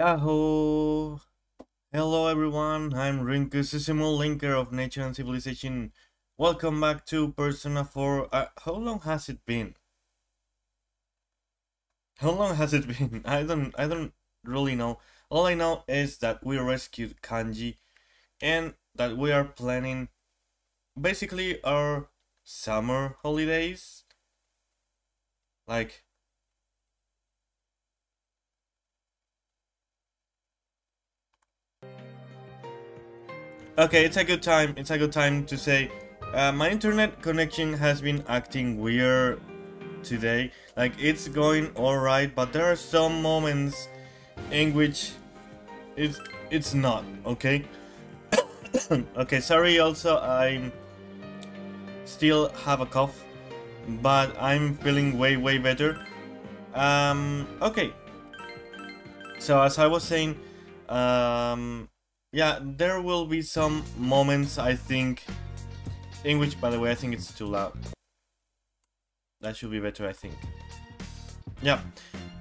Yahoo! Hello everyone, I'm Rinku Susumu, linker of Nature and Civilization. Welcome back to Persona 4. Uh, how long has it been? How long has it been? I don't I don't really know. All I know is that we rescued Kanji and that we are planning basically our summer holidays. Like Okay, it's a good time. It's a good time to say uh, my internet connection has been acting weird today. Like it's going alright, but there are some moments in which it's it's not. Okay. okay. Sorry. Also, I'm still have a cough, but I'm feeling way way better. Um. Okay. So as I was saying, um, yeah, there will be some moments, I think, in which, by the way, I think it's too loud. That should be better, I think. Yeah.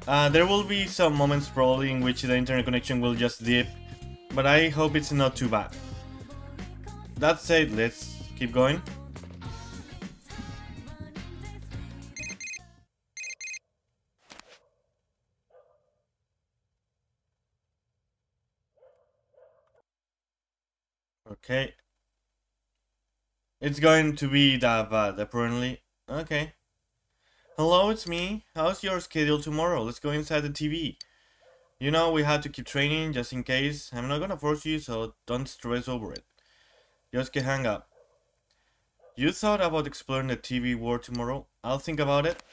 Uh, there will be some moments probably in which the internet connection will just dip, but I hope it's not too bad. That said, let's keep going. Okay. It's going to be that bad, apparently. Okay. Hello, it's me. How's your schedule tomorrow? Let's go inside the TV. You know we had to keep training just in case. I'm not gonna force you, so don't stress over it. Just get hang up. You thought about exploring the TV world tomorrow? I'll think about it.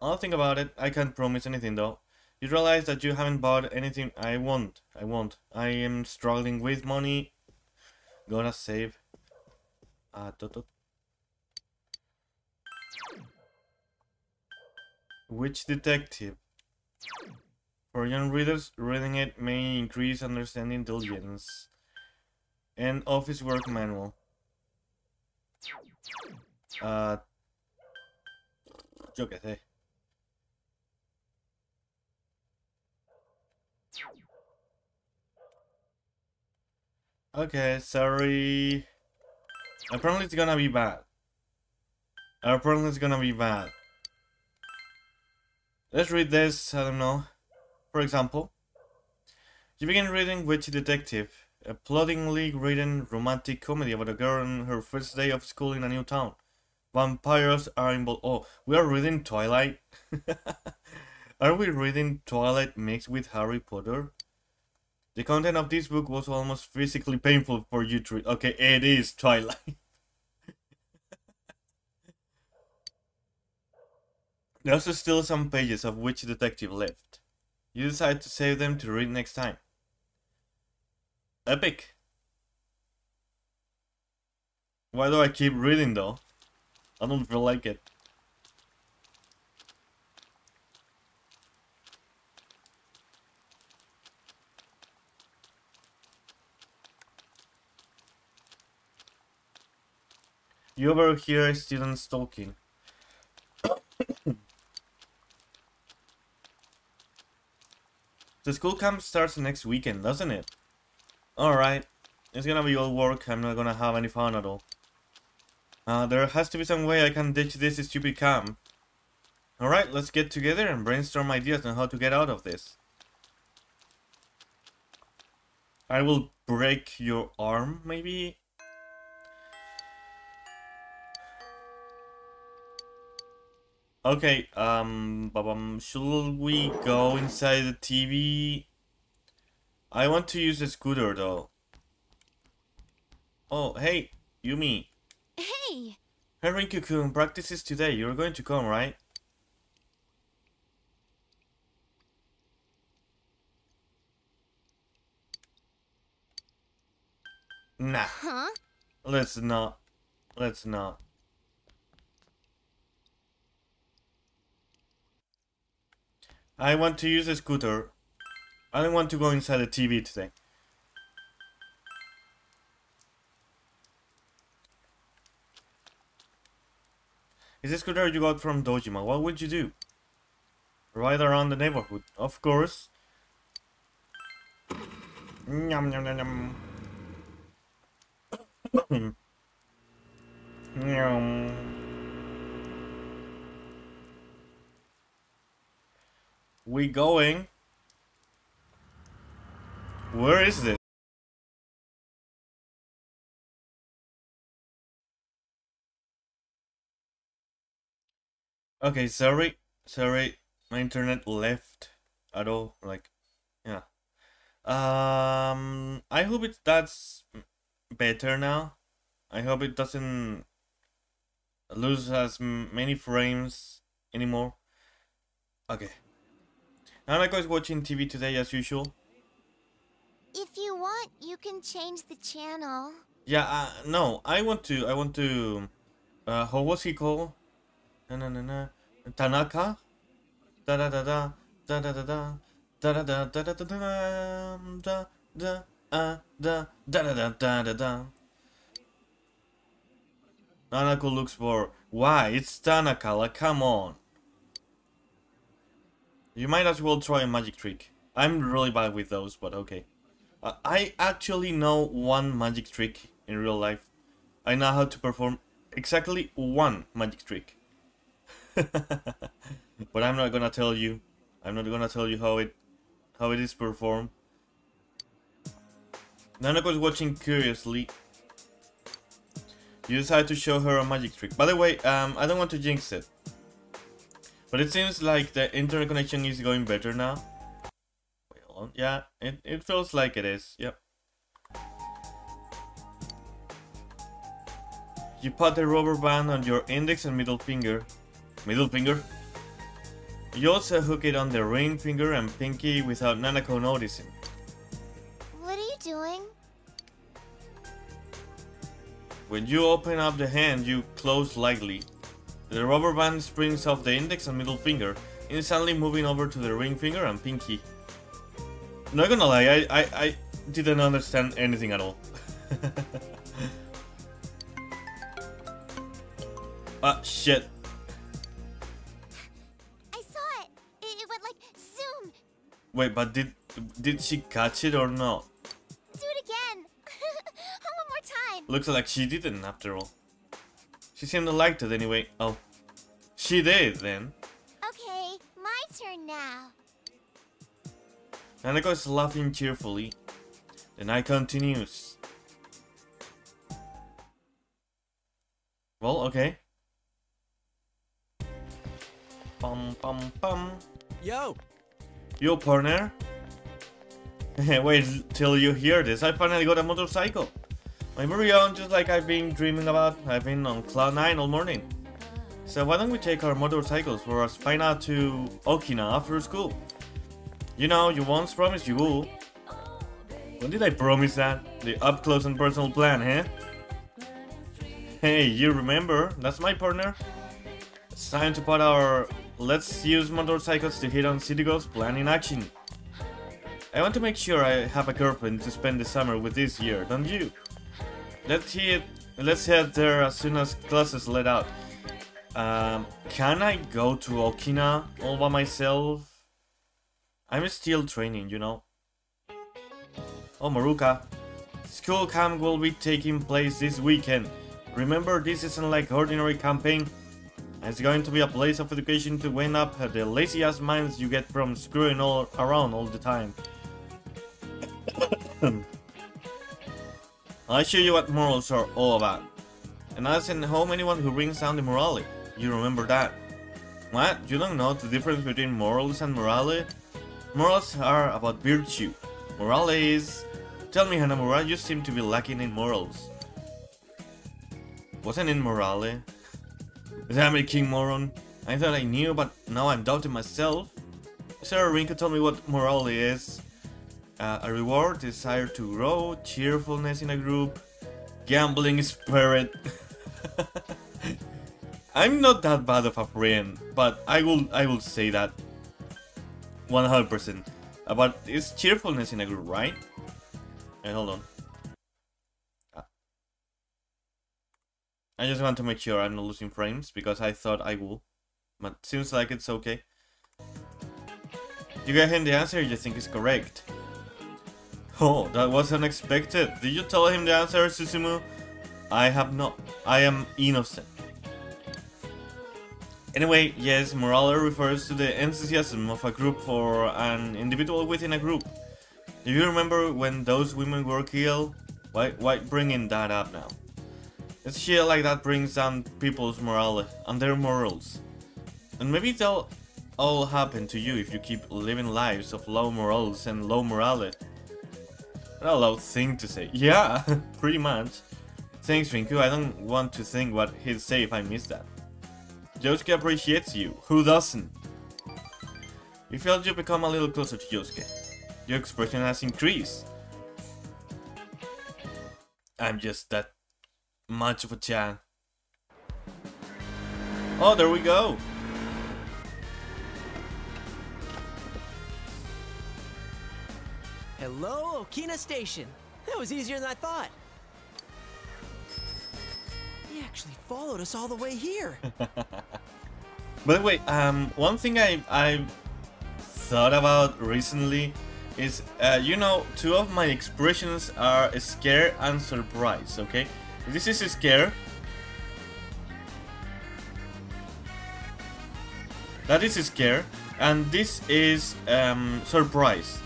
I'll think about it. I can't promise anything though. You realize that you haven't bought anything. I won't. I won't. I am struggling with money. Gonna save. Uh, Witch Detective? For young readers, reading it may increase understanding diligence. And office work manual. Uh, yo qué sé. Okay, sorry. Apparently it's gonna be bad. Apparently it's gonna be bad. Let's read this, I don't know. For example, you begin reading Witchy Detective, a ploddingly written romantic comedy about a girl on her first day of school in a new town. Vampires are involved. Oh, we are reading Twilight? are we reading Twilight mixed with Harry Potter? The content of this book was almost physically painful for you to read. Okay, it is Twilight. There's still some pages of Witch Detective left. You decide to save them to read next time. Epic. Why do I keep reading though? I don't feel like it. You overhear students talking. The school camp starts next weekend, doesn't it? Alright. It's gonna be all work, I'm not gonna have any fun at all. Uh, there has to be some way I can ditch this stupid camp. Alright, let's get together and brainstorm ideas on how to get out of this. I will break your arm, maybe? Okay, um, um, should we go inside the TV? I want to use the scooter though. Oh, hey, Yumi. Hey! Hey, Rinku-kun, practice is today. You're going to come, right? Nah. Huh? Let's not. Let's not. I want to use a scooter. I don't want to go inside the TV today. Is this scooter you got from Dojima? What would you do? Ride around the neighborhood, of course. Yum yum yum yum. Yum. We going? Where is it? Okay, sorry, sorry, my internet left at all, like, yeah. Um, I hope it that's better now. I hope it doesn't lose as many frames anymore. Okay. Nanako is watching TV today as usual. If you want, you can change the channel. Yeah, uh, no, I want to, I want to, uh, how was he called? Na na na na, Tanaka? Da da da da, da da da da, da da da da da da da, da da, da da da da da da da. Nanako looks for, why, it's Tanaka, like, come on. You might as well try a magic trick. I'm really bad with those, but okay. Uh, I actually know one magic trick in real life. I know how to perform exactly one magic trick. but I'm not gonna tell you. I'm not gonna tell you how it how it is performed. Nanako is watching curiously. You decide to show her a magic trick. By the way, um, I don't want to jinx it. But it seems like the internet connection is going better now. Wait, hold on. Yeah, it, it feels like it is. Yep. You put the rubber band on your index and middle finger. Middle finger? You also hook it on the ring finger and pinky without Nanako noticing. What are you doing? When you open up the hand, you close lightly. The rubber band springs off the index and middle finger, instantly moving over to the ring finger and pinky. Not gonna lie, I, I, I didn't understand anything at all. ah, shit. I saw it. It, it went like zoom. Wait, but did did she catch it or not? Do it again. One more time. Looks like she didn't after all. She seemed to like it anyway. Oh. She did then. Okay, my turn now. Nanako is laughing cheerfully. The night continues. Well, okay. Pum pum pum. Yo, Yo, partner. Wait till you hear this. I finally got a motorcycle. My very own, just like I've been dreaming about. I've been on cloud nine all morning. So why don't we take our motorcycles for a spin out to Okina after school? You know, you once promised you would. When did I promise that? The up close and personal plan, eh? Hey, you remember? That's my partner. It's time to put our let's use motorcycles to hit on city goals plan in action. I want to make sure I have a girlfriend to spend the summer with this year, don't you? Let's hit let's head there as soon as classes let out. Um, can I go to Okina all by myself? I'm still training, you know. Oh, Morooka. School camp will be taking place this weekend. Remember, this isn't like ordinary camping. It's going to be a place of education to wind up the lazy ass minds you get from screwing all around all the time. I'll show you what morals are all about. And I'll send home anyone who brings down the morale. You remember that. What? You don't know the difference between morals and morale? Morals are about virtue. Morale is... Tell me, Hanamura, you seem to be lacking in morals. Wasn't in morale? Damn it, King Moron. I thought I knew, but now I'm doubting myself. Sarah Rinko told me what morale is. Uh, a reward, desire to grow, cheerfulness in a group, gambling spirit. I'm not that bad of a friend, but I will I will say that 100%. Uh, but it's cheerfulness in a group, right? Hey, hold on. Ah. I just want to make sure I'm not losing frames because I thought I would, but seems like it's okay. You gave him the answer you think is correct. Oh, that was unexpected. Did you tell him the answer, Susumu? I have not. I am innocent. Anyway, yes, morale refers to the enthusiasm of a group for an individual within a group. Do you remember when those women were killed? Why, why bringing that up now? It's shit like that brings down people's morale and their morals. And maybe they'll all happen to you if you keep living lives of low morals and low morale. A low thing to say. Yeah, pretty much. Thanks, Rinku. I don't want to think what he'd say if I missed that. Yosuke appreciates you. Who doesn't? You felt you become a little closer to Yosuke. Your expression has increased. I'm just that much of a chan. Oh, there we go. Hello, Okina Station. That was easier than I thought. He actually followed us all the way here. By the way, um, one thing I I thought about recently is, uh, you know, two of my expressions are scare and surprise. Okay, this is scare. That is scare, and this is um, surprise.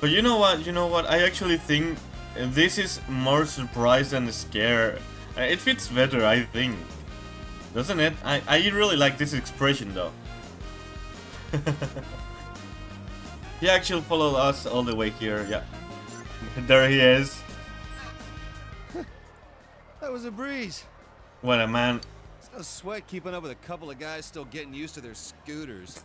But you know what? You know what? I actually think this is more surprise than scare. Uh, It fits better, I think. Doesn't it? I, I really like this expression though. he actually followed us all the way here, yeah. There he is. That was a breeze. What a man. It's no sweat keeping up with a couple of guys still getting used to their scooters.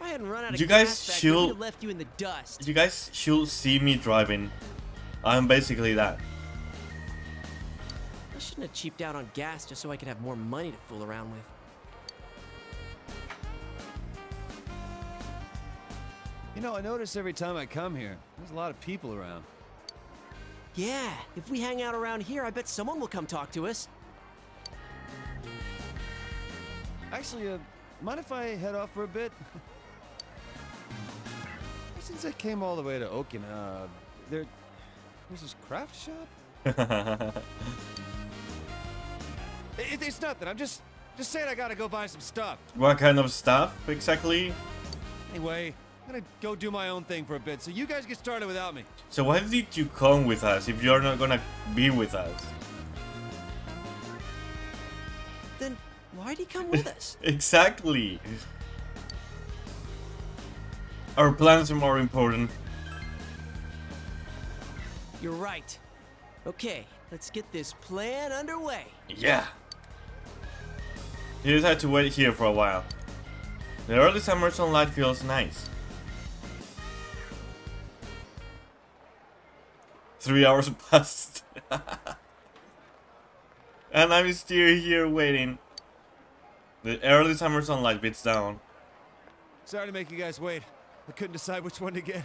I hadn't run out of You guys gas back should- have left you in the dust. You guys should see me driving. I'm basically that. I shouldn't have cheaped out on gas just so I could have more money to fool around with. You know, I notice every time I come here, there's a lot of people around. Yeah, if we hang out around here, I bet someone will come talk to us. Actually, uh, mind if I head off for a bit? Since I came all the way to Okinawa, there, there's this craft shop. It, it's nothing. I'm just, just saying I gotta go buy some stuff. what kind of stuff exactly? Anyway, I'm gonna go do my own thing for a bit, so you guys get started without me. So why did you come with us if you're not gonna be with us? Then why'd he come with us? Exactly. Our plans are more important. You're right. Okay, let's get this plan underway. Yeah. You just had to wait here for a while. The early summer sunlight feels nice. Three hours passed. and I'm still here waiting. The early summer sunlight beats down. Sorry to make you guys wait. I couldn't decide which one to get.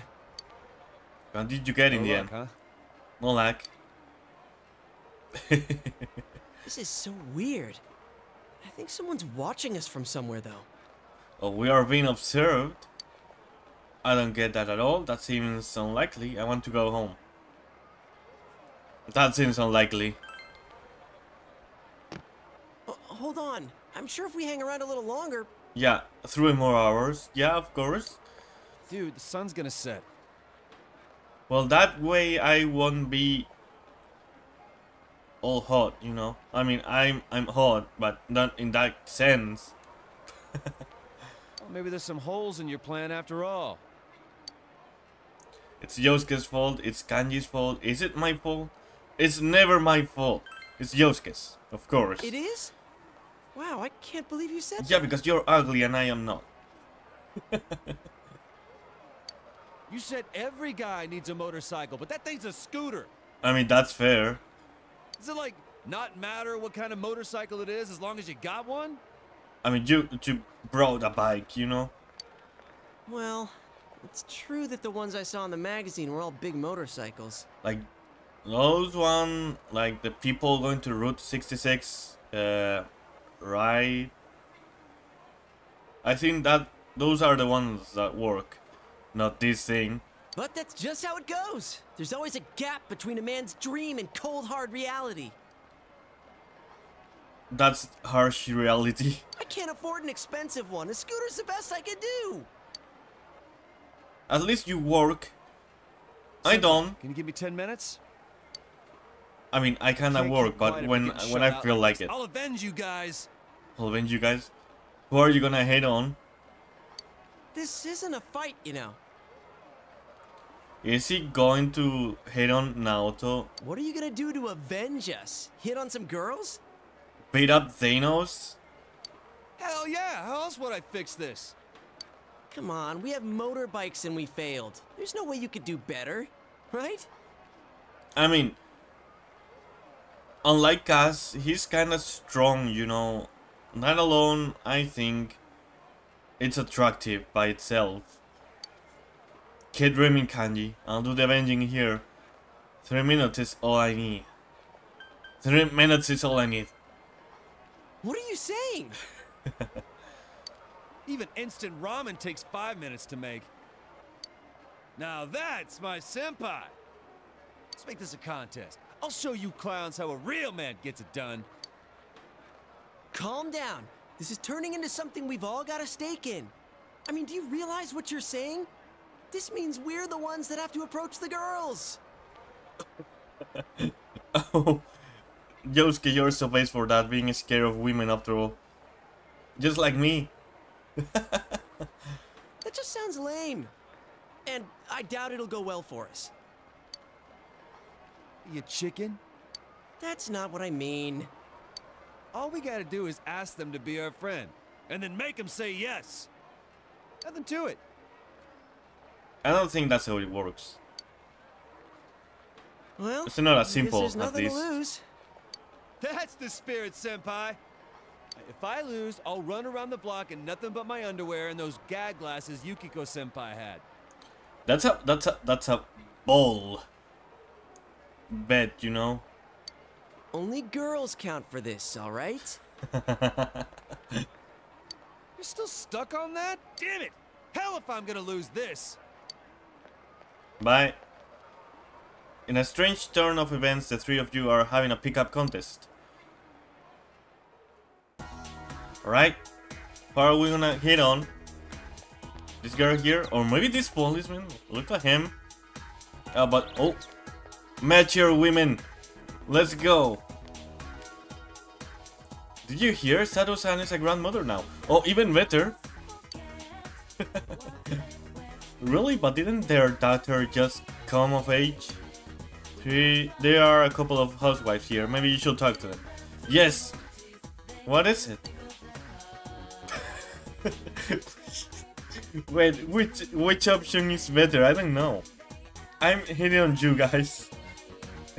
What did you get in No the luck, end? huh? No luck. This is so weird. I think someone's watching us from somewhere, though. oh, we are being observed. I don't get that at all. That seems unlikely. I want to go home. That seems unlikely. Hold on. I'm sure if we hang around a little longer, Yeah, three more hours. Yeah, of course. Dude, the sun's gonna set. Well, that way I won't be all hot, you know. I mean, I'm I'm hot, but not in that sense. Well, maybe there's some holes in your plan after all. It's Yosuke's fault. It's Kanji's fault. Is it my fault? It's never my fault. It's Yosuke's, of course. it is? Wow, I can't believe you said Yeah, that. because you're ugly and I am not. You said every guy needs a motorcycle, but that thing's a scooter. I mean, that's fair. Does it like not matter what kind of motorcycle it is as long as you got one? I mean, you you brought a bike, you know. Well, it's true that the ones I saw in the magazine were all big motorcycles. like those one like the people going to route 66 uh right i think that those are the ones that work not this thing But that's just how it goes. There's always a gap between a man's dream and cold hard reality. that's harsh reality I can't afford an expensive one. A scooter's the best I can do. at least you work i don't Can you give me 10 minutes? i mean i kinda Can't work but when when i feel like like it. I'll avenge you guys. i'll avenge you guys who are you gonna hate on This isn't a fight, you know. Is he going to hit on naoto What are you gonna do to avenge us? Hit on some girls? beat up thanos Hell yeah! How else would I fix this? Come on, we have motorbikes and we failed. There's no way you could do better, right? I mean, unlike us, he's kind of strong, you know. That alone, I think, it's attractive by itself. Keep dreaming, Kanji. I'll do the avenging here. Three minutes is all I need. Three minutes is all I need. What are you saying? Even instant ramen takes five minutes to make. Now that's my senpai. Let's make this a contest. I'll show you clowns how a real man gets it done. Calm down. This is turning into something we've all got a stake in. I mean, do you realize what you're saying? This means we're the ones that have to approach the girls. Oh, Yosuke, you're so base for that, being scared of women after all. Just like me. That just sounds lame. And I doubt it'll go well for us. You chicken? That's not what I mean. All we gotta do is ask them to be our friend, and then make them say yes. Nothing to it. I don't think that's how it works. Well, It's not as simple as nothing this. to lose. That's the spirit, Senpai. If I lose, I'll run around the block in nothing but my underwear and those gag glasses Yukiko Senpai had. That's a that's a that's a bold bet, you know. Only girls count for this, all right? You're still stuck on that? Damn it! Hell if I'm gonna lose this! Bye. In a strange turn of events, the three of you are having a pickup contest. Alright. How are we gonna hit on? This girl here? Or maybe this policeman? Look like him. Uh, but, oh. Mature women. Let's go. Did you hear? Sato-san is a grandmother now. Oh, even better. really? But didn't their daughter just come of age? Three, there are a couple of housewives here. Maybe you should talk to them. Yes. What is it? Wait, which which option is better? I don't know. I'm hitting on you guys.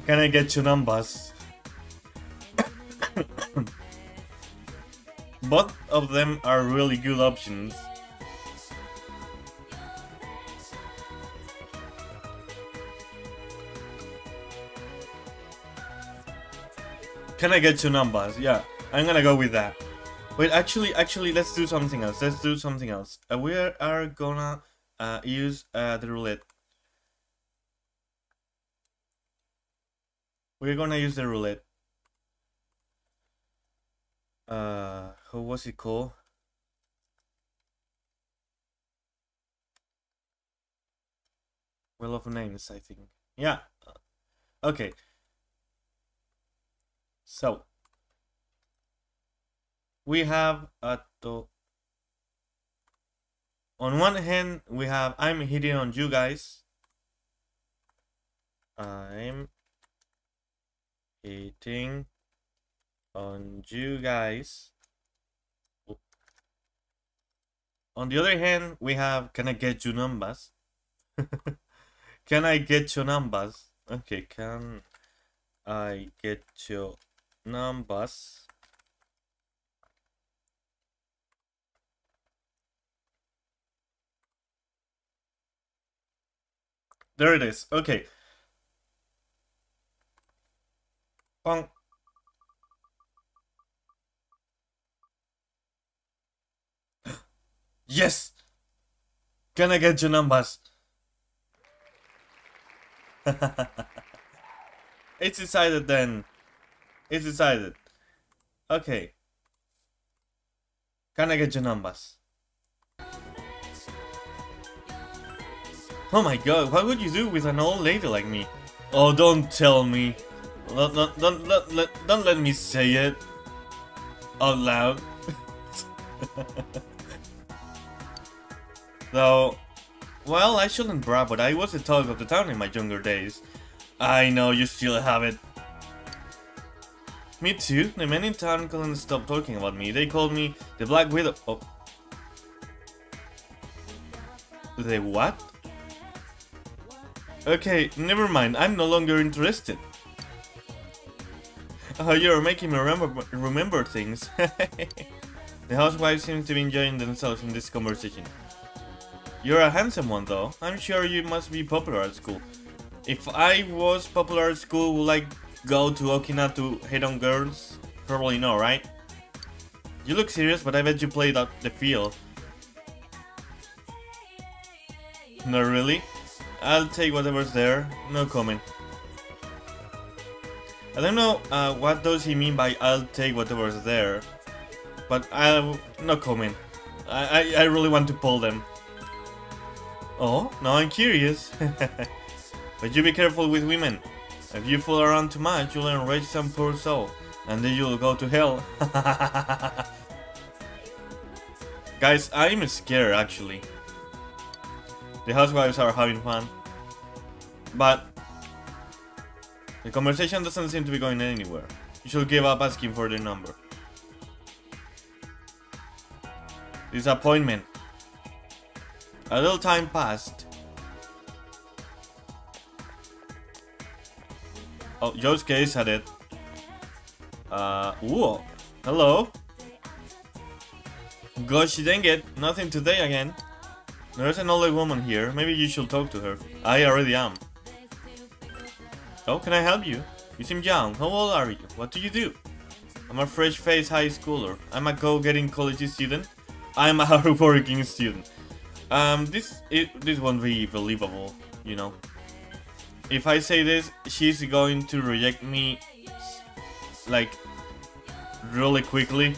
Can I get your numbers? Both of them are really good options. Can I get your numbers? Yeah, I'm gonna go with that. Wait, actually, actually, let's do something else. Let's do something else. Uh, we are, gonna uh, use uh, the roulette. We're gonna use the roulette. Uh, how was it called? Wheel of Names, I think. Yeah. Okay. So we have a to on one hand we have I'm hitting on you guys. I'm hitting on you guys. On the other hand, we have can I get you numbers? can I get your numbers? Okay, can I get your numbers? There it is. Okay. Yes! Can I get your numbers? it's decided then. It's decided. Okay. Can I get your numbers? Oh my god, what would you do with an old lady like me? Oh, don't tell me. Don't, don't, don't, don't, let, don't let me say it out loud. Though, well, I shouldn't brag, but I was the talk of the town in my younger days. I know you still have it. Me too. The men in town couldn't stop talking about me. They called me the Black Widow. Oh. The what? Okay, never mind. I'm no longer interested. Oh, you're making me remember remember things. the housewives seem to be enjoying themselves in this conversation. You're a handsome one, though. I'm sure you must be popular at school. If I was popular at school, would go to Okina to hit on girls? Probably no, right? You look serious, but I bet you played up the field. Not really. I'll take whatever's there. No comment. I don't know uh, what does he mean by I'll take whatever's there, but I'll no comment. I, I, I really want to pull them. Oh, now I'm curious. but you be careful with women. If you fool around too much, you'll enrage some poor soul, and then you'll go to hell. Guys, I'm scared actually. The housewives are having fun. But the conversation doesn't seem to be going anywhere. You should give up asking for their number. Disappointment. A little time passed. Oh, is at it. Uh, ooh. Hello. Gosh dang it, nothing today again. There's an older woman here, maybe you should talk to her. I already am. Oh, can I help you? You seem young, how old are you? What do you do? I'm a fresh-faced high schooler. I'm a go-getting college student. I'm a hard-working student. Um, this it, this won't be believable, you know. If I say this, she's going to reject me, like, really quickly.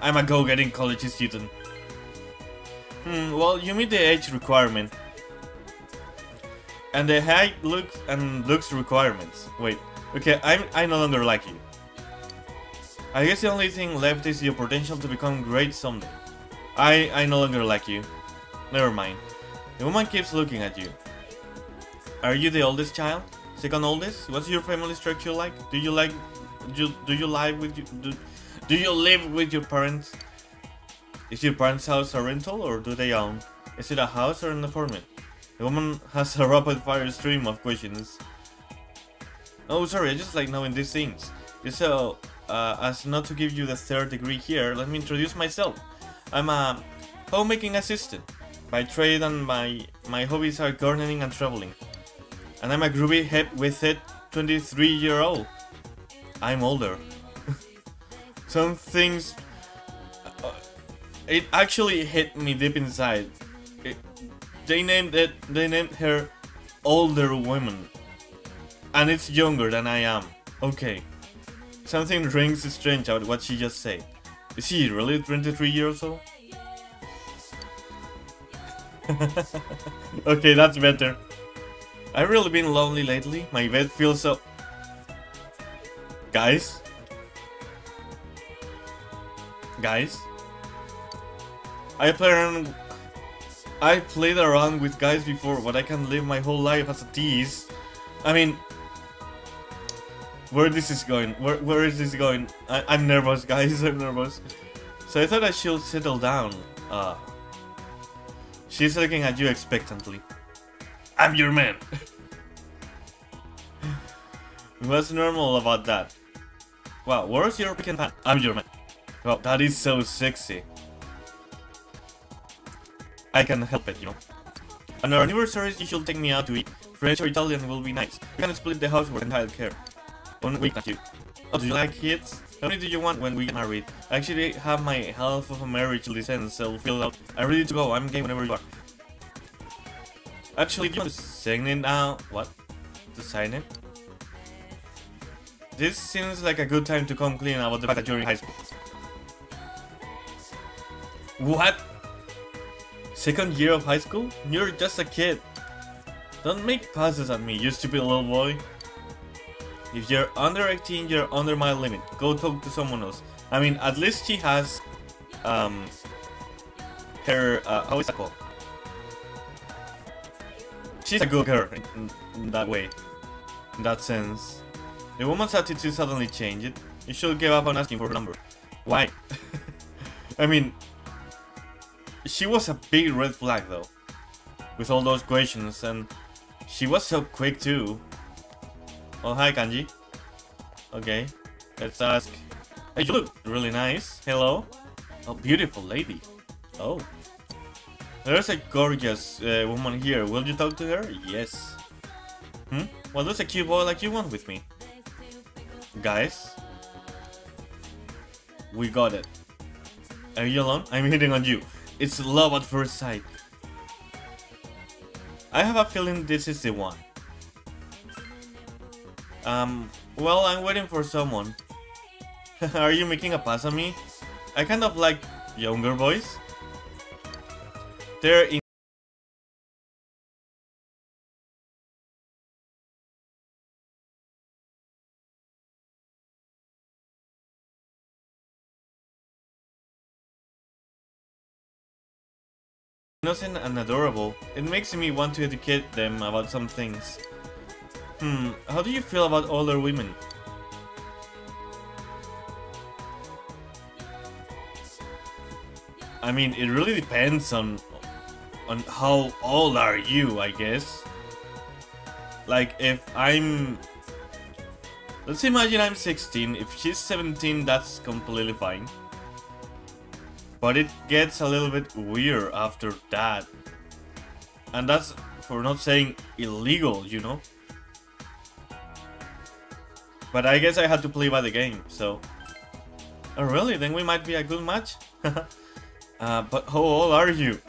I'm a go-getting college student. Hmm, well, you meet the age requirement. And the height, looks, and looks requirements. Wait, okay, I'm, I no longer like you. I guess the only thing left is your potential to become great someday. I, I no longer like you. Never mind. The woman keeps looking at you. Are you the oldest child? Second oldest? What's your family structure like? Do you like... Do, do you live with you... Do, do you live with your parents? Is your parents' house a rental or do they own? Is it a house or an apartment? The woman has a rapid fire stream of questions. Oh, sorry, I just like knowing these things. So, uh, as not to give you the third degree here, let me introduce myself. I'm a homemaking assistant. By trade and my, my hobbies are gardening and traveling. And I'm a groovy hip with it 23 year old. I'm older. Some things... Uh, it actually hit me deep inside. It, they named it. They named her older woman, and it's younger than I am. Okay, something rings strange about what she just said. Is she really 23 years old? okay, that's better. I've really been lonely lately. My bed feels so. Guys? Guys? I play around. I played around with guys before, but I can live my whole life as a tease. I mean, where this is going? Where where is this going? I, I'm nervous, guys. I'm nervous. So I thought I should settle down. Uh, she's looking at you expectantly. I'm your man. What's normal about that? Wow, where's your pick? I'm your man. Well, that is so sexy. I can help it, you know. On our anniversaries, you should take me out to eat. French or Italian will be nice. We can split the housework and childcare. One week at you. Oh, do you like kids? How many do you want when we get married? I actually have my half of a marriage license so filled out. I'm ready to go. I'm game whenever you are. Actually, do you want to sign it now? What? To sign it? This seems like a good time to come clean about the fact that you're in high school. What? Second year of high school? You're just a kid. Don't make passes at me, you stupid little boy. If you're under 18, you're under my limit. Go talk to someone else. I mean, at least she has, um, her, uh, how is that called? She's a good girl in, in that way. In that sense. The woman's attitude suddenly changed. You should give up on asking for her number. Why? I mean, she was a big red flag though. With all those questions and she was so quick too. Oh hi Kanji. Okay, let's ask. Hey, you look really nice. Hello. Oh, beautiful lady. Oh. There's a gorgeous uh, woman here. Will you talk to her? Yes. Hmm? Well, there's a cute boy like you want with me. Guys. We got it. Are you alone? I'm hitting on you. It's love at first sight. I have a feeling this is the one. Um, well, I'm waiting for someone. Are you making a pass at me? I kind of like younger boys. They're in innocent and adorable. It makes me want to educate them about some things. Hmm, how do you feel about older women? I mean, it really depends on on how old are you, I guess. Like if I'm Let's imagine I'm 16. If she's 17, that's completely fine. But it gets a little bit weird after that. And that's for not saying illegal, you know? But I guess I had to play by the game, so... Oh really? Then we might be a good match? uh, but how old are you?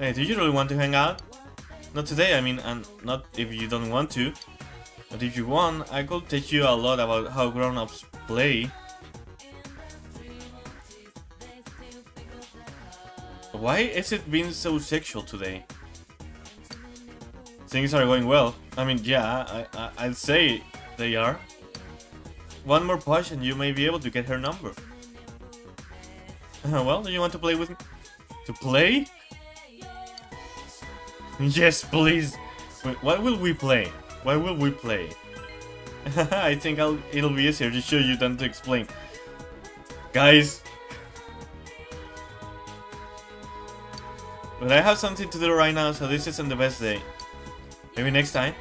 Hey, do you really want to hang out? Not today, I mean, and not if you don't want to. But if you want, I could teach you a lot about how grown-ups play. Why is it being so sexual today? Things are going well. I mean, yeah, I, I, I'd say they are. One more push and you may be able to get her number. well, do you want to play with me? To play? yes, please. Wait, what will we play? Why will we play? I think I'll, it'll be easier to show you than to explain. Guys. But I have something to do right now, so this isn't the best day. Maybe next time.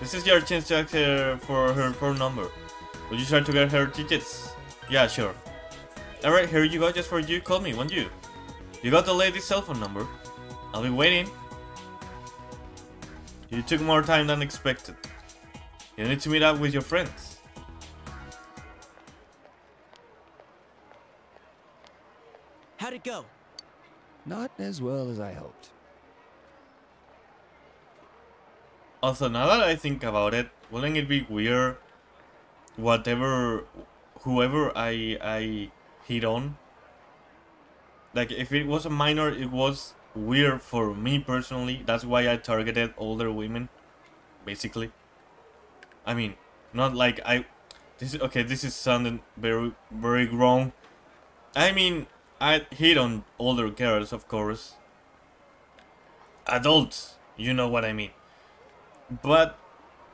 This is your chance to ask her for her phone number. Will you try to get her tickets? Yeah, sure. Alright, here you go, just for you. Call me, won't you? You got the lady's cell phone number. I'll be waiting. You took more time than expected. You need to meet up with your friends. How'd it go? Not as well as I hoped. Also, now that I think about it, wouldn't it be weird whatever whoever I I hit on? Like if it was a minor it was weird for me personally. That's why I targeted older women basically. I mean, not like I this is okay, this is sounding very very wrong. I mean, I hit on older girls, of course. Adults, you know what I mean. But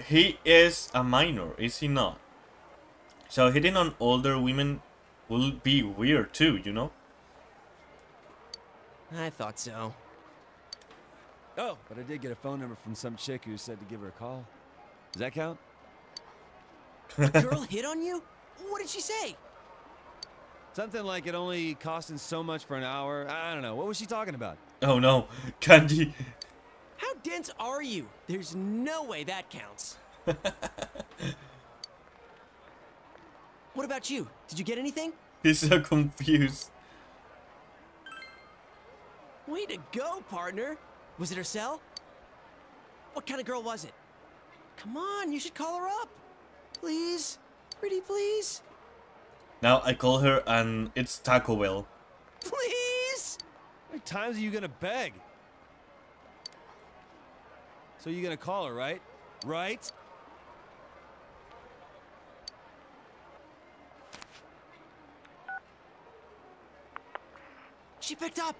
he is a minor, is he not? So hitting on older women will be weird too, you know? I thought so. Oh, but I did get a phone number from some chick who said to give her a call. Does that count? A girl hit on you? What did she say? Something like it only costing so much for an hour. I don't know. What was she talking about? Oh no, Kanji. How dense are you? There's no way that counts. what about you? Did you get anything? He's so confused. Way to go, partner. Was it her cell? What kind of girl was it? Come on, you should call her up. Please? Pretty please? Now I call her and it's Taco Bell. Please? How many times are you gonna beg? So you're gonna call her, right? Right? She picked up.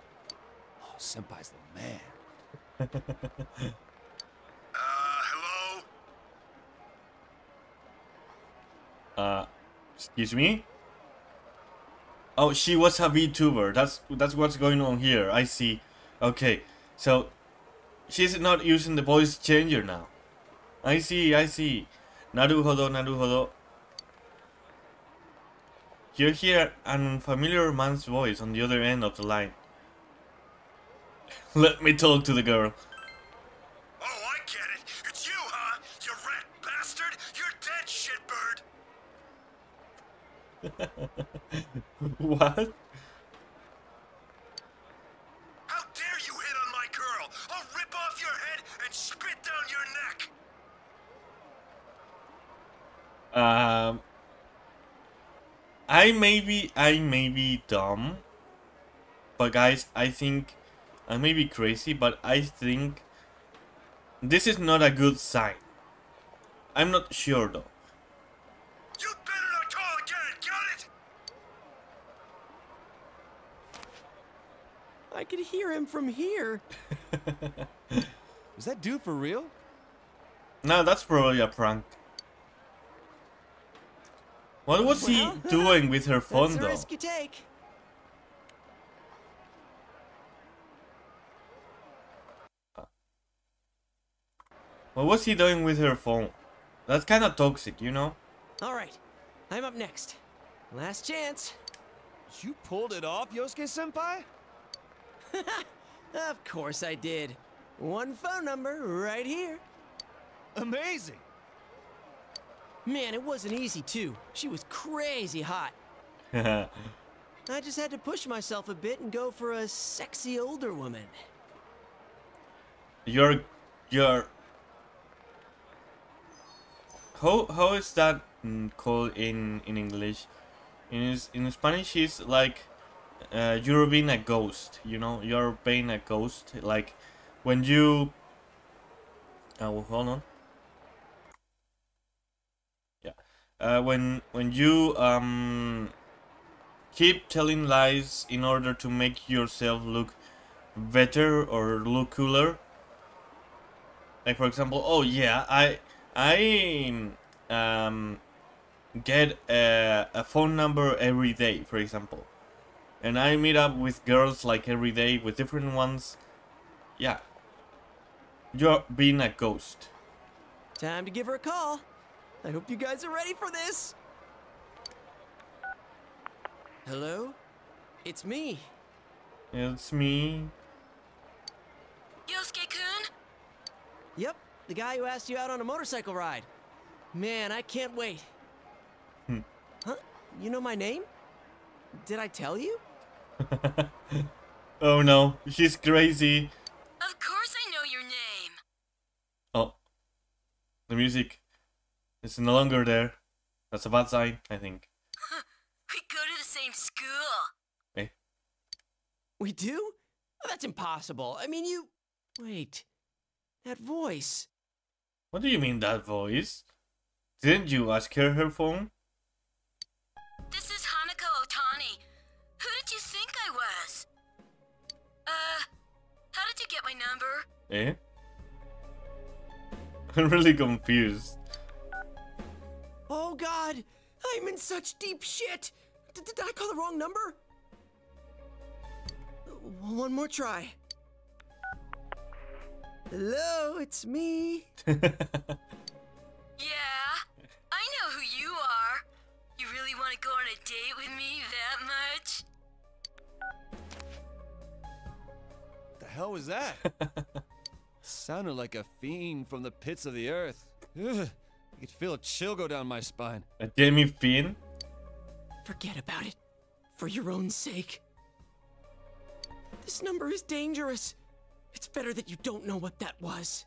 Senpai's the man. Uh, hello? Uh, excuse me? Oh, she was a VTuber. That's that's what's going on here. I see. Okay, so she's not using the voice changer now. I see, I see. Naruhodo, naruhodo. You hear an unfamiliar man's voice on the other end of the line. Let me talk to the girl. Oh, I get it. It's you, huh? You rat bastard! You're dead, shitbird! what? How dare you hit on my girl! I'll rip off your head and spit down your neck! Um, I may be, I may be dumb, but guys, I think I may be crazy, but I think this is not a good sign. I'm not sure though. You better not call again, got it? I could hear him from here. Is that dude for real? No, that's probably a prank. What was he doing with her phone That's a though? risk you take. What was he doing with her phone? That's kind of toxic, you know? All right, I'm up next. Last chance. You pulled it off, Yosuke Senpai? Of course I did. One phone number right here. Amazing. Man, it wasn't easy too. She was crazy hot. I just had to push myself a bit and go for a sexy older woman. you're, you're. How how is that mm, called in in English? In in Spanish, it's like uh, you're being a ghost. You know, you're being a ghost. Like when you. Oh, hold on. Yeah, uh, when when you um keep telling lies in order to make yourself look better or look cooler. Like for example, oh yeah, I I um get a, a phone number every day, for example, and I meet up with girls like every day with different ones. Yeah, you're being a ghost. Time to give her a call. I hope you guys are ready for this. Hello? It's me. It's me. Yosuke-kun? Yep, the guy who asked you out on a motorcycle ride. Man, I can't wait. Hmm. Huh? You know my name? Did I tell you? Oh no, she's crazy. Of course I know your name. Oh, the music is no longer there. That's a bad sign, I think. We go to the same school. Eh? We do? Oh, that's impossible. I mean, you. Wait. That voice. What do you mean that voice? Didn't you ask her her phone? This is Hanako Otani. Who did you think I was? Uh, how did you get my number? Eh? I'm really confused. Oh, God! I'm in such deep shit! D- did I call the wrong number? One more try. Hello, it's me. Yeah, I know who you are. You really want to go on a date with me that much? The hell was that? Sounded like a fiend from the pits of the earth. Ugh, I could feel a chill go down my spine. A Jamie fiend? Forget about it. For your own sake. This number is dangerous. It's better that you don't know what that was.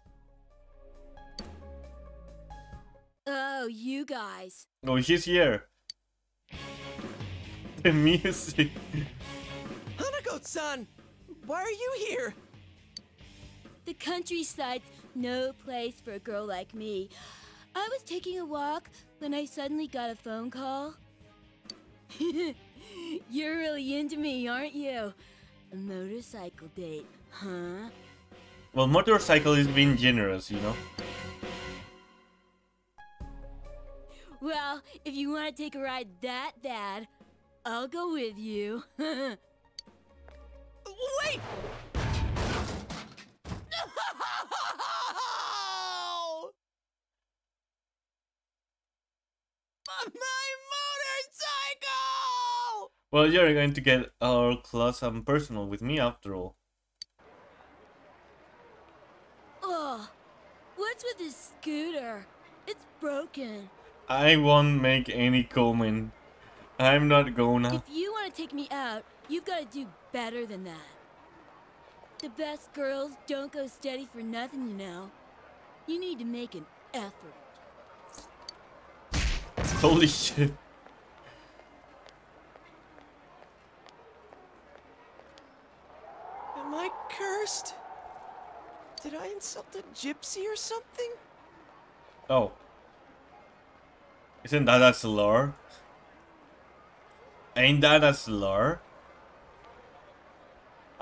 Oh, you guys. Oh, he's here. The music. Hanako-san! Why are you here? The countryside's no place for a girl like me. I was taking a walk when I suddenly got a phone call. You're really into me, aren't you? A motorcycle date, huh? Well, motorcycle is being generous, you know. Well, if you want to take a ride that bad, I'll go with you. Wait! No! My motorcycle! Well, you're going to get all close and personal with me after all. Oh, what's with this scooter? It's broken. I won't make any comment. I'm not gonna. If you want to take me out, you've got to do better than that. The best girls don't go steady for nothing, you know. You need to make an effort. Holy shit. Am I cursed? Did I insult a gypsy or something? Oh. Isn't that a slur? Ain't that a slur?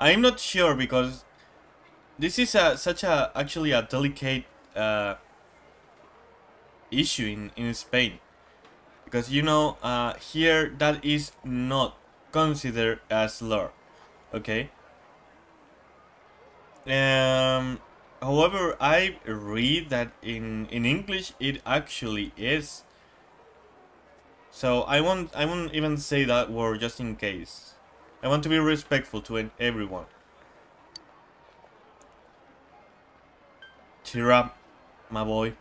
I'm not sure because this is a such a actually a delicate uh, issue in in Spain because you know uh, here that is not considered as law, okay. Um, however, I read that in in English it actually is. So I won't I won't even say that word just in case. I want to be respectful to everyone. Cheer up, my boy.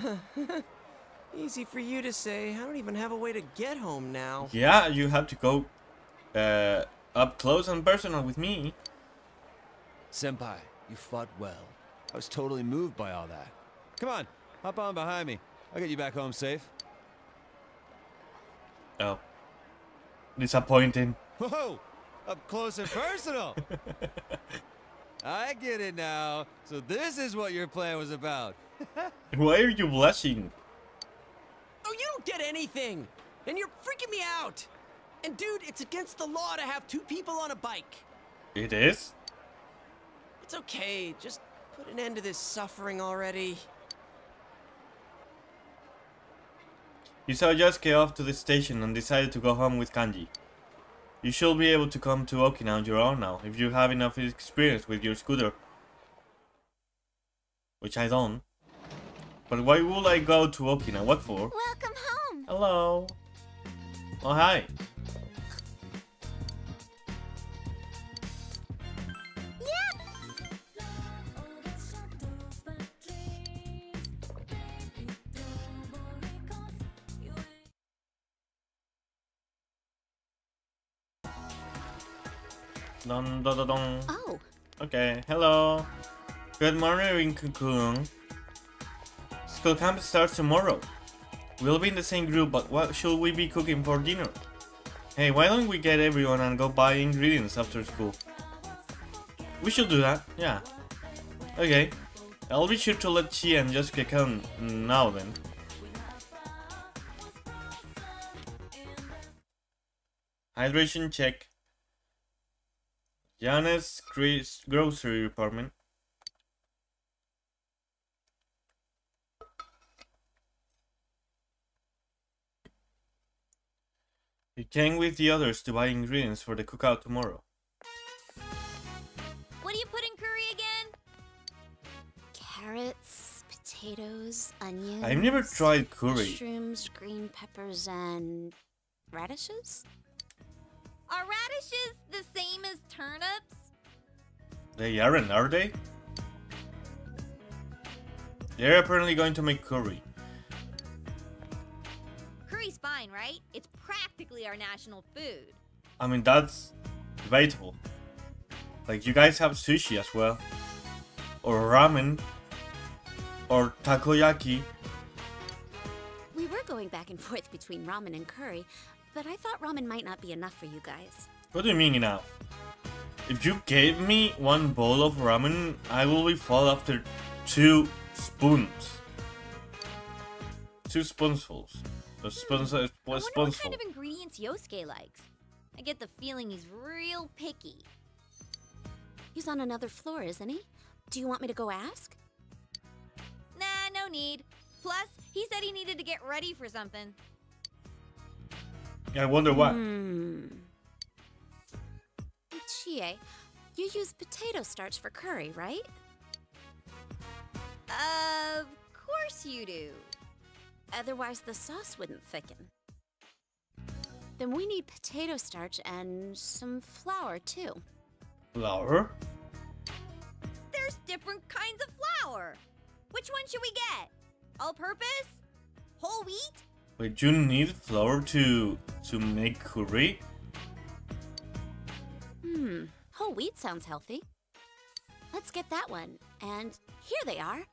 Easy for you to say. I don't even have a way to get home now. Yeah, you have to go uh, up close and personal with me. Senpai, you fought well. I was totally moved by all that. Come on, hop on behind me. I'll get you back home safe. Oh. Disappointing. Whoa! Up close and personal! I get it now. So this is what your plan was about. Why are you blushing? Oh, you don't get anything! And you're freaking me out! And dude, it's against the law to have two people on a bike. It is? It's okay, just put an end to this suffering already. You saw Yosuke off to the station and decided to go home with Kanji. You should be able to come to Okinawa on your own now, if you have enough experience with your scooter. Which I don't. But why would I go to Okinawa? What for? Welcome home. Hello. Oh, hi. Dun, dun, dun, dun. Oh, Okay, hello. Good morning, Rinkun. School camp starts tomorrow. We'll be in the same group, but what should we be cooking for dinner? Hey, why don't we get everyone and go buy ingredients after school? We should do that, yeah. Okay. I'll be sure to let Chie and Yosuke come now then. Hydration check. Junes gri- grocery department. He came with the others to buy ingredients for the cookout tomorrow. what do you put in curry again? Carrots, potatoes, onions. I've never tried curry. Mushrooms, green peppers, and radishes? Are radishes the same as turnips? They aren't, are they? They're apparently going to make curry. Curry's fine, right? It's practically our national food. I mean, that's debatable. Like, you guys have sushi as well. Or ramen. Or takoyaki. We were going back and forth between ramen and curry, but I thought ramen might not be enough for you guys. What do you mean enough? If you gave me one bowl of ramen, I will be full after two spoons. Two spoonfuls. A spoons, a I wonder what spoonful. kind of ingredients Yosuke likes. I get the feeling he's real picky. He's on another floor, isn't he? Do you want me to go ask? Nah, no need. Plus, he said he needed to get ready for something. I wonder why. Hmm. Chie, you use potato starch for curry, right? Of course you do. Otherwise, the sauce wouldn't thicken. Then we need potato starch and some flour, too. Flour? There's different kinds of flour. Which one should we get? All purpose? Whole wheat? Wait, you need flour to to make curry? Hmm, whole wheat sounds healthy. Let's get that one. And here they are.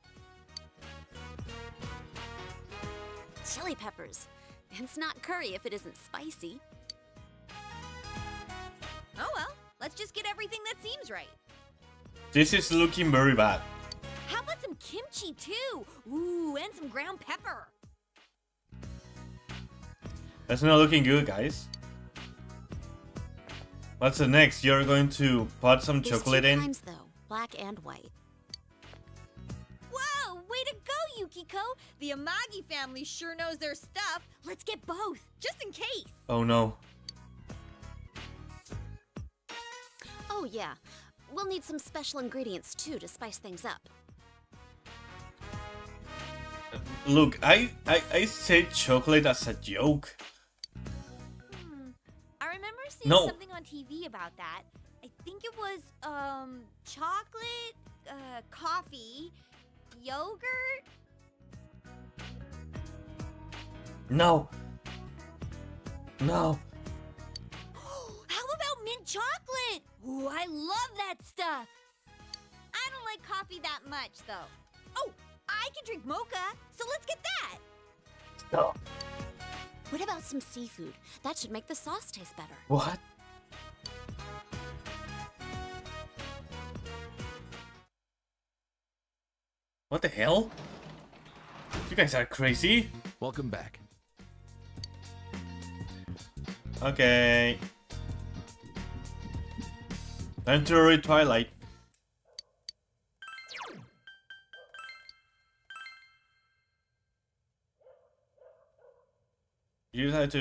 Chili peppers. It's not curry if it isn't spicy. Oh well, let's just get everything that seems right. This is looking very bad. How about some kimchi too? Ooh, and some ground pepper. That's not looking good, guys. What's the next? You're going to put some There's chocolate two in? kinds, though, black and white. Whoa, way to go, Yukiko! The Amagi family sure knows their stuff. Let's get both, just in case. Oh no. Oh, yeah. We'll need some special ingredients, too, to spice things up. Look, I, I, I said chocolate as a joke. Seeing No. something on TV about that. I think it was um chocolate, uh, coffee, yogurt. No. No. How about mint chocolate? Ooh, I love that stuff. I don't like coffee that much though. Oh, I can drink mocha, so let's get that. No. What about some seafood? That should make the sauce taste better. What? What the hell? You guys are crazy. Welcome back. Okay. Time to read Twilight. You had to.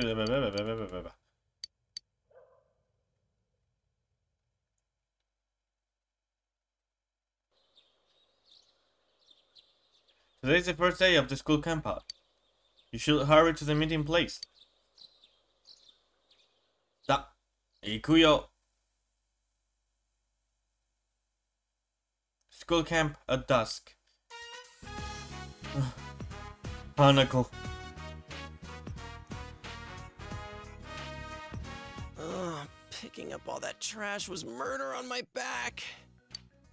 Today is the first day of the school campout. You should hurry to the meeting place. Da, ikuyo. School camp at dusk. Barnacle. Picking up all that trash was murder on my back.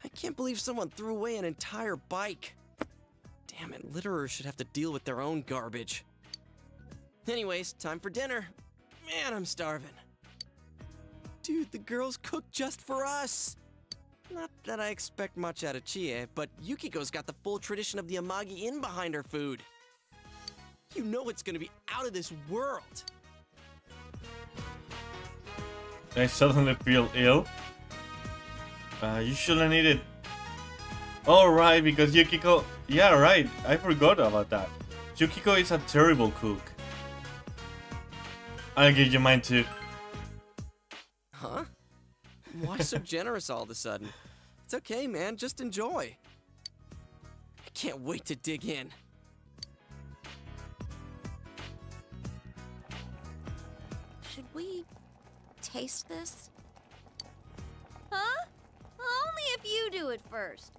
I can't believe someone threw away an entire bike. Damn it, litterers should have to deal with their own garbage. Anyways, time for dinner. Man, I'm starving. Dude, the girls cooked just for us. Not that I expect much out of Chie, but Yukiko's got the full tradition of the Amagi Inn behind her food. You know it's gonna be out of this world. I suddenly feel ill. Uh, you shouldn't eat it. Alright, because Yukiko. Yeah, right. I forgot about that. Yukiko is a terrible cook. I'll give you mine too. Huh? Why so generous all of a sudden? It's okay, man. Just enjoy. I can't wait to dig in. Taste this? Huh? Only if you do it first.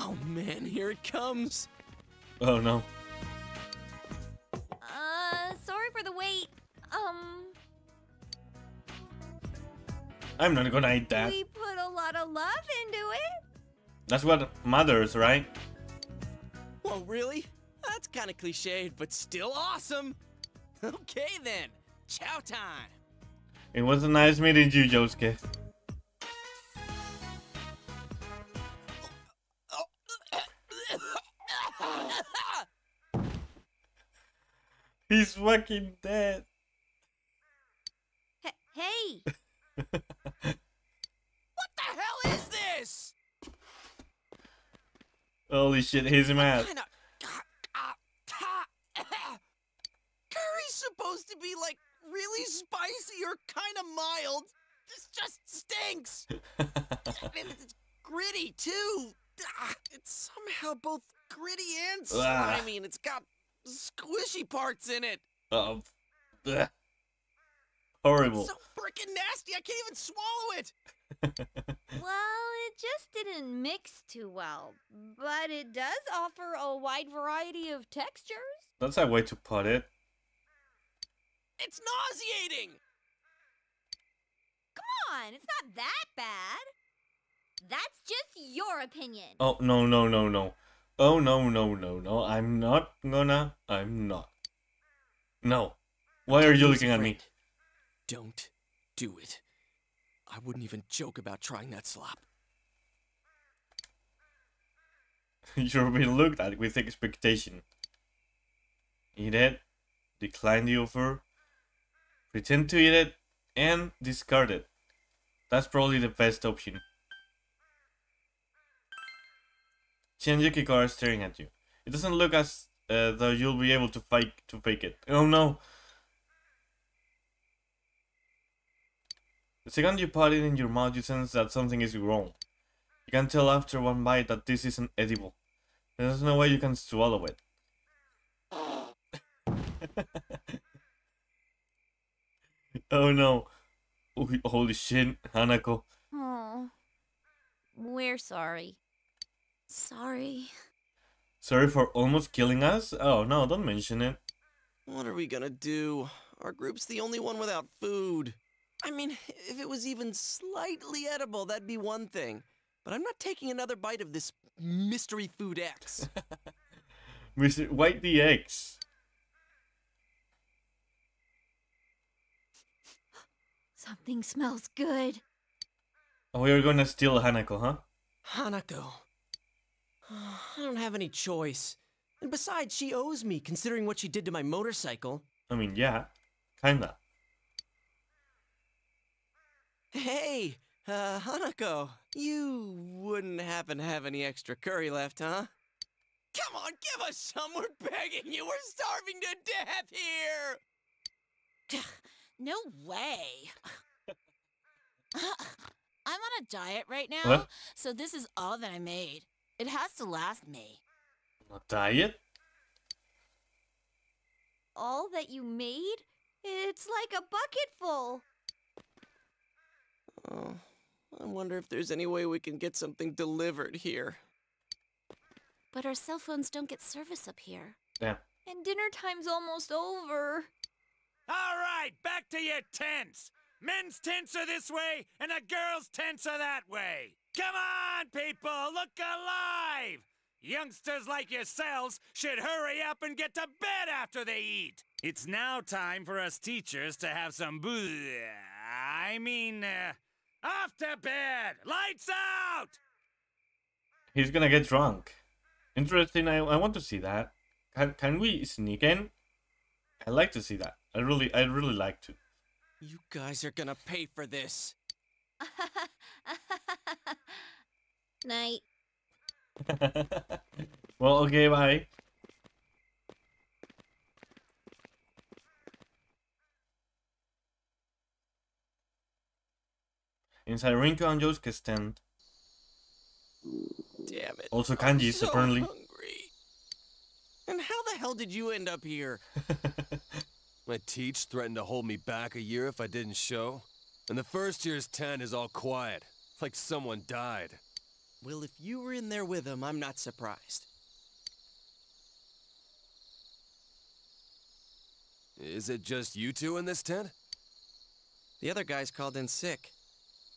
Oh man, here it comes. Oh no. Uh, sorry for the wait. Um, I'm not gonna eat that. we put a lot of love into it. That's what matters, right? Whoa, really? That's kind of cliched, but still awesome. Okay then, chow time. It was a nice meeting you, Yosuke. He's fucking dead. H- hey, What the hell is this? Holy shit, he's mad. Kind of. Curry's supposed to be like really spicy or kind of mild. This just stinks. and it's gritty too. Ah, It's somehow both gritty and Ah. slimy, and it's got squishy parts in it. oh, ugh. Horrible. So freaking nasty, I can't even swallow it. well, it just didn't mix too well, but it does offer a wide variety of textures. That's a way to put it. It's nauseating. Come on, it's not that bad. That's just your opinion. Oh, no, no, no, no. Oh, no, no, no, no. I'm not gonna. I'm not. No. Why are you looking at me? Don't do it. I wouldn't even joke about trying that slop. You're being looked at with expectation. eat it, decline the offer, pretend to eat it, and discard it. That's probably the best option. Chen Yukiko is staring at you. It doesn't look as uh, though you'll be able to fake to fake it. Oh no! The second you put it in your mouth, you sense that something is wrong. You can tell after one bite that this isn't edible. There's no way you can swallow it. oh no. Oh, holy shit, Hanako. Oh, we're sorry. Sorry. Sorry for almost killing us? Oh no, don't mention it. What are we gonna do? Our group's the only one without food. I mean, if it was even slightly edible, that'd be one thing. But I'm not taking another bite of this mystery food X. Mr. White the Something smells good. Oh, we are gonna steal Hanako, huh? Hanako. I don't have any choice. And besides, she owes me, considering what she did to my motorcycle. I mean, yeah, kinda. Hey, uh, Hanako, you wouldn't happen to have any extra curry left, huh? Come on, give us some. We're begging you. We're starving to death here. No way. I'm on a diet right now, What? so this is all that I made. It has to last me. A diet? All that you made? It's like a bucket full. Oh, I wonder if there's any way we can get something delivered here. But our cell phones don't get service up here. Yeah. And dinner time's almost over. All right, back to your tents. Men's tents are this way, and the girls' tents are that way. Come on, people, look alive! Youngsters like yourselves should hurry up and get to bed after they eat. It's now time for us teachers to have some boo. I mean, uh, off to bed! Lights out! He's gonna get drunk. Interesting, I, I want to see that. Can, can we sneak in? I'd like to see that. I really, I really like to. You guys are gonna pay for this. Night. well, okay, bye. Inside Rinku and Yosuke's tent. Damn it. Also I'm Kanji's, so apparently. hungry. And how the hell did you end up here? My teach threatened to hold me back a year if I didn't show. And the first year's tent is all quiet, like someone died. Well, if you were in there with him, I'm not surprised. Is it just you two in this tent? The other guys called in sick.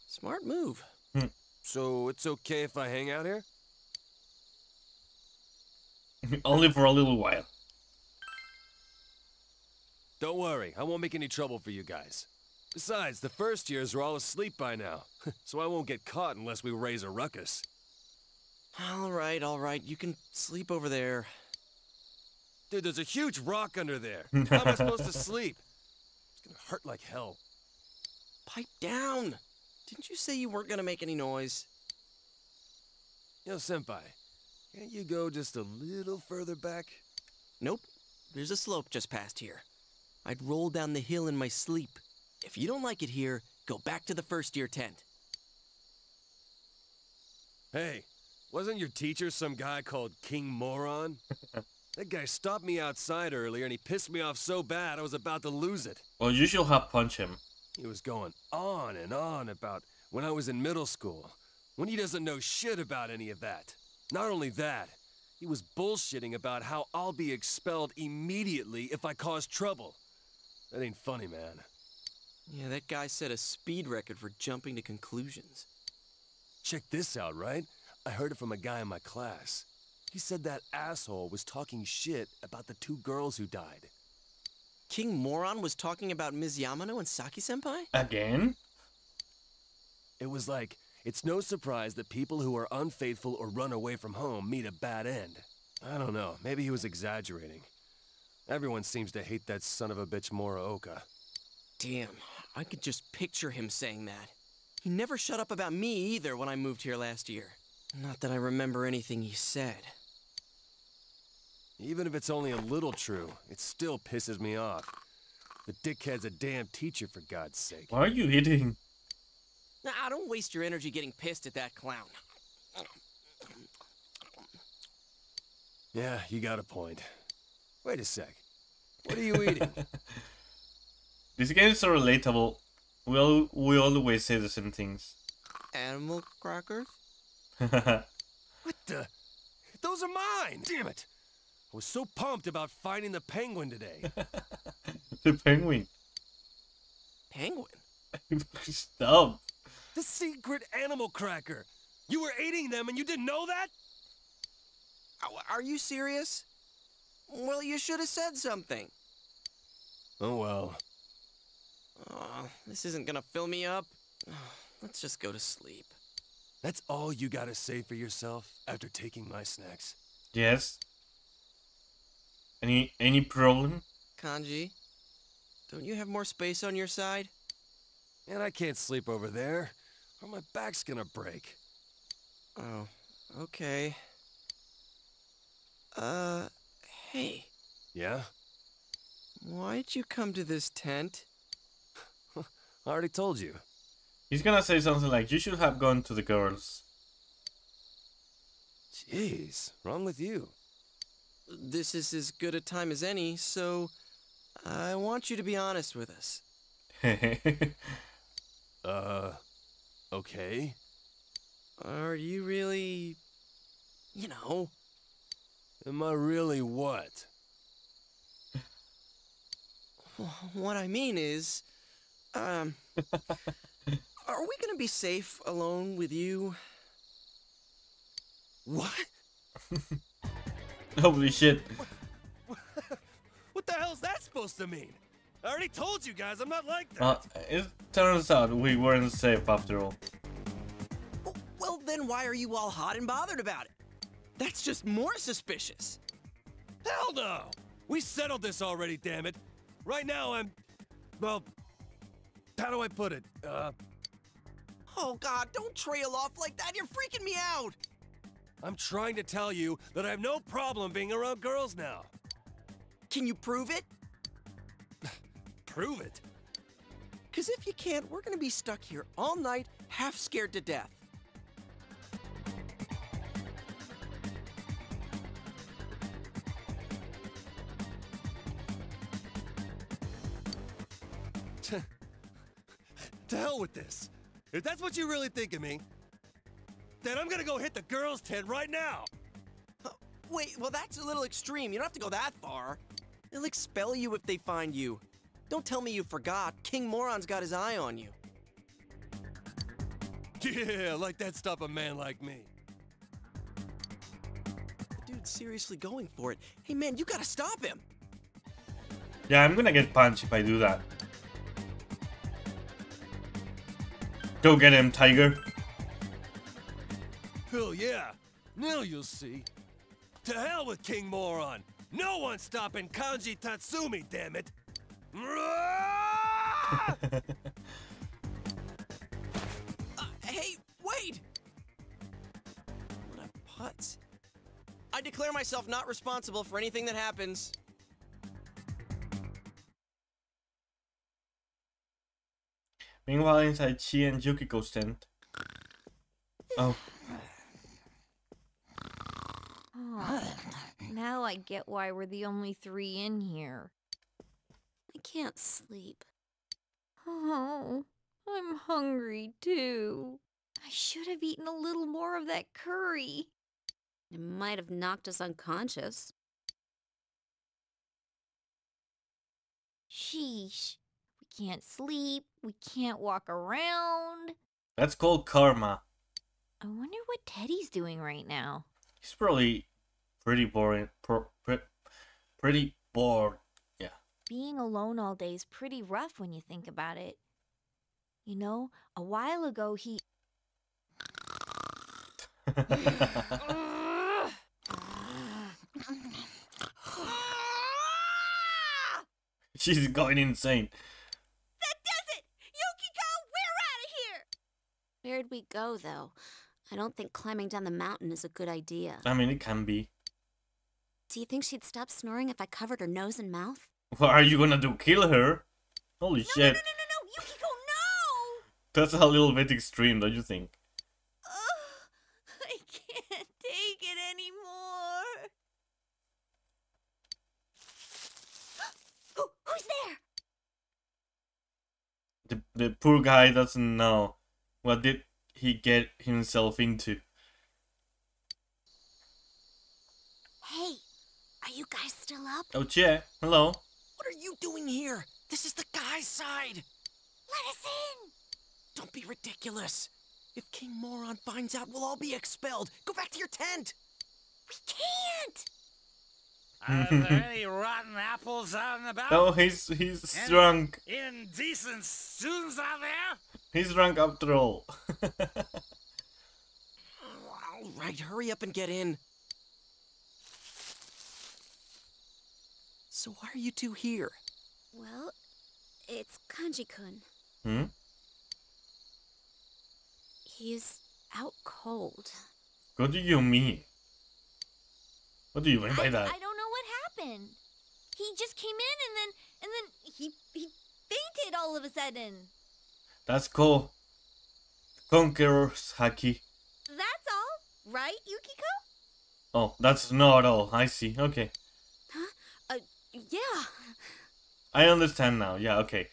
Smart move. Hmm. So it's okay if I hang out here? Only for a little while. Don't worry, I won't make any trouble for you guys. Besides, the first years are all asleep by now, so I won't get caught unless we raise a ruckus. All right, all right. You can sleep over there. Dude, there's a huge rock under there. How am I supposed to sleep? It's gonna hurt like hell. Pipe down. Didn't you say you weren't gonna make any noise? Yo, Senpai, can't you go just a little further back? Nope. There's a slope just past here. I'd roll down the hill in my sleep. If you don't like it here, go back to the first year tent. Hey, wasn't your teacher some guy called King Moron? that guy stopped me outside earlier and he pissed me off so bad I was about to lose it. Well, you should have punched him. He was going on and on about when I was in middle school, when he doesn't know shit about any of that. Not only that, he was bullshitting about how I'll be expelled immediately if I cause trouble. That ain't funny, man. Yeah, that guy set a speed record for jumping to conclusions. Check this out, right? I heard it from a guy in my class. He said that asshole was talking shit about the two girls who died. King Moron was talking about Ms. Yamano and Saki Senpai? Again? It was like, it's no surprise that people who are unfaithful or run away from home meet a bad end. I don't know, maybe he was exaggerating. Everyone seems to hate that son of a bitch Morooka. Damn, I could just picture him saying that. He never shut up about me either when I moved here last year. Not that I remember anything he said. Even if it's only a little true, it still pisses me off. The dickhead's a damn teacher, for God's sake. Why are you hitting? Nah, don't waste your energy getting pissed at that clown. Yeah, you got a point. Wait a sec. What are you eating? These games are relatable. We all we always say the same things. Animal crackers? what the? Those are mine! Damn it! I was so pumped about finding the penguin today. the penguin. Penguin? Stop. The secret animal cracker. You were eating them and you didn't know that? Are you serious? Well, you should have said something. Oh well. Aw, this isn't gonna fill me up. Let's just go to sleep. That's all you gotta say for yourself after taking my snacks. Yes. Any any problem? Kanji, don't you have more space on your side? And I can't sleep over there, or my back's gonna break. Oh, okay. Uh, hey, Yeah? why'd you come to this tent? I already told you. He's gonna say something like, "You should have gone to the girls." Jeez, wrong with you? This is as good a time as any, so I want you to be honest with us. Uh, okay. Are you really, you know, Am I really what? what I mean is, um, are we gonna be safe alone with you? What? Holy shit! What the hell's that supposed to mean? I already told you guys I'm not like that. Uh, it turns out we weren't safe after all. Well, then why are you all hot and bothered about it? That's just more suspicious. Hell no! We settled this already, damn it. Right now I'm, well, how do I put it? Uh, Oh God, don't trail off like that. You're freaking me out. I'm trying to tell you that I have no problem being around girls now. Can you prove it? Prove it. Because if you can't, we're gonna be stuck here all night, half scared to death. To hell with this. If that's what you really think of me, then I'm gonna go hit the girls' tent right now. Wait, well, that's a little extreme. You don't have to go that far. They'll expel you if they find you. Don't tell me you forgot. King Moron's got his eye on you. Yeah, like that stop a man like me. The dude's seriously going for it. Hey, man, you gotta stop him. Yeah, I'm gonna get punched if I do that. Go get him, Tiger. Hell yeah. Now you'll see. To hell with King Moron. No one's stopping Kanji Tatsumi, damn it. Uh, hey, wait! What a putz. I declare myself not responsible for anything that happens. Meanwhile, inside Chie and Yukiko's tent. Oh, Oh, now I get why we're the only three in here. I can't sleep. Oh, I'm hungry too. I should have eaten a little more of that curry. It might have knocked us unconscious. Sheesh. Can't sleep. We can't walk around. that's called karma. I wonder what Teddy's doing right now. He's probably pretty boring. Pretty bored. Yeah. Being alone all day is pretty rough when you think about it. You know, a while ago he. She's going insane. That does it! Yukiko, we're out of here! Where'd we go, though? I don't think climbing down the mountain is a good idea. I mean, it can be. Do you think she'd stop snoring if I covered her nose and mouth? What are you gonna do? Kill her? Holy No, shit. no, no, no, no, no! Yukiko, no! That's a little bit extreme, don't you think? Ugh, I can't take it anymore. Who, who's there? The, the poor guy doesn't know. What did he get himself into? Hey, are you guys still up? Oh, yeah. Hello. What are you doing here? This is the guy's side. Let us in. Don't be ridiculous. If King Moron finds out, we'll all be expelled. Go back to your tent. We can't. Are there any rotten apples out and about? Oh, he's he's drunk. Indecent students out there? He's drunk after all. All right, hurry up and get in. So why are you two here? Well, it's Kanji-kun. hmm? He's out cold. What do you mean? What do you mean by I, that? I don't know what happened. He just came in and then and then he he fainted all of a sudden. That's cool. Conqueror's haki. That's all, right, Yukiko? Oh, that's not all. I see. Okay. Huh? Uh, yeah. I understand now. Yeah, okay.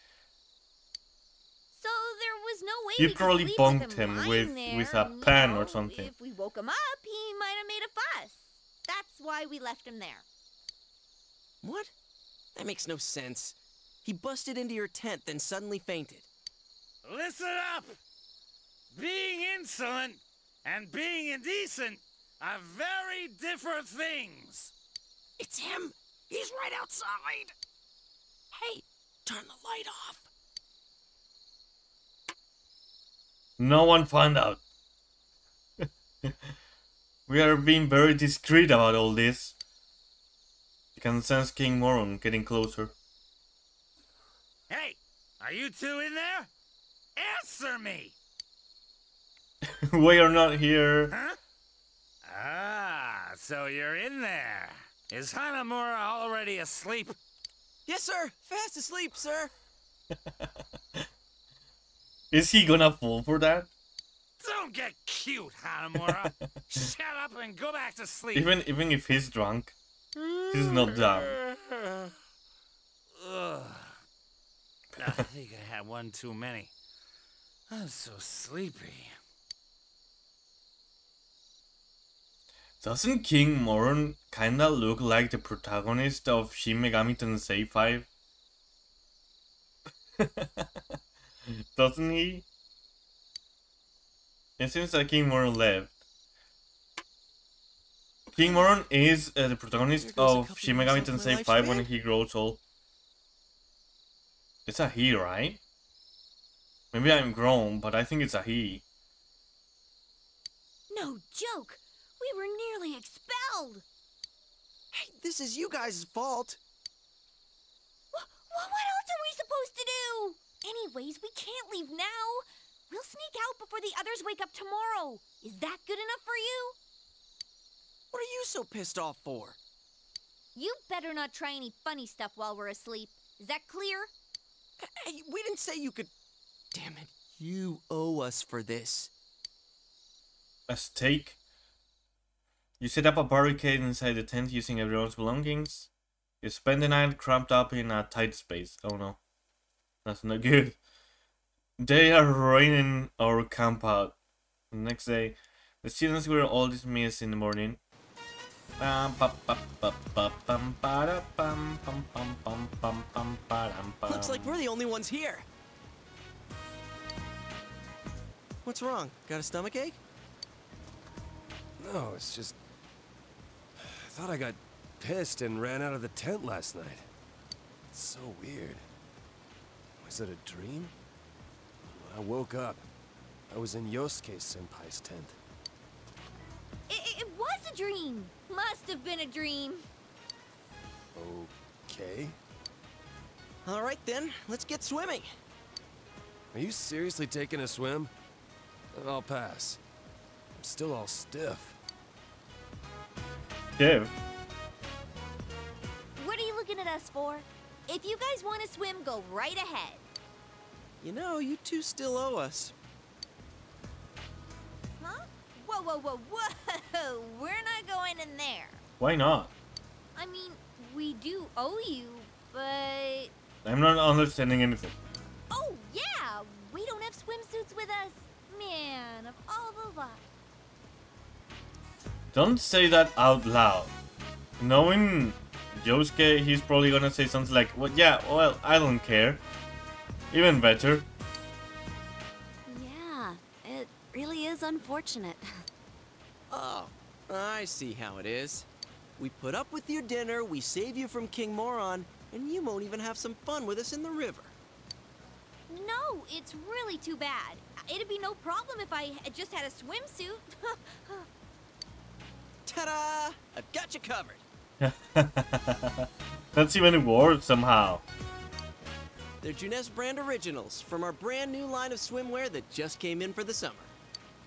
So there was no way You could probably bonked him, him lying with- there, with a and, you pen or something. If we woke him up, he might have made a fuss. That's why we left him there. What? That makes no sense. He busted into your tent, then suddenly fainted. Listen up! Being insolent and being indecent are very different things. It's him! He's right outside! Hey, turn the light off. No one found out. we are being very discreet about all this. You can sense King Moron getting closer. Hey, are you two in there? Answer me! we are not here. Huh? Ah, so you're in there. Is Hanamura already asleep? Yes, sir! Fast asleep, sir! Is he gonna fall for that? Don't get cute, Hanamura. Shut up and go back to sleep. Even even if he's drunk, he's not dumb. Ugh. I think I had one too many. I'm so sleepy. Doesn't King Moron kinda look like the protagonist of Shin Megami Tensei 5? Doesn't he? It seems like King Moron left. King Moron is uh, the protagonist There goes a of couple Shin Megami off Tensei 5 when he grows old. It's a he, right? Maybe I'm grown, but I think it's a he. No joke. We were nearly expelled. Hey, this is you guys' fault. Wh- wh- what else are we supposed to do? Anyways, we can't leave now. We'll sneak out before the others wake up tomorrow. Is that good enough for you? What are you so pissed off for? You better not try any funny stuff while we're asleep. Is that clear? Hey, we didn't say you could. Damn it, you owe us for this. A stake? You set up a barricade inside the tent using everyone's belongings. You spend the night cramped up in a tight space. Oh no. That's not good. They are raining our camp out. The next day, the students were all dismissed in the morning. Looks like we're the only ones here. What's wrong? Got a stomach ache? No, it's just. I thought I got pissed and ran out of the tent last night. It's so weird. Was it a dream? I woke up. I was in Yosuke Senpai's tent. It, it, it was a dream. Must have been a dream. Okay. All right then, let's get swimming. Are you seriously taking a swim? I'll pass. I'm still all stiff. Dev. What are you looking at us for? If you guys want to swim, go right ahead. You know, you two still owe us. Huh? Whoa, whoa, whoa, whoa! We're not going in there. Why not? I mean, we do owe you, but... I'm not understanding anything. Oh, yeah! We don't have swimsuits with us. Man, of all the luck. Don't say that out loud. Knowing Yosuke, he's probably gonna say something like, well, yeah, well, I don't care. Even better. Yeah, it really is unfortunate. Oh, I see how it is. We put up with your dinner, we save you from King Moron, and you won't even have some fun with us in the river. No, it's really too bad. It'd be no problem if I had just had a swimsuit. Ta-da! I've got you covered. That's even worse somehow. They're Junes brand originals from our brand new line of swimwear that just came in for the summer.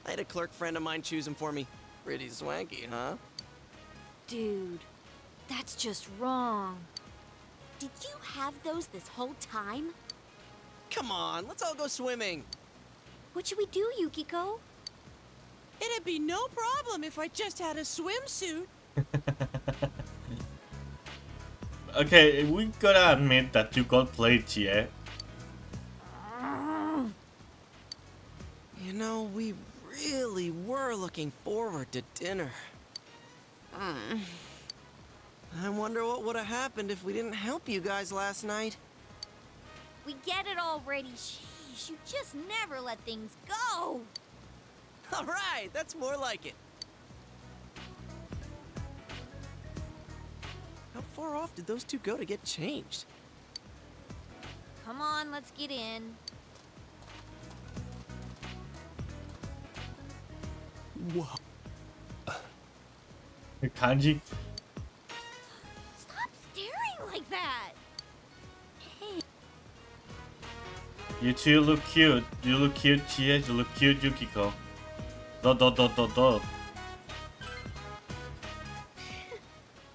I had a clerk friend of mine choose them for me. Pretty swanky, huh? Dude, that's just wrong. Did you have those this whole time? Come on, let's all go swimming. What should we do, Yukiko? It'd be no problem if I just had a swimsuit. Okay, we gotta admit that you got played, yeah. You know, we really were looking forward to dinner. Mm. I wonder what would have happened if we didn't help you guys last night. We get it already. Sheesh, you just never let things go. All right, that's more like it. How far off did those two go to get changed? Come on, let's get in. Whoa. Kanji. Stop staring like that. You two look cute. You look cute, Chie. You look cute, Yukiko. Dot dot dot dot dot.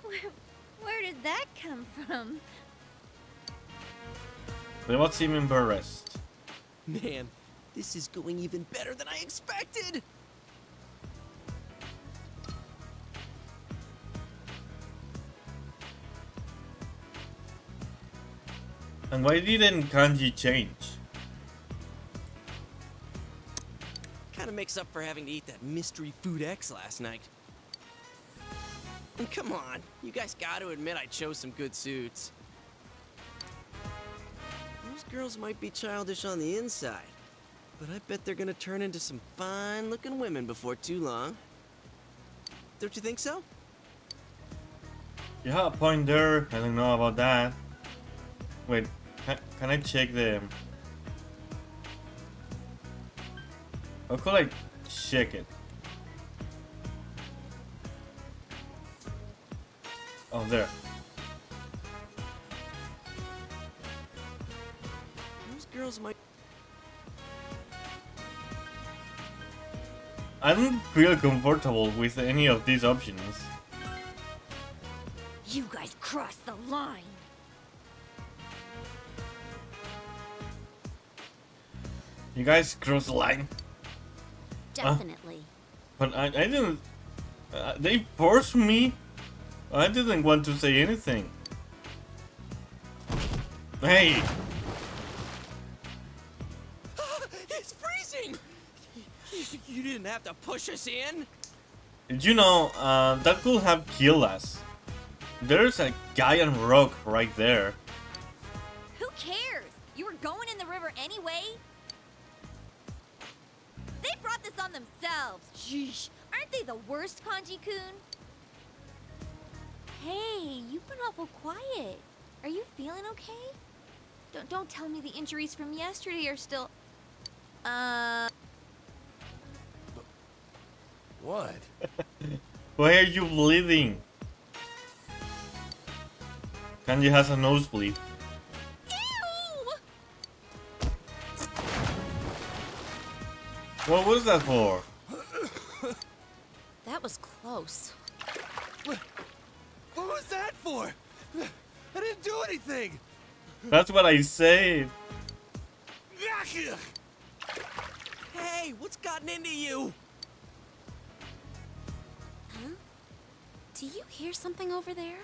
where, where did that come from? But what's him embarrassed? Man, this is going even better than I expected. And why didn't Kanji change? Kind of makes up for having to eat that mystery food X last night. And come on, you guys got to admit I chose some good suits. Those girls might be childish on the inside, but I bet they're gonna turn into some fine-looking women before too long. Don't you think so? You have a point there. I don't know about that. Wait, can I check the... I check it? Oh, there. Those girls might. I don't feel comfortable with any of these options. You guys crossed the line. You guys cross the line. Definitely. But I, I didn't... Uh, they forced me. I didn't want to say anything. Hey! it's freezing! You, you didn't have to push us in. You know, uh, that could have killed us. There's a giant rock right there. Who cares? You were going in the river anyway. They brought this on themselves. Sheesh. Aren't they the worst, Kanji-kun? Hey, you've been awful quiet. Are you feeling okay? Don't don't tell me the injuries from yesterday are still. Uh. What? Why are you bleeding? Kanji has a nosebleed. What was that for? That was close. What was that for? I didn't do anything. That's what I said. Hey, what's gotten into you? Huh? Do you hear something over there?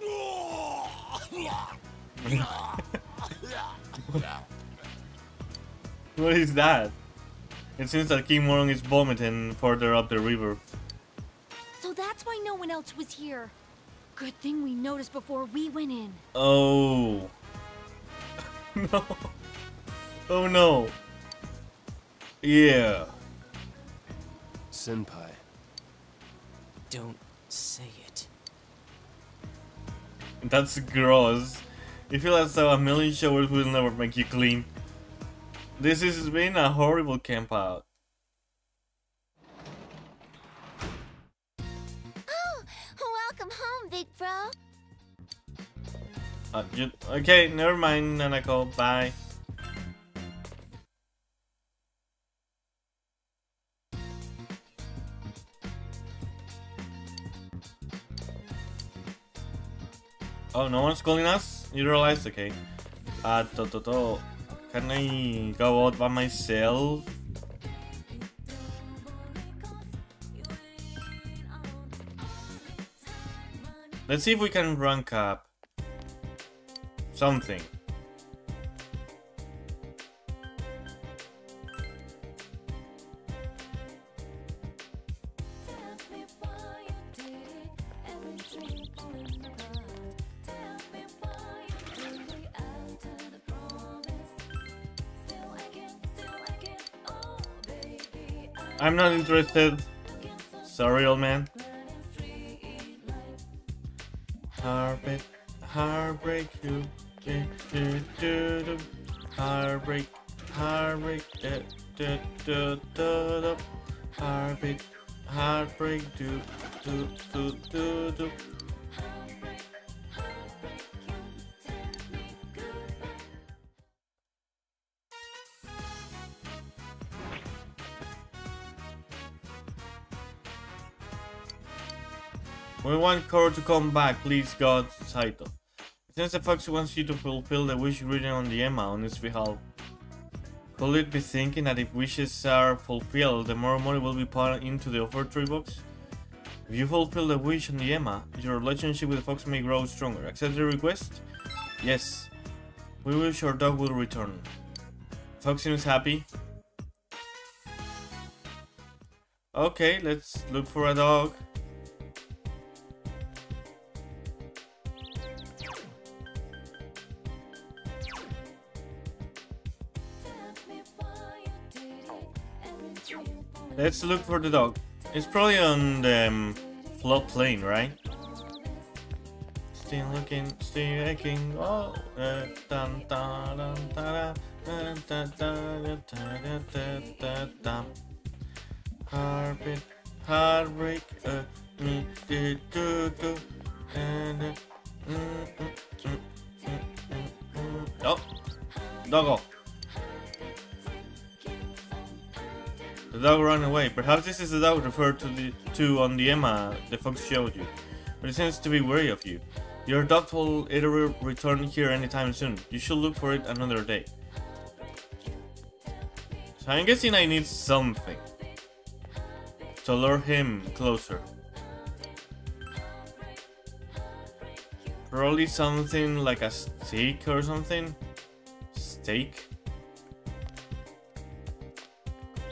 What is that? It seems that King Moron is vomiting further up the river. So that's why no one else was here. Good thing we noticed before we went in. Oh. no. Oh no. Yeah. Senpai. Don't say it. That's gross. You feel as though a million showers will never make you clean. This has been a horrible camp out. Oh, welcome home, big bro. Uh, ju- okay, never mind, Nanako. Bye. Oh, no one's calling us? You realize? Okay. Uh, to, to, to. Can I go out by myself? Let's see if we can rank up something. Interested. Sorry, old man. Heartbreak, heartbreak, you, do, do, do, do. Heartbreak, heartbreak, da, do, da, da, da. Heartbreak, heartbreak, do, do, do, do, do. Want Koro to come back, please God, Saito. Since the fox wants you to fulfill the wish written on the ema on its behalf. Could it be thinking that if wishes are fulfilled, the more money will be put into the offertory box? If you fulfill the wish on the ema, your relationship with the fox may grow stronger. Accept the request? Yes. We wish our dog will return. Fox seems happy. Okay, let's look for a dog. Let's look for the dog. It's probably on the um, floodplain, right? Still looking, still aching. Oh, uh, dun, dun, dun, dun, dun, dun, dun, dun, dun, dun, dun. Heartbeat, heartbreak, uh, me, do, do, do, and, uh, mm, mm, mm, mm, mm, mm. Oh, doggo. The dog ran away. Perhaps this is the dog referred to the to on the ema the fox showed you. But it seems to be wary of you. Your dog will either return here anytime soon. You should look for it another day. So I'm guessing I need something to lure him closer. Probably something like a steak or something. Steak?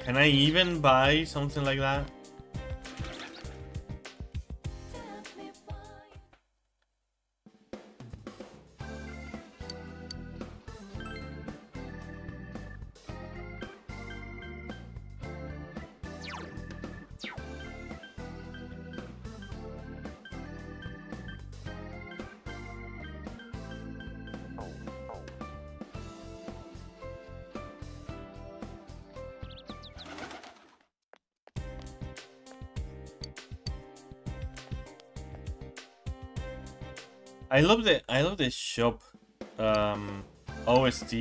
Can I even buy something like that? I love the I love the shop um, OST.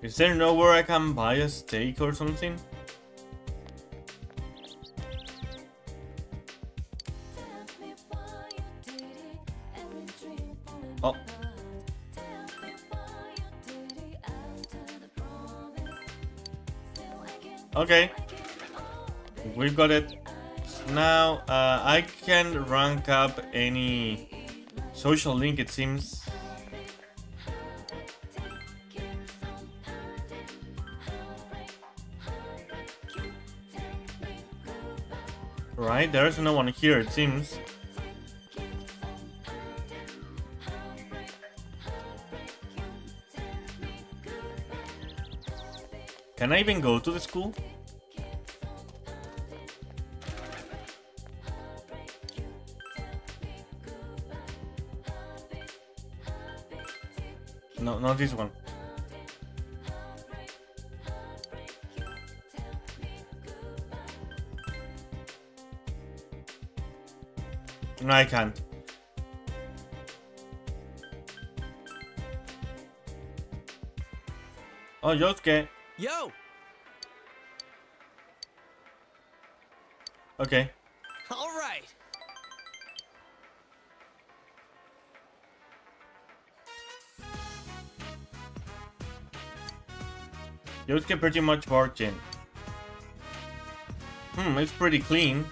Is there nowhere I can buy a steak or something? Okay. We've got it. Now, uh, I can rank up any social link, it seems. Right, there's no one here, it seems. Can I even go to the school? No, not this one. No, I can't. Oh, Yosuke. Yo! Okay. All right. Yosuke pretty much barked in. Hmm, it's pretty clean.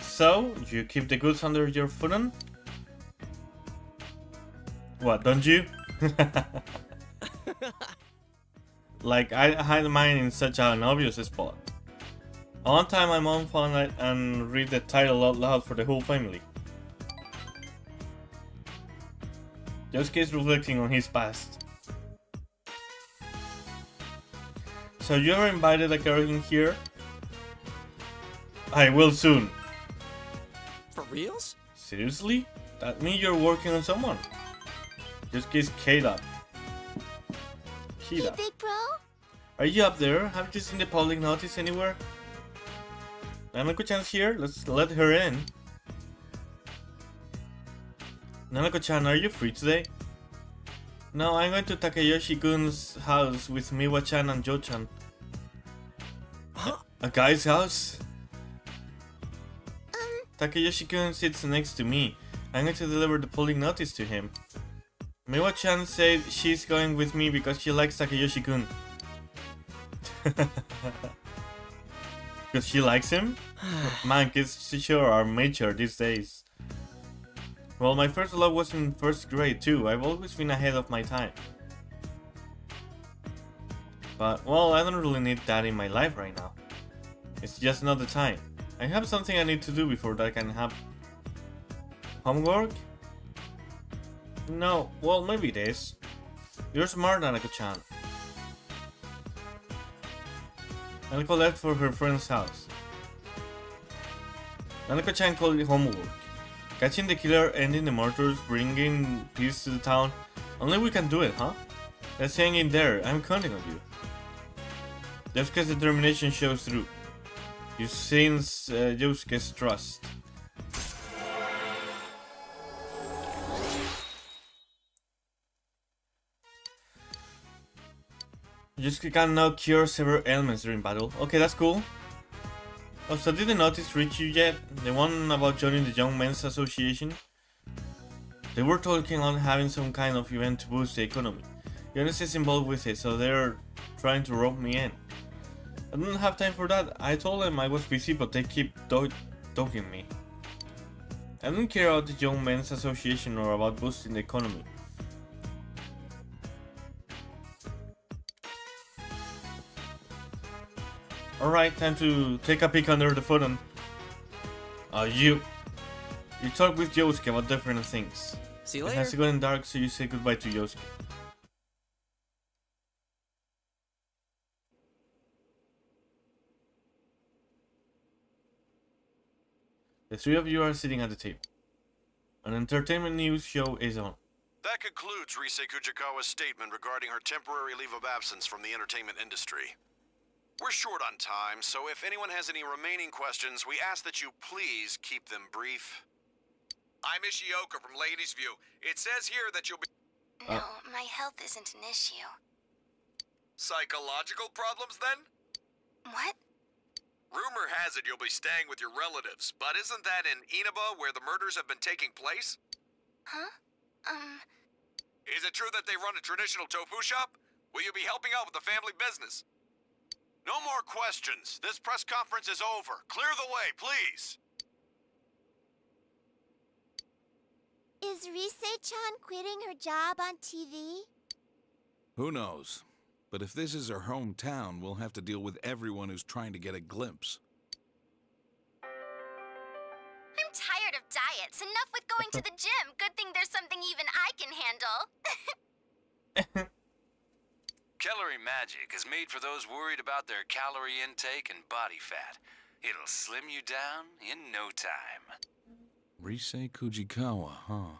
So, you keep the goods under your futon? What, don't you? like, I hide mine in such an obvious spot. One time my mom found it and read the title out loud for the whole family. Yosuke is reflecting on his past. So you ever invited a girl in here? I will soon. For reals? Seriously? That means you're working on someone. Just kiss Kate up. Kate Hey, big bro. Are you up there? Have you seen the public notice anywhere? Nanako-chan's here. Let's let her in. Nanako-chan, are you free today? No, I'm going to Takayoshi-kun's house with Miwa-chan and Jo-chan. Huh? A guy's house? Um, Takayoshi-kun sits next to me. I'm going to deliver the public notice to him. Miwa-chan said she's going with me because she likes Takayoshi-kun. because she likes him? Man, kids sure are mature these days. Well, my first love was in first grade too. I've always been ahead of my time. But, well, I don't really need that in my life right now. It's just not the time. I have something I need to do before that can happen. Homework? No, well, maybe it is. You're smart, Nanako-chan. Nanako left for her friend's house. Nanako-chan called it homework. Catching the killer, ending the murders, bringing peace to the town. Only we can do it, huh? Let's hang in there. I'm counting on you. Yosuke's determination shows through. You sense uh, Yosuke's trust. Yosuke can now cure several ailments during battle. Okay, that's cool. Also, so didn't notice reach you yet? The one about joining the Young Men's Association? They were talking on having some kind of event to boost the economy. Junes is involved with it, so they're trying to rope me in. I don't have time for that. I told them I was busy, but they keep do dogging me. I don't care about the Young Men's Association or about boosting the economy. Alright, time to take a peek under the futon. Uh, you. You talk with Yosuke about different things. See you It later. has gotten dark, so you say goodbye to Yosuke. The three of you are sitting at the table. An entertainment news show is on. That concludes Rise Kujikawa's statement regarding her temporary leave of absence from the entertainment industry. We're short on time, so if anyone has any remaining questions, we ask that you please keep them brief. I'm Ishioka from Ladies View. It says here that you'll be. No, my health isn't an issue. Psychological problems, then? What? Rumor has it you'll be staying with your relatives, but isn't that in Inaba where the murders have been taking place? Huh? Um, Is it true that they run a traditional tofu shop? Will you be helping out with the family business? No more questions. This press conference is over. Clear the way, please. Is Rise-chan quitting her job on TV? Who knows? But if this is her hometown, we'll have to deal with everyone who's trying to get a glimpse. I'm tired of diets. Enough with going to the gym. Good thing there's something even I can handle. Calorie Magic is made for those worried about their calorie intake and body fat. It'll slim you down in no time. Rise Kujikawa, huh?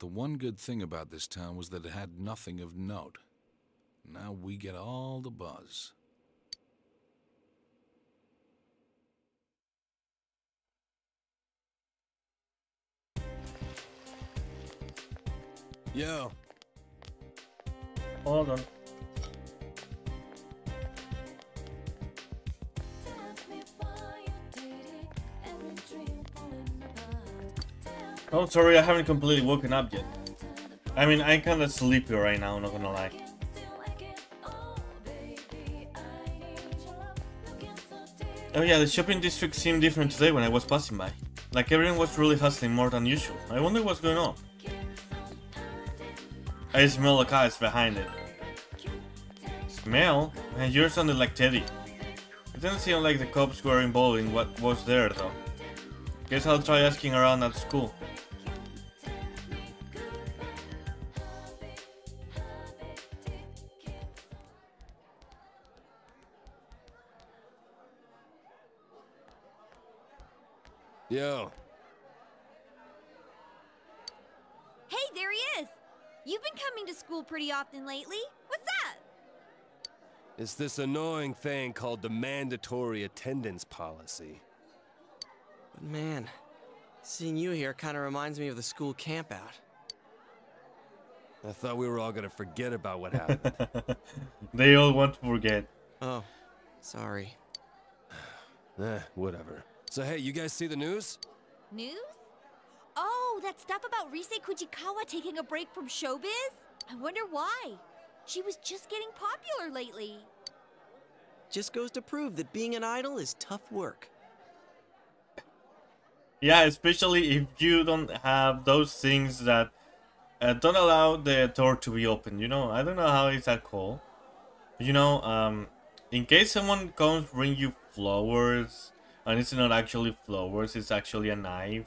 The one good thing about this town was that it had nothing of note. Now we get all the buzz. Yo, Hold on. Oh, sorry, I haven't completely woken up yet. I mean, I'm kinda sleepy right now, not gonna lie. Oh yeah, the shopping district seemed different today when I was passing by. Like everyone was really hustling more than usual. I wonder what's going on. I smell the cars behind it. Smell? Man, you're sounding like Teddy. It didn't seem like the cops were involved in what was there though. Guess I'll try asking around at school. Yo, Hey, there he is. You've been coming to school pretty often lately. What's that? it's this annoying thing called the mandatory attendance policy. But man, seeing you here kind of reminds me of the school campout. I thought we were all gonna forget about what happened. they all want to forget. Oh, sorry. eh, whatever. So hey, you guys see the news? News? Oh, that stuff about Rise Kujikawa taking a break from showbiz? I wonder why. She was just getting popular lately. Just goes to prove that being an idol is tough work. Yeah, especially if you don't have those things that uh, don't allow the door to be open. You know, I don't know how is that called. You know, um, in case someone comes bring you flowers and it's not actually flowers, it's actually a knife.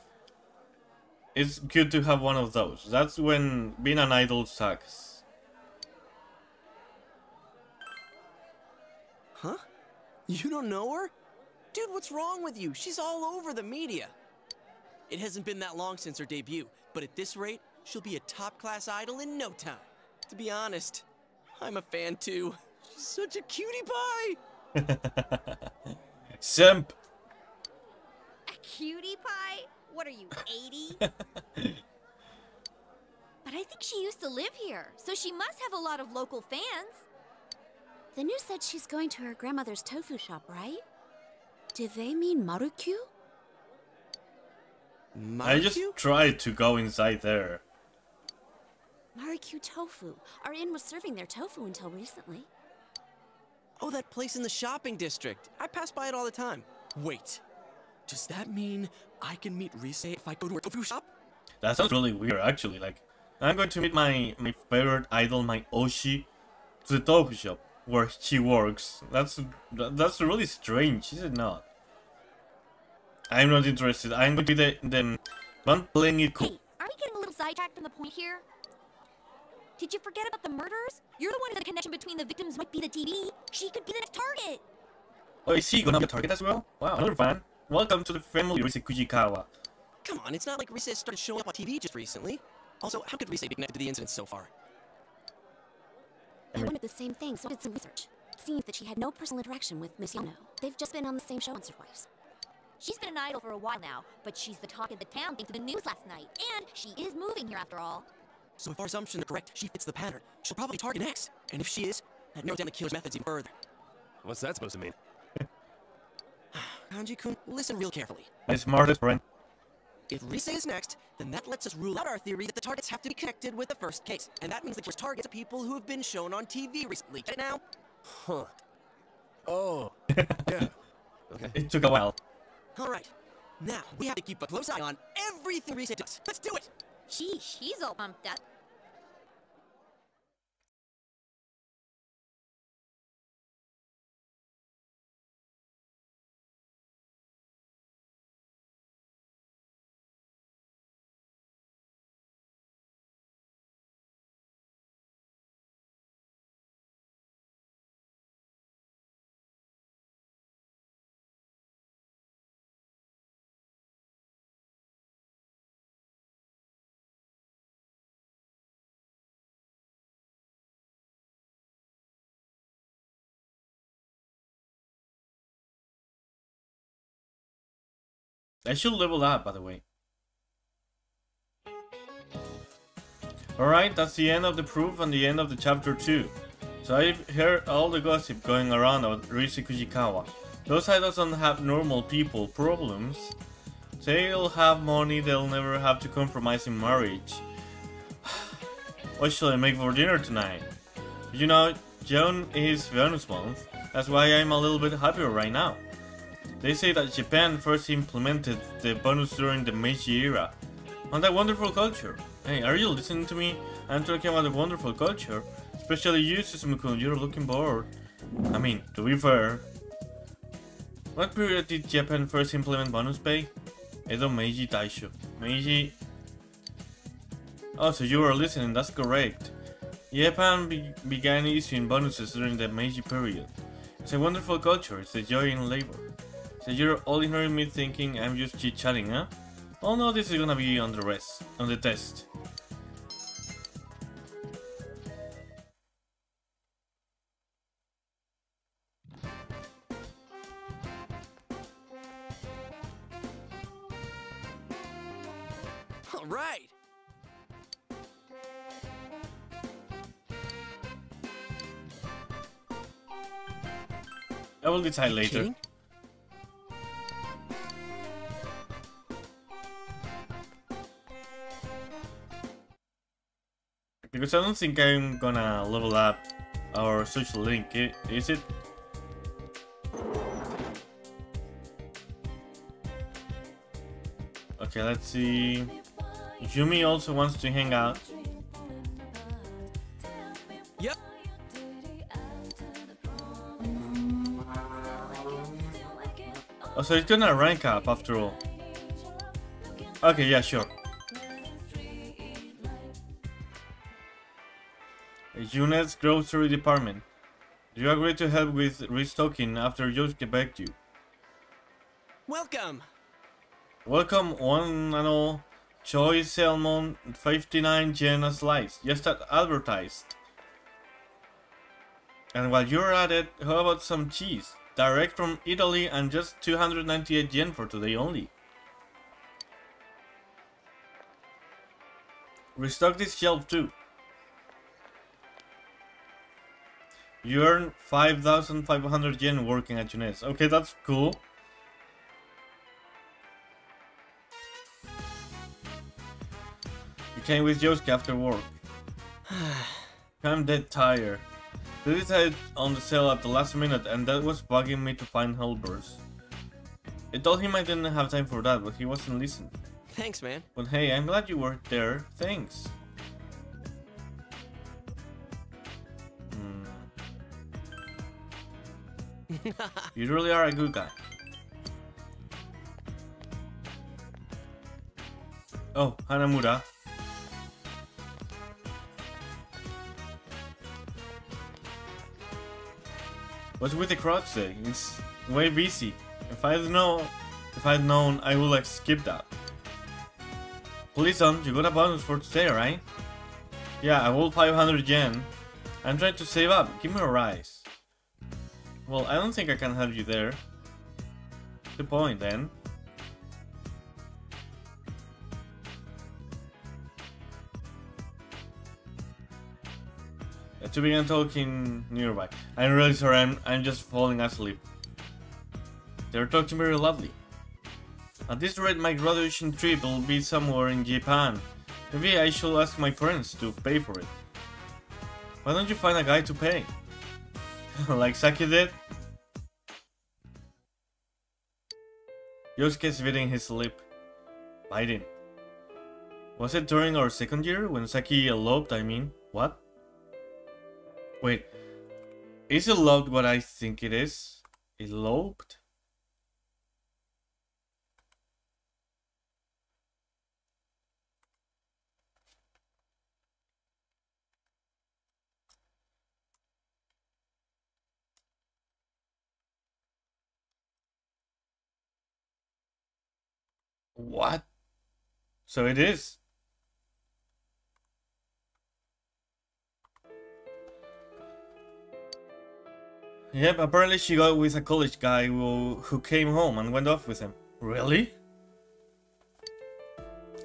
It's good to have one of those. That's when being an idol sucks. Huh? You don't know her? Dude, what's wrong with you? She's all over the media. It hasn't been that long since her debut, but at this rate, she'll be a top class idol in no time. To be honest, I'm a fan too. She's such a cutie pie. Simp. A cutie pie? What are you, 80? but I think she used to live here, so she must have a lot of local fans. The news said she's going to her grandmother's tofu shop, right? Do they mean Marukyu? I just tried to go inside there. Marukyu Tofu. Our inn was serving their tofu until recently. Oh, that place in the shopping district. I pass by it all the time. Wait, does that mean I can meet Rise if I go to her tofu shop? That sounds really weird, actually. Like, I'm going to meet my my favorite idol, my Oshi, to the tofu shop where she works. That's that's really strange, is it not? I'm not interested. I'm going to be the the one playing it cool. Hey, are we getting a little sidetracked from the point here? Did you forget about the murders? You're the one who the connection between the victims might be the TV. She could be the next target. Oh, is she gonna be a target as well? Wow, another fan. Welcome to the family, Rise Kujikawa. Come on, it's not like Rise started showing up on TV just recently. Also, how could Rise be connected to the incidents so far? I wondered the same thing, so I did some research. It Seems that she had no personal interaction with Miss Yano. They've just been on the same show once or twice. She's been an idol for a while now, but she's the talk of the town thanks to the news last night. And she is moving here after all. So if our assumptions are correct, she fits the pattern. She'll probably target X. And if she is, That narrows down the killer's methods even further. What's that supposed to mean? Kanji-kun, listen real carefully. My smartest friend. If Rise is next, then that lets us rule out our theory that the targets have to be connected with the first case. And that means the killer's targets are people who have been shown on TV recently. Get it now? Huh. Oh. yeah. Okay. It took a while. Alright. Now, we have to keep a close eye on everything Rise does. Let's do it! Sheesh, he's all pumped up. I should level up, by the way. Alright, that's the end of the proof and the end of the chapter 2. So I've heard all the gossip going around about Rise Kujikawa. Those idols don't have normal people problems. They'll have money, they'll never have to compromise in marriage. what shall I make for dinner tonight? You know, June is Venus month, that's why I'm a little bit happier right now. They say that Japan first implemented the bonus during the Meiji era. On that wonderful culture. Hey, are you listening to me? I'm talking about the wonderful culture. Especially you, Susumu-kun, you're looking bored. I mean, to be fair. What period did Japan first implement bonus pay? Edo Meiji Taisho. Meiji... Oh, so you were listening, that's correct. Japan be began issuing bonuses during the Meiji period. It's a wonderful culture, it's a joy in labor. So you're all ignoring me thinking I'm just chit-chatting, huh? Oh no, this is gonna be on the rest, on the test. Alright! I will decide later. Because I don't think I'm gonna level up our social link, is it? Okay, let's see. Yumi also wants to hang out. Yep. Oh, so it's gonna rank up after all. Okay, yeah, sure. Junet's grocery department. Do you agree to help with restocking after Yosuke begged you? Welcome! Welcome one and all. Choice salmon, 59 yen a slice, just as advertised. And while you're at it, how about some cheese? Direct from Italy and just 298 yen for today only. Restock this shelf too. You earn 5,500 yen working at Junes. Okay, that's cool. You came with Yosuke after work. I'm dead tired. They decided on the sale at the last minute and that was bugging me to find helpers. I told him I didn't have time for that, but he wasn't listening. Thanks, man. But hey, I'm glad you were there. Thanks. You really are a good guy. Oh, Hanamura. What's with the crowd today? It's way busy. If I'd know, if I'd known, I would like skip that. Please don't, you got a bonus for today, right? Yeah, I will 500 yen. I'm trying to save up, give me a rise. Well, I don't think I can help you there. The point then. Uh, to begin talking nearby. I'm really sorry, I'm, I'm just falling asleep. They're talking very loudly. At this rate, my graduation trip will be somewhere in Japan. Maybe I should ask my parents to pay for it. Why don't you find a guy to pay? like Saki did? Yosuke's biting his lip. Biting. Was it during our second year when Saki eloped, I mean? What? Wait. Is eloped what I think it is? Eloped? What? So it is. Yep, apparently she got with a college guy who, who came home and went off with him. Really?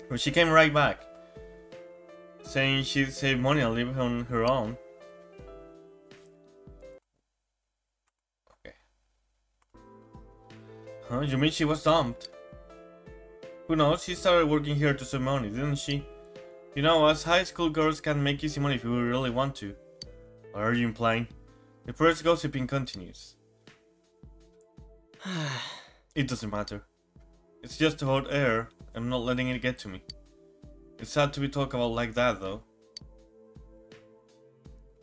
But she came right back, saying she'd save money and live on her own. Okay. Huh? You mean she was dumped? Who knows, she started working here to save money, didn't she? You know, us high school girls can make easy money if we really want to. What are you implying? The press gossiping continues. it doesn't matter. It's just hot air. I'm not letting it get to me. It's sad to be talked about like that, though.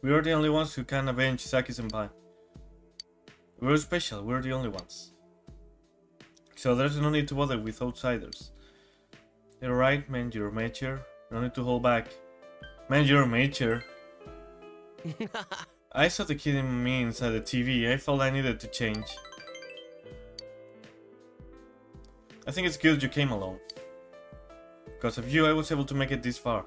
We are the only ones who can avenge Saki-senpai. We're special, we're the only ones. So there's no need to bother with outsiders. You're right, man, you're mature. No need to hold back. Man, you're mature. I saw the kid in me inside the TV. I felt I needed to change. I think it's good you came along. Because of you, I was able to make it this far.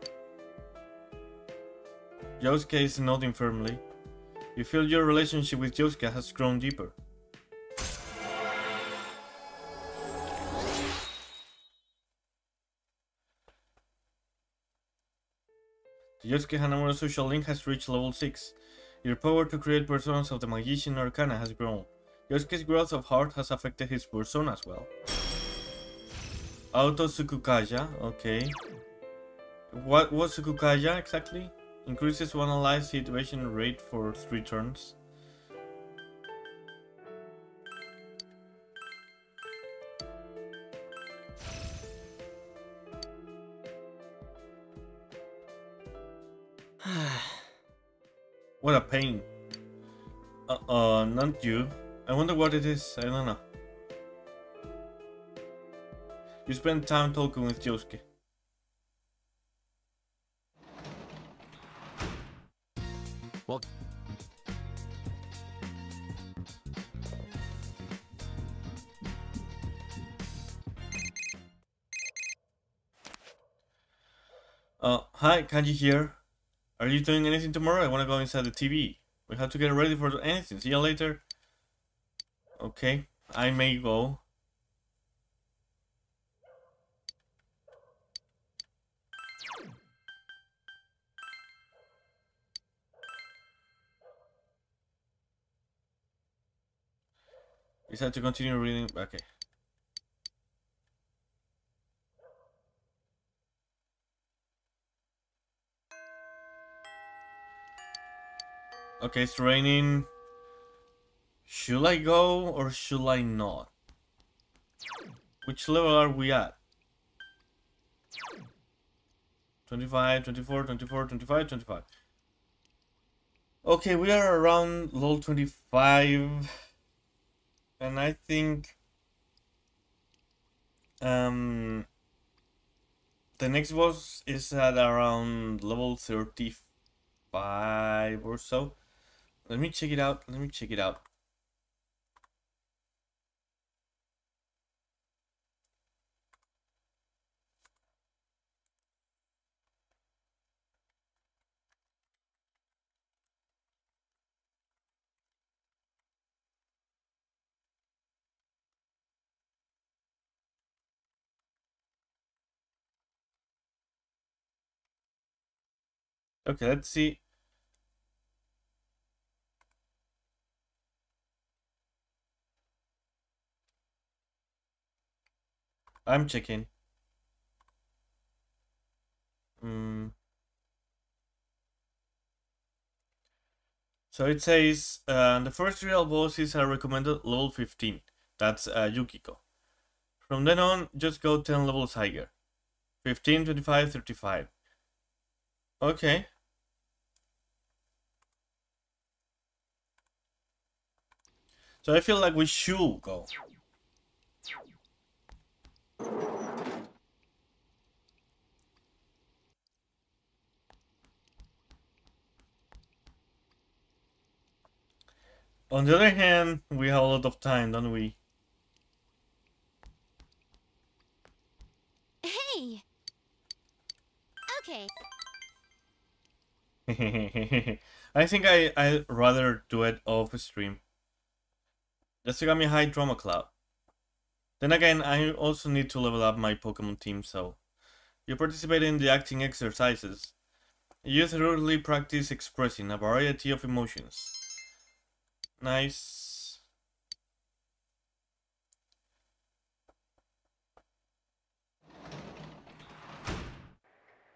Yosuke is nodding firmly. You feel your relationship with Yosuke has grown deeper. Yosuke Hanamura social link has reached level 6. Your power to create personas of the Magician Arcana has grown. Yosuke's growth of heart has affected his persona as well. Auto Sukukaja, okay. What was Sukukaja exactly? Increases one alive situation rate for 3 turns. What a pain. Uh, uh, not you. I wonder what it is. I don't know. You spend time talking with Yosuke. Well, Uh, hi, Kanji here. Are you doing anything tomorrow? I wanna go inside the TV. We have to get ready for anything. See you later. Okay, I may go. Decide to continue reading. Okay. Okay, it's raining. Should I go or should I not? Which level are we at? 25, 24, 24, 25, 25. Okay, we are around level 25. And I think... Um, the next boss is at around level 35 or so. Let me check it out. Let me check it out. Okay, let's see. I'm checking. Mm. So it says uh, the first real bosses are recommended level 15. That's uh, Yukiko. From then on, just go 10 levels higher. 15, 25, 35. Okay. So I feel like we should go. On the other hand, we have a lot of time, don't we? Hey! Okay. I think I I rather do it off stream. Just to get me high drama cloud. Then again, I also need to level up my Pokemon team, so you participate in the acting exercises. You thoroughly practice expressing a variety of emotions. Nice.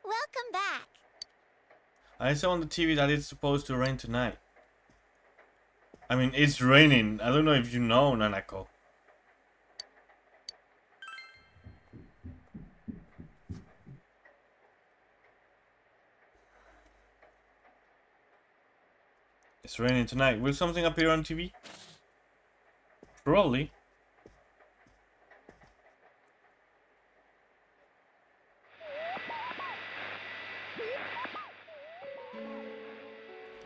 Welcome back. I saw on the TV that it's supposed to rain tonight. I mean, it's raining. I don't know if you know, Nanako. It's raining tonight. Will something appear on TV? Probably.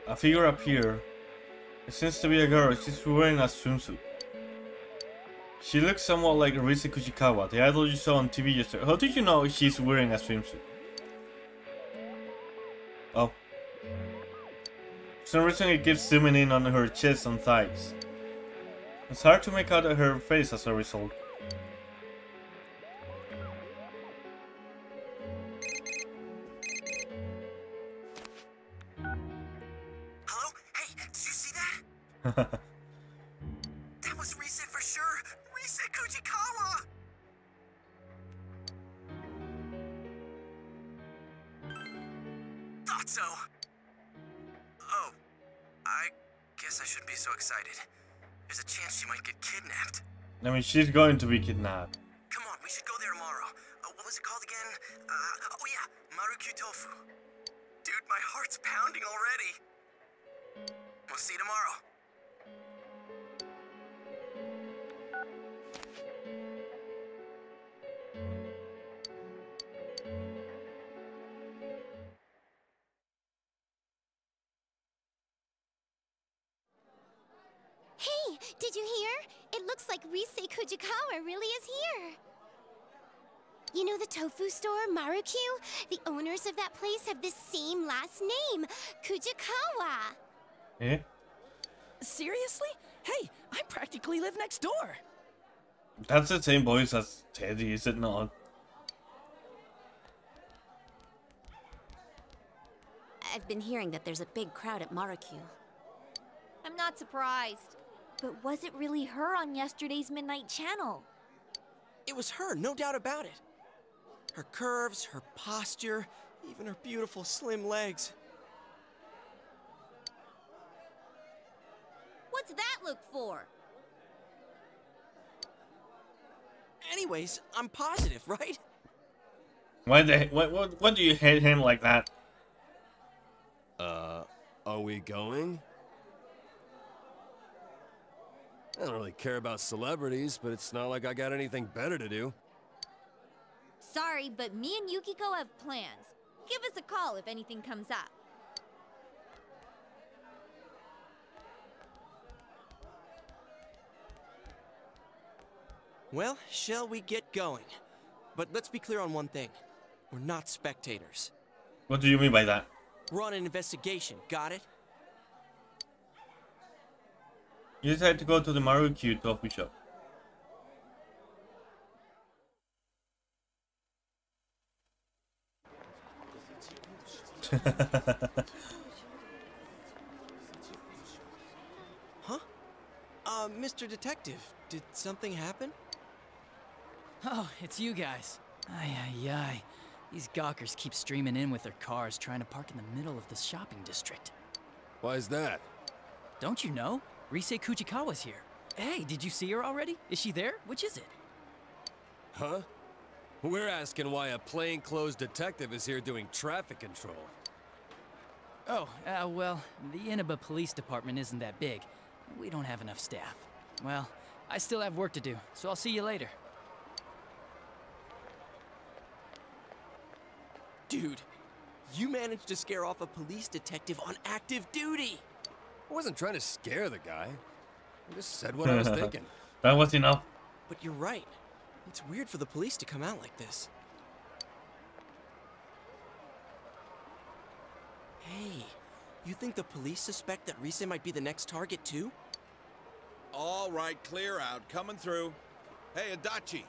A figure appeared. It seems to be a girl. She's wearing a swimsuit. She looks somewhat like Rise Kujikawa, the idol you saw on TV yesterday. How did you know she's wearing a swimsuit? Some reason it keeps zooming in on her chest and thighs. It's hard to make out her face as a result. Hello? Hey, did you see that? That might get kidnapped. I mean, she's going to be kidnapped. Come on, we should go there tomorrow. Uh, what was it called again? Uh, oh yeah, Marukyu Tofu. Dude, my heart's pounding already. We'll see you tomorrow. Kujikawa really is here. You know the tofu store, Marukyu? The owners of that place have the same last name, Kujikawa. Eh? Seriously? Hey, I practically live next door. That's the same voice as Teddy, is it not? I've been hearing that there's a big crowd at Marukyu. I'm not surprised. But was it really her on yesterday's Midnight Channel? It was her, no doubt about it. Her curves, her posture, even her beautiful slim legs. What's that look for? Anyways, I'm positive, right? Why the what what what do you hate him like that? Uh, are we going? I don't really care about celebrities, but it's not like I got anything better to do. Sorry, but me and Yukiko have plans. Give us a call if anything comes up. Well, shall we get going? But let's be clear on one thing. We're not spectators. What do you mean by that? We're on an investigation, got it? You decided to go to the Marukyu coffee shop. Huh? Uh, Mr. Detective, did something happen? Oh, it's you guys. Ay, ay, ay. These gawkers keep streaming in with their cars trying to park in the middle of the shopping district. Why is that? Don't you know? Rise Kujikawa's here. Hey, did you see her already? Is she there? Which is it? Huh? We're asking why a plainclothes detective is here doing traffic control. Oh, uh, well, the Inaba Police Department isn't that big. We don't have enough staff. Well, I still have work to do, so I'll see you later. Dude, you managed to scare off a police detective on active duty. I wasn't trying to scare the guy. I just said what I was thinking. That was enough. But you're right. It's weird for the police to come out like this. Hey, you think the police suspect that Rise might be the next target too? All right, clear out. Coming through. Hey, Adachi.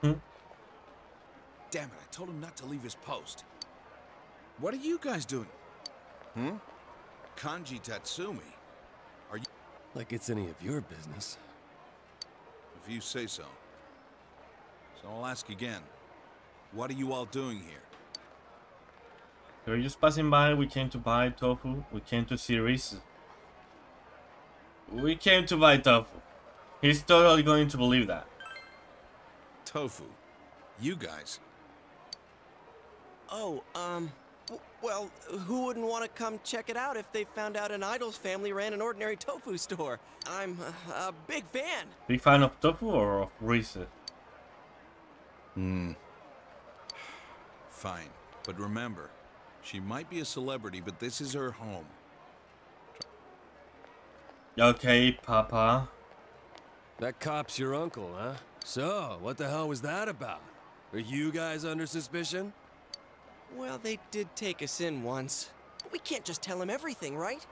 Hmm? Damn it, I told him not to leave his post. What are you guys doing? Hmm? Kanji Tatsumi. Are you... Like it's any of your business. If you say so. So I'll ask again. What are you all doing here? We're just passing by. We came to buy tofu. We came to see Rise. We came to buy tofu. He's totally going to believe that. Tofu. You guys. Oh, um, w- well, who wouldn't want to come check it out if they found out an idol's family ran an ordinary tofu store? I'm uh, a big fan. Big fan of tofu or of Rise? Hmm. Fine. But remember, she might be a celebrity, but this is her home. Okay, Papa. That cop's your uncle, huh? So, what the hell was that about? Are you guys under suspicion? Well, they did take us in once. But we can't just tell him everything, right?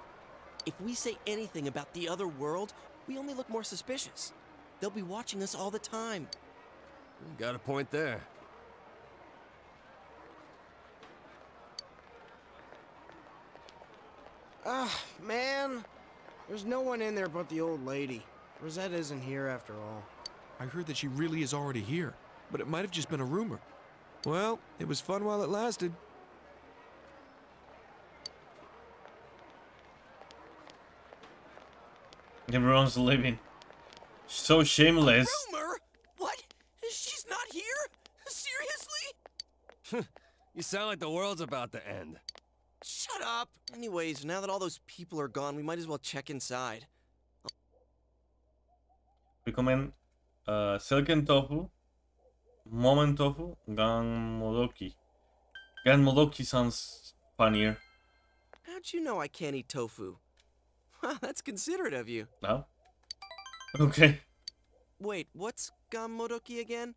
If we say anything about the other world, we only look more suspicious. They'll be watching us all the time. Got a point there. Ah, man. There's no one in there but the old lady. Risette isn't here after all. I heard that she really is already here, but it might have just been a rumor. Well, it was fun while it lasted. Everyone's leaving. So shameless. Rumor? What? She's not here? Seriously? you sound like the world's about to end. Shut up. Anyways, now that all those people are gone, we might as well check inside. We comen uh, silken tofu, momen tofu, gan modoki. Gan modoki sounds funnier. How'd you know I can't eat tofu? Wow, that's considerate of you. No? Okay. Wait, what's gamodoki again?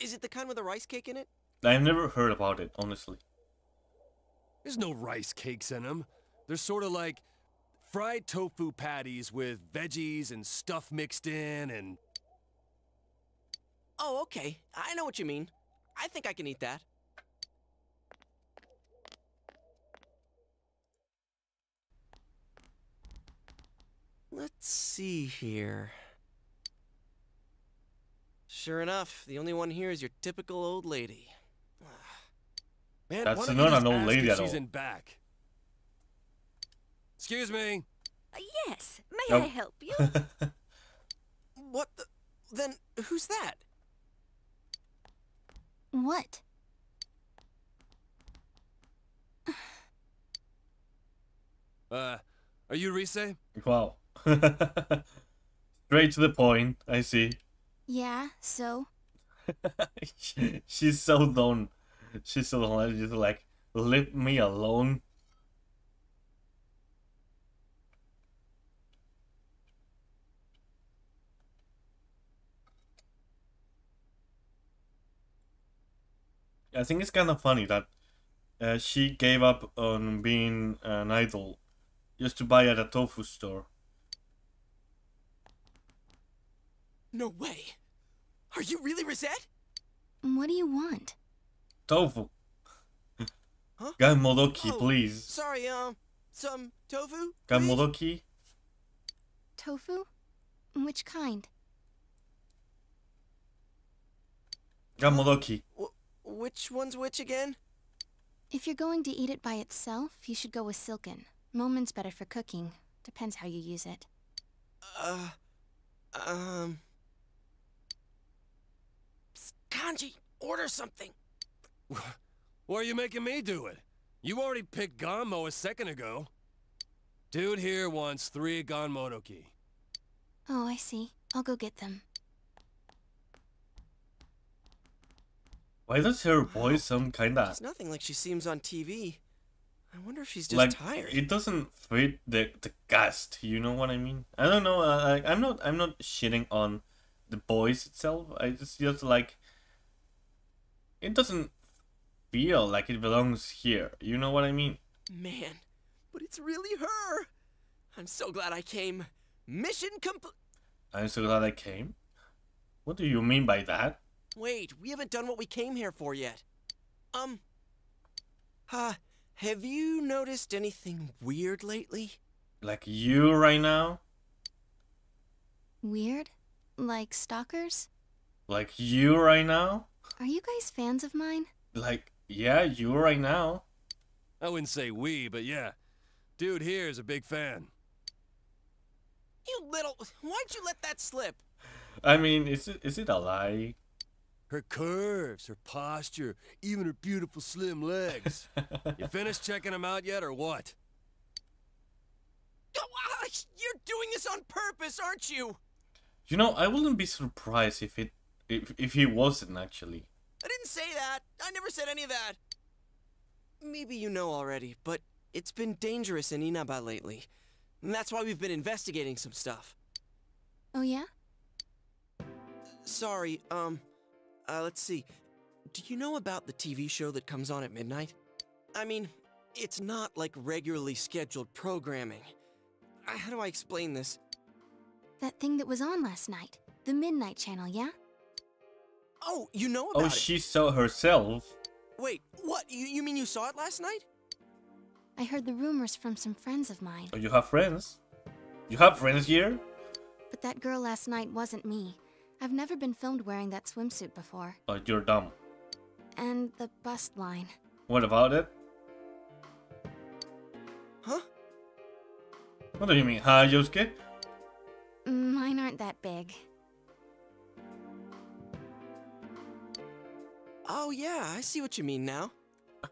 Is it the kind with a rice cake in it? I've never heard about it, honestly. There's no rice cakes in them. They're sort of like fried tofu patties with veggies and stuff mixed in and. Oh, okay. I know what you mean. I think I can eat that. Let's see here. Sure enough, the only one here is your typical old lady. Man, That's don't not you just an old lady if at she's in back. Excuse me. Uh, yes, may Nope. I help you? What the? Then who's that? What? Uh, are you Rise? Wow. Straight to the point, I see. Yeah, so? She's so done. She's so done. Just like, leave me alone. I think it's kind of funny that uh, she gave up on being an idol just to buy at a tofu store. No way. Are you really Risette? What do you want? Tofu. Huh? Gan modoki, Oh, please. Sorry, um, some tofu? Gan modoki? Tofu? Which kind? Gamodoki. Which one's which again? If you're going to eat it by itself, you should go with silken. Momen's better for cooking. Depends how you use it. Uh, um. Psst, Kanji, order something. Why are you making me do it? You already picked Ganmo a second ago. Dude here wants three Ganmodoki. Oh, I see. I'll go get them. Why does her voice sound kinda It's nothing like she seems on TV. I wonder if she's just like tired. it doesn't fit the the cast? You know what I mean? I don't know. I, I'm not. I'm not shitting on the voice itself. I just just like it doesn't feel like it belongs here. You know what I mean? Man, but it's really her. I'm so glad I came. Mission complete. I'm so glad I came. What do you mean by that? Wait, we haven't done what we came here for yet. Um. Uh, have you noticed anything weird lately? Like you right now? Weird? Like stalkers? Like you right now? Are you guys fans of mine? Like yeah, you right now. I wouldn't say we, but yeah. Dude here is a big fan. You little. Why'd you let that slip? I mean, is it is it a lie? Her curves, her posture, even her beautiful slim legs. you finished checking them out yet, or what? Oh, You're doing this on purpose, aren't you? You know, I wouldn't be surprised if it if if he wasn't actually. I didn't say that. I never said any of that. Maybe you know already, but it's been dangerous in Inaba lately. And that's why we've been investigating some stuff. Oh, yeah? Sorry, um, uh, let's see. Do you know about the TV show that comes on at midnight? I mean, it's not like regularly scheduled programming. Uh, How do I explain this? That thing that was on last night. The Midnight Channel, yeah? Oh, you know about Oh, it? she saw herself. Wait, what? You, you mean you saw it last night? I heard the rumors from some friends of mine. Oh, you have friends? You have friends here? But that girl last night wasn't me. I've never been filmed wearing that swimsuit before. Oh, you're dumb. And the bust line. What about it? Huh? What do you mean, huh, Yosuke? Mine aren't that big. Oh, yeah, I see what you mean now.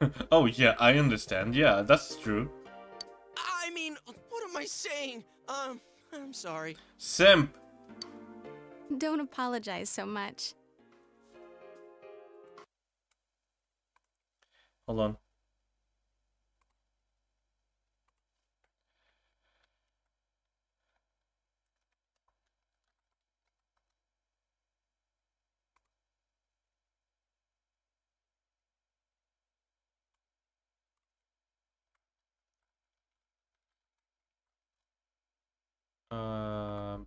oh yeah, I understand. Yeah, that's true. I mean, what am I saying? Um, I'm sorry. Simp. Don't apologize so much. Hold on. Um,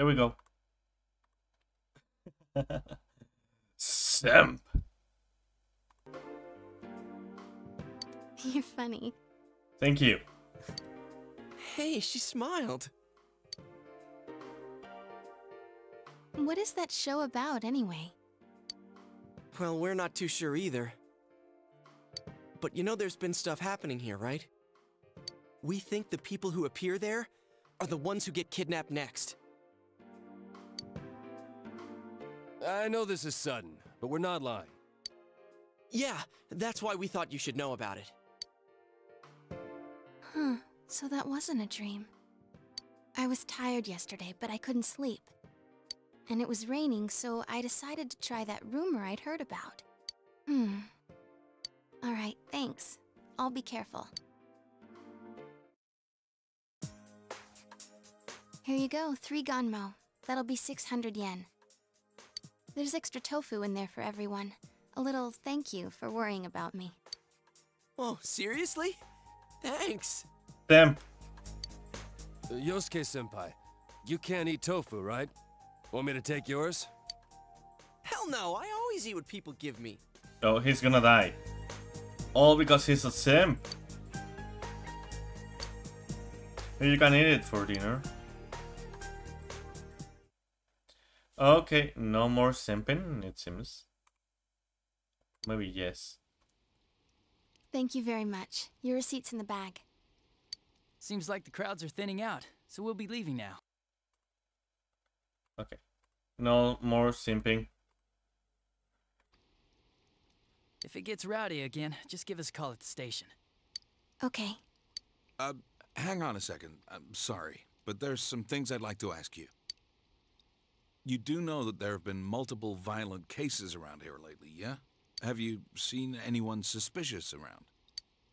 There we go. Simp. You're funny. Thank you. Hey, she smiled. What is that show about, anyway? Well, we're not too sure either. But you know there's been stuff happening here, right? We think the people who appear there are the ones who get kidnapped next. I know this is sudden, but we're not lying. Yeah, that's why we thought you should know about it. Huh, so that wasn't a dream. I was tired yesterday, but I couldn't sleep. And it was raining, so I decided to try that rumor I'd heard about. Hmm. Alright, thanks. I'll be careful. Here you go, three ganmo. That'll be 600 yen. There's extra tofu in there for everyone. A little thank you for worrying about me. Oh, seriously? Thanks. Damn. Uh, Yosuke senpai, you can't eat tofu, right? Want me to take yours? Hell no, I always eat what people give me. Oh, he's gonna die. All because he's a simp. You can eat it for dinner. Okay, no more simping, it seems. Maybe yes. Thank you very much. Your receipt's in the bag. Seems like the crowds are thinning out, so we'll be leaving now. Okay. No more simping. If it gets rowdy again, just give us a call at the station. Okay. Uh, hang on a second. I'm sorry, but there's some things I'd like to ask you. You do know that there have been multiple violent cases around here lately, yeah? Have you seen anyone suspicious around?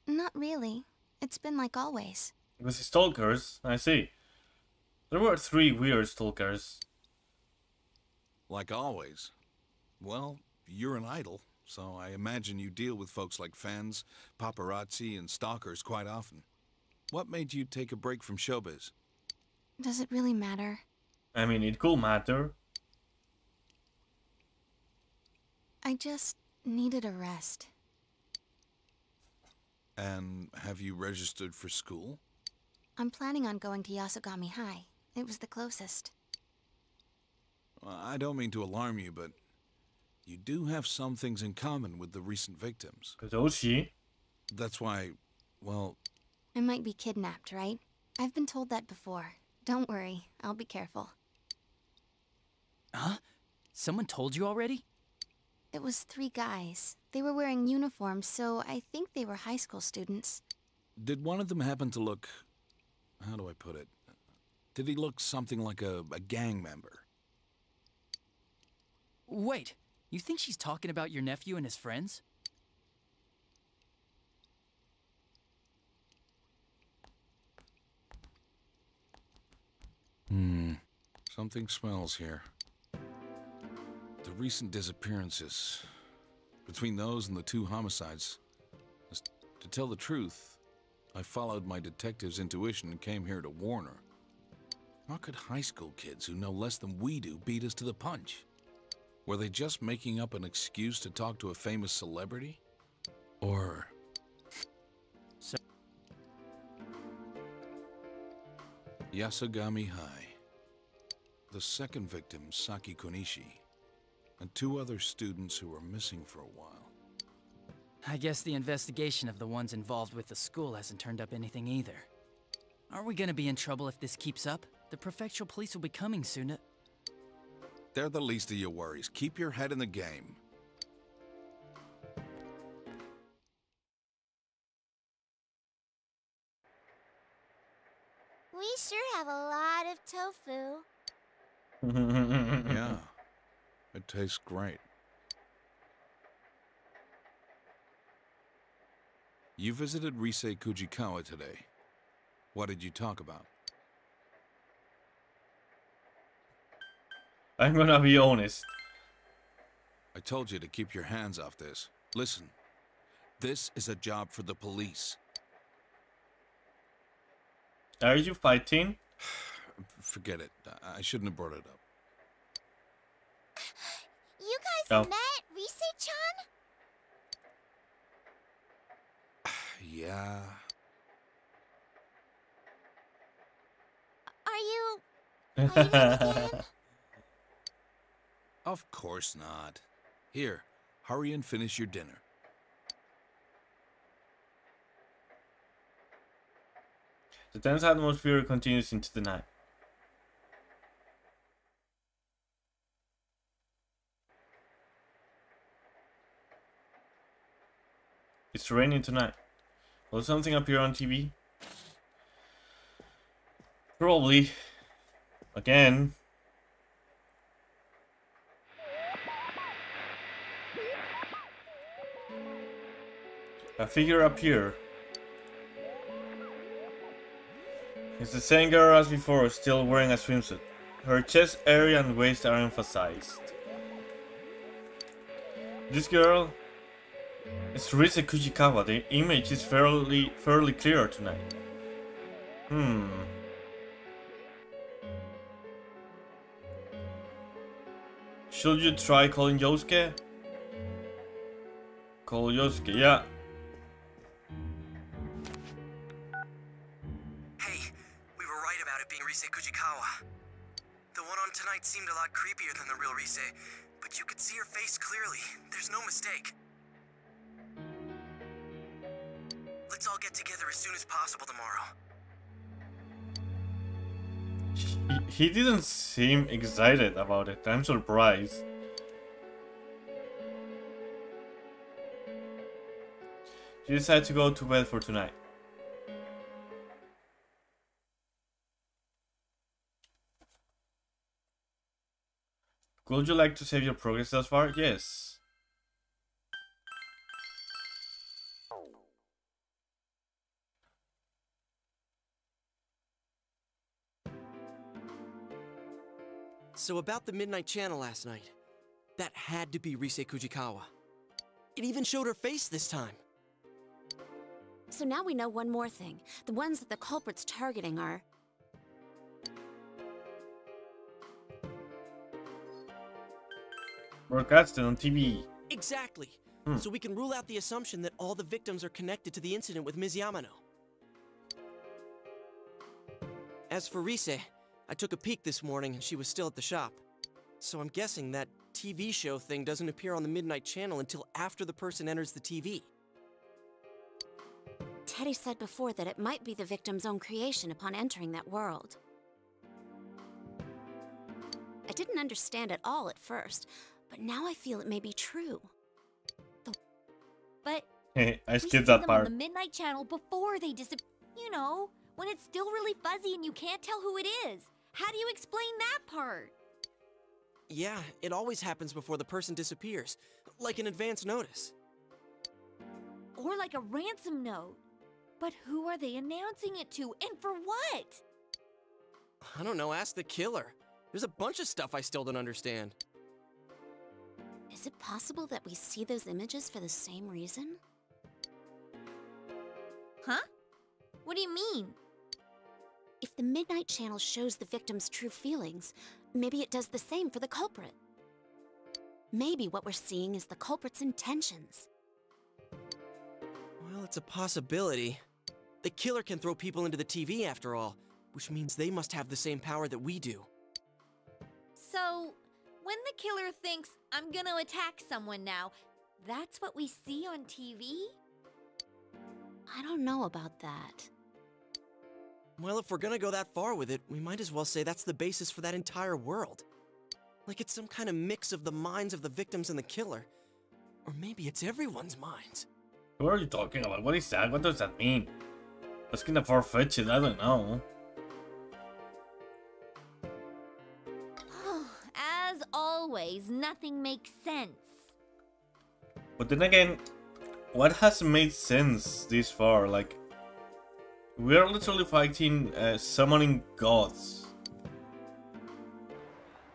Not really. It's been like always. Because stalkers, I see. There were three weird stalkers. Like always. Well, you're an idol, so I imagine you deal with folks like fans, paparazzi, and stalkers quite often. What made you take a break from showbiz? Does it really matter? I mean, it could matter. I just needed a rest. And have you registered for school? I'm planning on going to Yasogami High. It was the closest. Well, I don't mean to alarm you, but you do have some things in common with the recent victims. Doshi? That's why, well, I might be kidnapped, right? I've been told that before. Don't worry, I'll be careful. Huh? Someone told you already? It was three guys. They were wearing uniforms, so I think they were high school students. did one of them happen to look. How do I put it? Did he look something like a, a gang member? Wait, you think she's talking about your nephew and his friends? Hmm. Something smells here. The recent disappearances. Between those and the two homicides. To tell the truth, I followed my detective's intuition and came here to warn her. How could high school kids who know less than we do beat us to the punch? Were they just making up an excuse to talk to a famous celebrity? Or. So Yasogami High. The second victim, Saki Konishi, and two other students who were missing for a while. I guess the investigation of the ones involved with the school hasn't turned up anything either. Are we gonna be in trouble if this keeps up? The prefectural police will be coming soon. to- They're the least of your worries. Keep your head in the game. We sure have a lot of tofu. yeah, it tastes great. You visited Rise Kujikawa today. What did you talk about? I'm gonna be honest. I told you to keep your hands off this. Listen, this is a job for the police. Are you fighting? forget it. I shouldn't have brought it up. You guys Oh. met Rise-chan? Yeah. Are you... Of course not. Here, hurry and finish your dinner. The tense atmosphere continues into the night. It's raining tonight. Will something appear on TV? Probably. Again. A figure appear. It's the same girl as before, still wearing a swimsuit. Her chest area and waist are emphasized. This girl is Rise Kujikawa. The image is fairly fairly clear tonight. Hmm. Should you try calling Yosuke? Call Yosuke, yeah. Hey, We were right about it being Rise Kujikawa. The one on tonight seemed a lot creepier than the real Rise, but you could see her face clearly. There's no mistake. All get together as soon as possible tomorrow. He, he didn't seem excited about it. I'm surprised. She decided to go to bed for tonight. Would you like to save your progress thus far? Yes. So about the Midnight Channel last night. That had to be Rise Kujikawa. It even showed her face this time. So now we know one more thing. The ones that the culprit's targeting are. Broadcasted on TV. Exactly. Hmm. So we can rule out the assumption that all the victims are connected to the incident with Ms. Yamano. As for Rise, I took a peek this morning and she was still at the shop. So I'm guessing that TV show thing doesn't appear on the Midnight Channel until after the person enters the TV. Teddy said before that it might be the victim's own creation upon entering that world. I didn't understand it all at first, but now I feel it may be true. But hey, I skipped that part. on the Midnight Channel before they disappear. You know, when it's still really fuzzy and you can't tell who it is. How do you explain that part? Yeah, it always happens before the person disappears, like an advance notice. Or like a ransom note. But who are they announcing it to, and for what? I don't know, ask the killer. There's a bunch of stuff I still don't understand. Is it possible that we see those images for the same reason? Huh? What do you mean? If the Midnight Channel shows the victim's true feelings, maybe it does the same for the culprit. Maybe what we're seeing is the culprit's intentions. Well, it's a possibility. The killer can throw people into the TV after all, which means they must have the same power that we do. So, when the killer thinks, I'm gonna attack someone now, that's what we see on TV? I don't know about that. Well, if we're gonna go that far with it, we might as well say that's the basis for that entire world. Like it's some kind of mix of the minds of the victims and the killer. Or maybe it's everyone's minds. What are you talking about? What is that? What does that mean? That's kinda far-fetched, I don't know. As always, nothing makes sense. But then again, what has made sense this far? Like, we are literally fighting uh, summoning gods.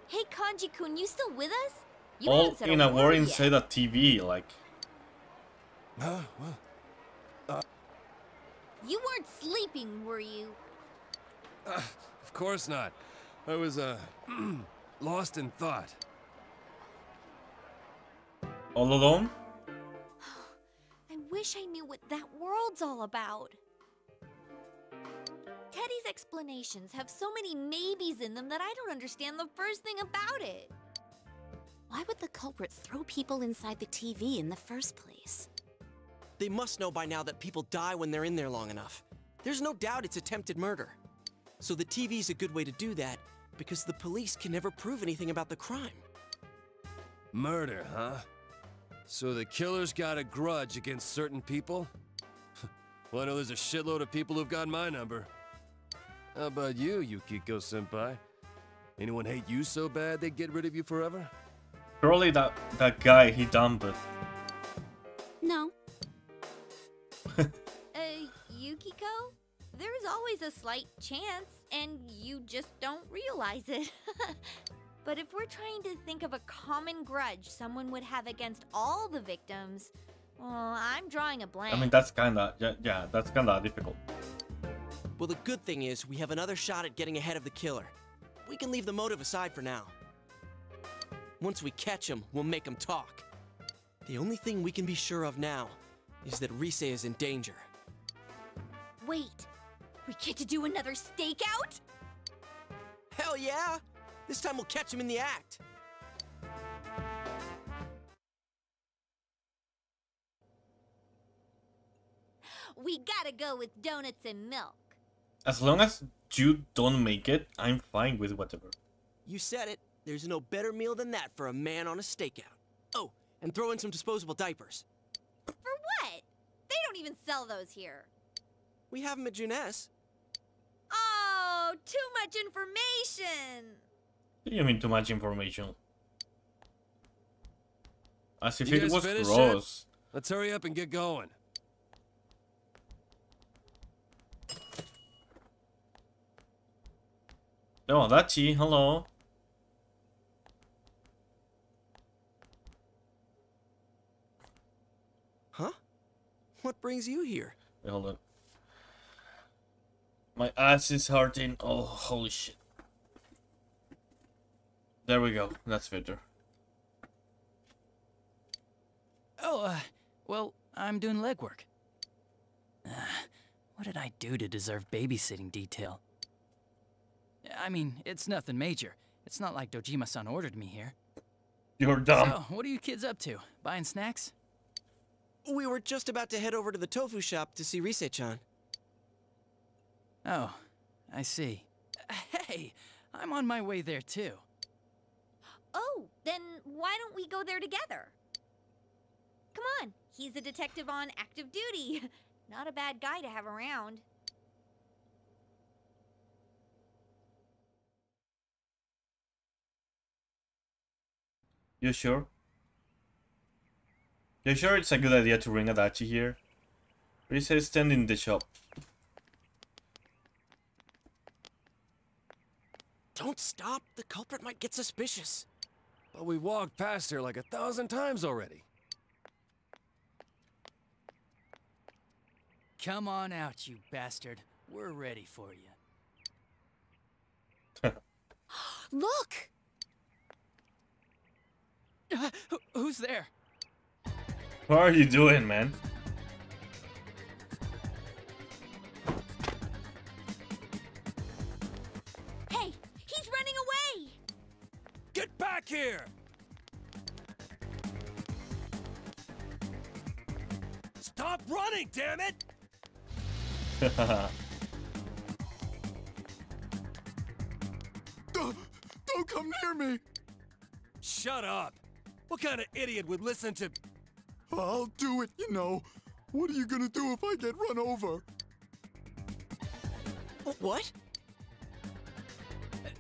Hey, Kanji-kun, you still with us? You all in a war inside a TV, like... You weren't sleeping, were you? Of course not. I was, uh, lost in thought. All alone? I wish I knew what that world's all about. Teddy's explanations have so many maybes in them that I don't understand the first thing about it. Why would the culprit throw people inside the TV in the first place? They must know by now that people die when they're in there long enough. There's no doubt it's attempted murder. So the TV's a good way to do that, because the police can never prove anything about the crime. Murder, huh? So the killer's got a grudge against certain people? well, I know there's a shitload of people who've got my number. How about you, Yukiko-senpai? Anyone hate you so bad they'd get rid of you forever? Probably that, that guy he dumped. No. Uh, Yukiko? There's always a slight chance, and you just don't realize it. but if we're trying to think of a common grudge someone would have against all the victims, well, I'm drawing a blank. I mean, that's kinda, yeah, yeah that's kinda difficult. Well, the good thing is we have another shot at getting ahead of the killer. We can leave the motive aside for now. Once we catch him, we'll make him talk. The only thing we can be sure of now is that Rise is in danger. Wait, we get to do another stakeout? Hell yeah! This time we'll catch him in the act. We gotta go with donuts and milk. As long as you don't make it, I'm fine with whatever. You said it. There's no better meal than that for a man on a stakeout. Oh, and throw in some disposable diapers. For what? They don't even sell those here. We have them at Junes. Oh, too much information. What do you mean too much information? As if You it was finished gross. yet? Let's hurry up and get going. Oh, Dachi, hello. Huh? What brings you here? Wait, hold on. My ass is hurting. Oh, holy shit. There we go. That's better. Oh, uh, well, I'm doing legwork. Uh, what did I do to deserve babysitting detail? I mean, it's nothing major. It's not like Dojima-san ordered me here. You're dumb. So, what are you kids up to? Buying snacks? We were just about to head over to the tofu shop to see Rise-chan. Oh, I see. Hey, I'm on my way there too. Oh, then why don't we go there together? Come on, he's a detective on active duty. Not a bad guy to have around. You sure? You sure it's a good idea to bring Adachi here? Rise is standing in the shop. Don't stop. The culprit might get suspicious. But we walked past her like a thousand times already. Come on out, you bastard. We're ready for you. Look! Who- who's there? What are you doing, man? Hey, he's running away! Get back here! Stop running, damn it! Don't come near me! Shut up! What kind of idiot would listen to... I'll do it, you know. What are you gonna do if I get run over? What?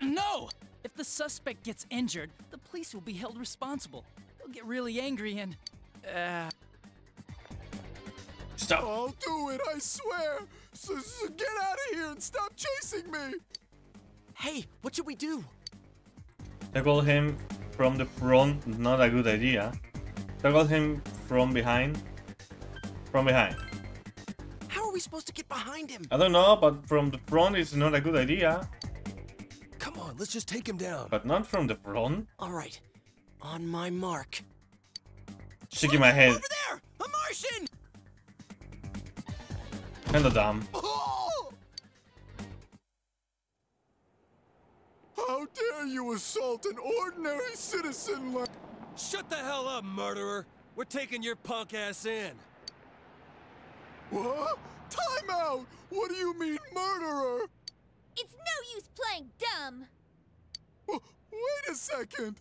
No! If the suspect gets injured, the police will be held responsible. They'll get really angry and. Uh. Stop! I'll do it, I swear! So, so get out of here and stop chasing me! Hey, what should we do? Tackle him from the front, not a good idea. Tackle him from behind. From behind. How are we supposed to get behind him? I don't know, but from the front is not a good idea. Come on, let's just take him down. But not from the front. All right. On my mark. Shaking my head. Over there! A Martian! Kinda dumb. Oh! How dare you assault an ordinary citizen like... Shut the hell up, murderer! We're taking your punk ass in. What? Time out! What do you mean, murderer? It's no use playing dumb. Wait a second.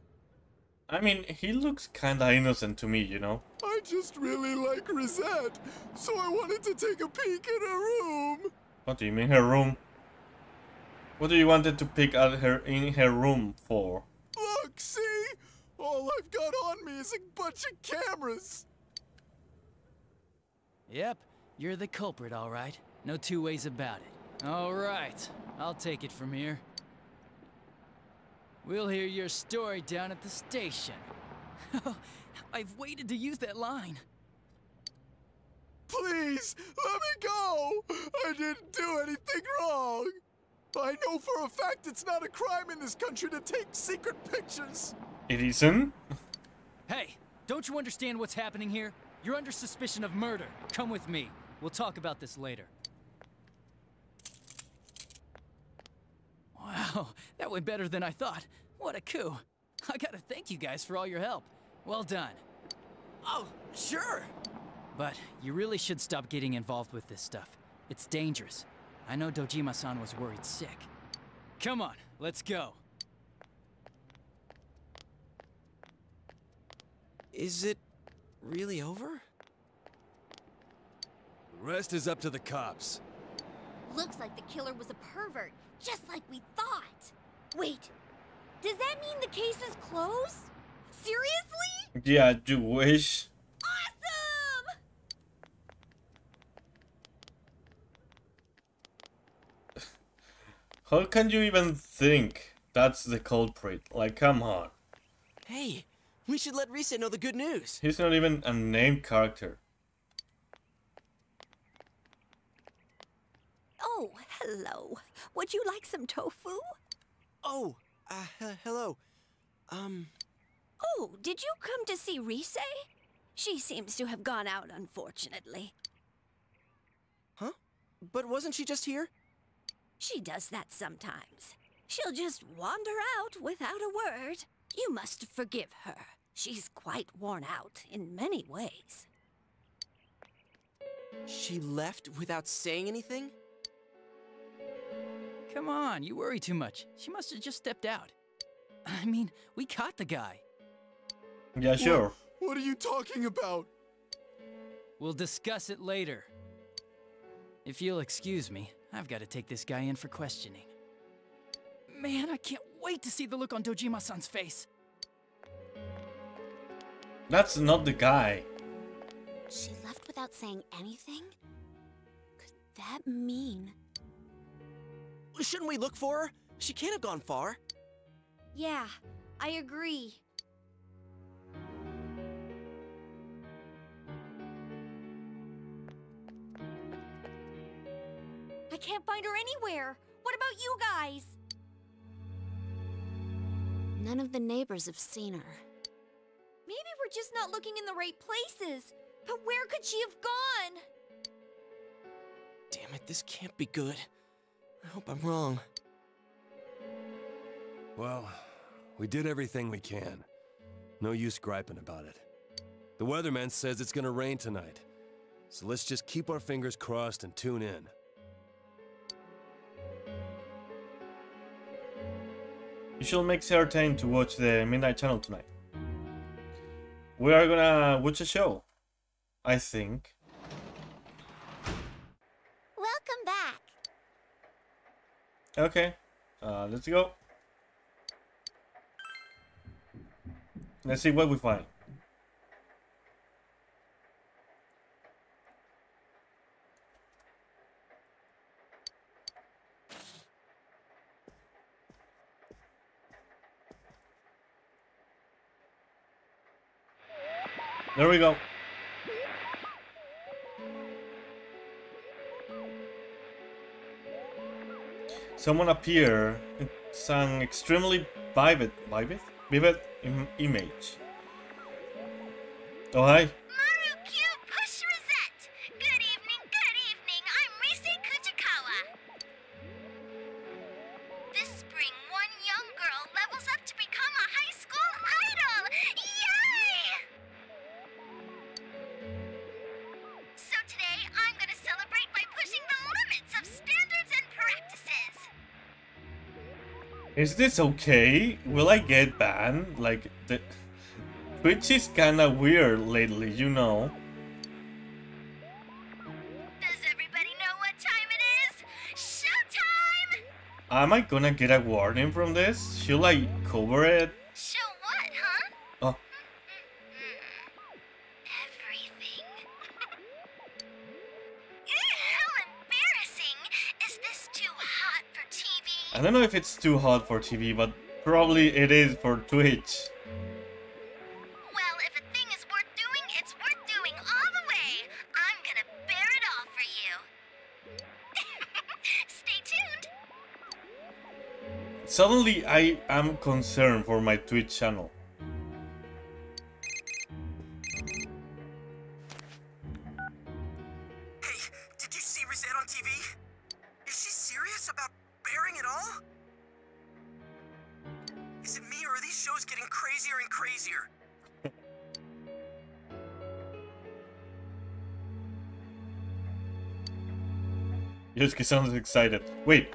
I mean, he looks kinda innocent to me, you know? I just really like Risette, so I wanted to take a peek in her room. What do you mean, her room? What do you wanted to pick at her in her room for? Look, see? All I've got on me is a bunch of cameras. Yep, you're the culprit, all right. No two ways about it. All right, I'll take it from here. We'll hear your story down at the station. I've waited to use that line. Please, let me go! I didn't do anything wrong! I know for a fact it's not a crime in this country to take secret pictures! It isn't? Hey, don't you understand what's happening here? You're under suspicion of murder. Come with me. We'll talk about this later. Wow, that went better than I thought. What a coup. I gotta thank you guys for all your help. Well done. Oh, sure. But you really should stop getting involved with this stuff. It's dangerous. I know Dojima-san was worried sick. Come on, let's go. Is it really over? The rest is up to the cops. Looks like the killer was a pervert, just like we thought. Wait, does that mean the case is closed? Seriously? Yeah, I do wish. Awesome! How can you even think that's the culprit? Like, come on. Hey, we should let Rise know the good news. He's not even a named character. Oh, hello. Would you like some tofu? Oh, uh, he- hello. Um, Oh, did you come to see Rise? She seems to have gone out, unfortunately. huh? But wasn't she just here? She does that sometimes. She'll just wander out without a word. You must forgive her. She's quite worn out in many ways. She left without saying anything? Come on, you worry too much. She must have just stepped out. I mean, we caught the guy. Yeah, sure. What are you talking about? We'll discuss it later. If you'll excuse me, I've got to take this guy in for questioning. Man, I can't wait to see the look on Dojima-san's face. That's not the guy. She left without saying anything? Could that mean... Shouldn't we look for her? She can't have gone far. Yeah, I agree. Can't find her anywhere. What about you guys? None of the neighbors have seen her. Maybe we're just not looking in the right places. But where could she have gone? Damn it, this can't be good. I hope I'm wrong. Well, we did everything we can. No use griping about it. The weatherman says it's gonna rain tonight. So let's just keep our fingers crossed and tune in. You should make certain to watch the Midnight Channel tonight. We are gonna watch a show. I think. Welcome back. Okay. Uh, let's go. Let's see what we find. There we go. Someone appear It's an extremely vivid, vivid, vivid Im image. Oh hi. Is this okay? Will I get banned? Like the Twitch is kinda weird lately, you know. Does everybody know what time it is? Showtime! Am I gonna get a warning from this? Should I cover it? I don't know if it's too hot for TV, but probably it is for Twitch. Well, if a thing is worth doing, it's worth doing all the way. I'm gonna bear it all for you. Stay tuned. Suddenly, I am concerned for my Twitch channel. Yosuke sounds excited. Wait.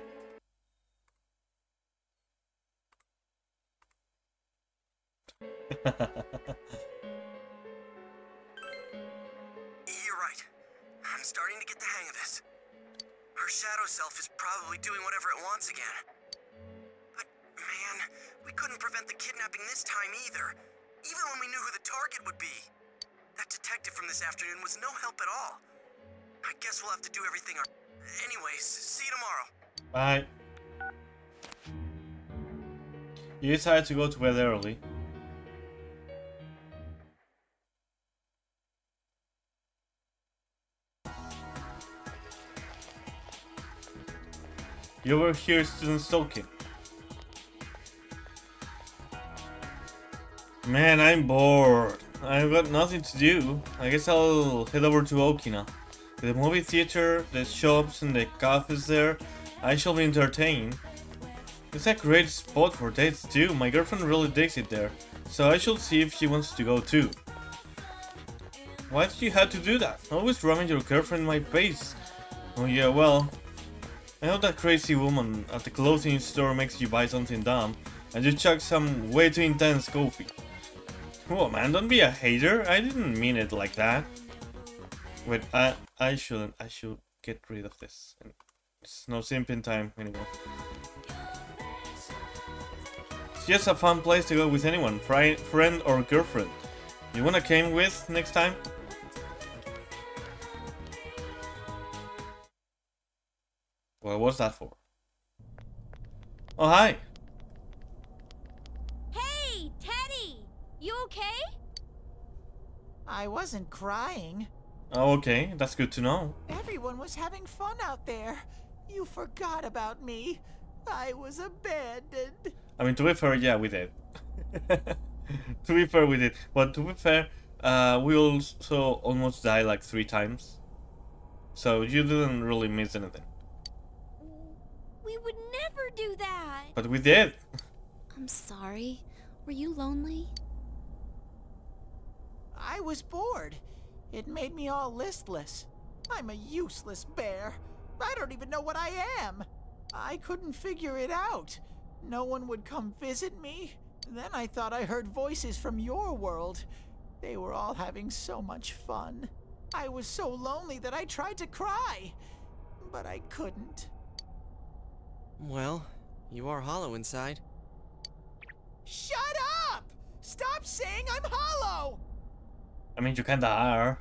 Decided to go to bed early. You were here student stalking. Man, I'm bored. I've got nothing to do. I guess I'll head over to Okina. The movie theater, the shops, and the cafes there, I shall be entertained. It's a great spot for dates too. My girlfriend really digs it there. So I should see if she wants to go too. Why did you have to do that? Always ramming your girlfriend in my face. Oh yeah, well. I know that crazy woman at the clothing store makes you buy something dumb, and you chuck some way too intense coffee. Oh man, don't be a hater. I didn't mean it like that. Wait, I I shouldn't. I should get rid of this. It's no simping time anymore. It's just a fun place to go with anyone, fri friend or girlfriend. You wanna came with next time? What was that for? Oh hi. Hey, Teddy! You okay? I wasn't crying. Oh, okay, that's good to know. Everyone was having fun out there. You forgot about me. I was abandoned. I mean, to be fair, yeah, we did. to be fair, we did. But to be fair, uh, we also almost died like three times. So you didn't really miss anything. We would never do that. But we did. I'm sorry. Were you lonely? I was bored. It made me all listless. I'm a useless bear. I don't even know what I am. I couldn't figure it out. No one would come visit me. Then I thought I heard voices from your world. They were all having so much fun. I was so lonely that I tried to cry, but I couldn't. Well, you are hollow inside. Shut up! Stop saying I'm hollow! I mean, you kinda are.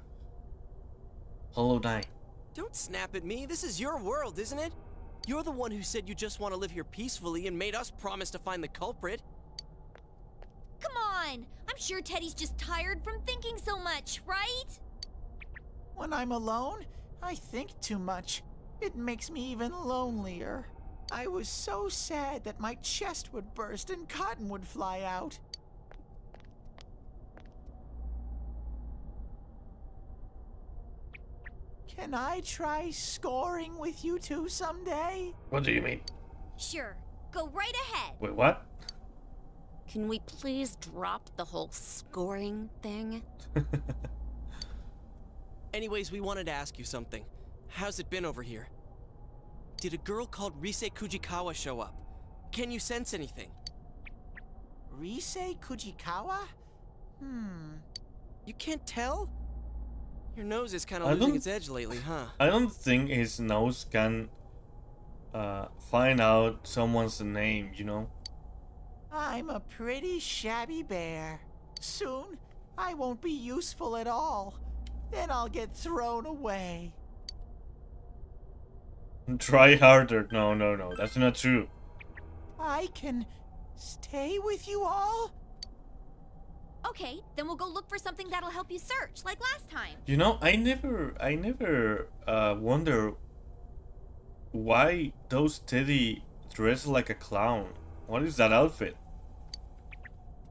Hollow Knight. Don't snap at me. This is your world, isn't it? You're the one who said you just want to live here peacefully and made us promise to find the culprit. Come on! I'm sure Teddy's just tired from thinking so much, right? When I'm alone, I think too much. It makes me even lonelier. I was so sad that my chest would burst and cotton would fly out. Can I try scoring with you two someday? What do you mean? Sure, go right ahead. Wait, what? Can we please drop the whole scoring thing? Anyways, we wanted to ask you something. How's it been over here? Did a girl called Rise Kujikawa show up? Can you sense anything? Rise Kujikawa? Hmm. You can't tell? Your nose is kind of I losing don't- its edge lately, huh? I don't think his nose can uh, find out someone's name, you know? I'm a pretty shabby bear. Soon, I won't be useful at all. Then I'll get thrown away. Try harder. No, no, no. That's not true. I can stay with you all? Okay, then we'll go look for something that'll help you search, like last time. You know, I never, I never uh, wonder why those Teddy dress like a clown. What is that outfit?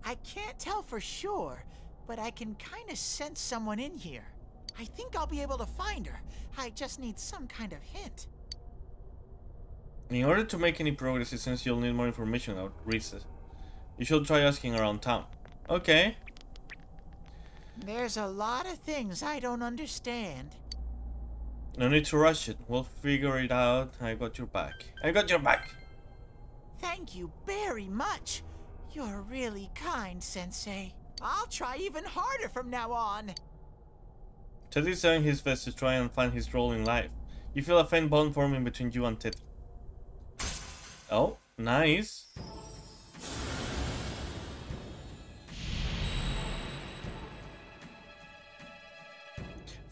I can't tell for sure, but I can kind of sense someone in here. I think I'll be able to find her. I just need some kind of hint. In order to make any progress, it seems you'll need more information about Rise. You should try asking around town. Okay. There's a lot of things I don't understand. No need to rush it. We'll figure it out. I got your back. I got your back. Thank you very much. You're really kind, Sensei. I'll try even harder from now on. Teddy's doing his best to try and find his role in life. You feel a faint bond forming between you and Teddy. Oh, nice.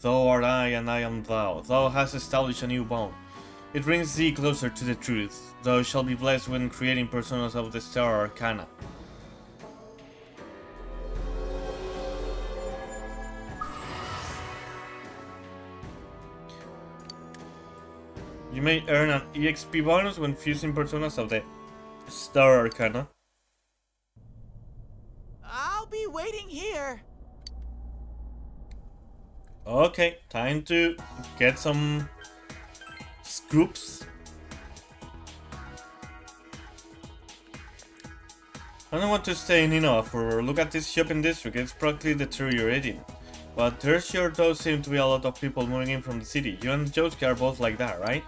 Thou art I, and I am thou. Thou hast established a new bond. It brings thee closer to the truth. Thou shalt be blessed when creating personas of the Star Arcana. You may earn an EXP bonus when fusing personas of the Star Arcana. I'll be waiting here. Okay, time to get some scoops. I don't want to stay in Inaba for look at this shopping district, it's practically deteriorating. But there sure does seem to be a lot of people moving in from the city. You and Yosuke are both like that, right?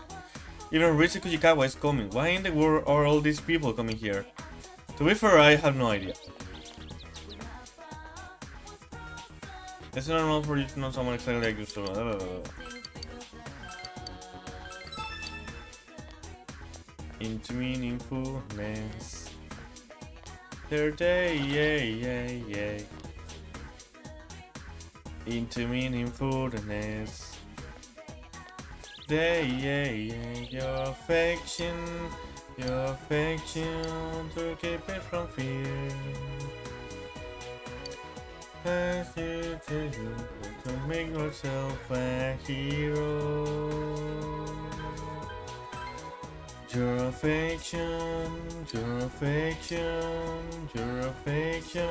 Even Rise Kujikawa is coming. Why in the world are all these people coming here? To be fair, I have no idea. It's normal for you to know someone exactly like you, so... uh, Into meaningfulness. Their day, yay, yay, yay. Into meaningfulness. Day, yay, yay. Your affection, your affection to keep it from fear. You to you to make yourself a hero. Your affection, your affection, your affection.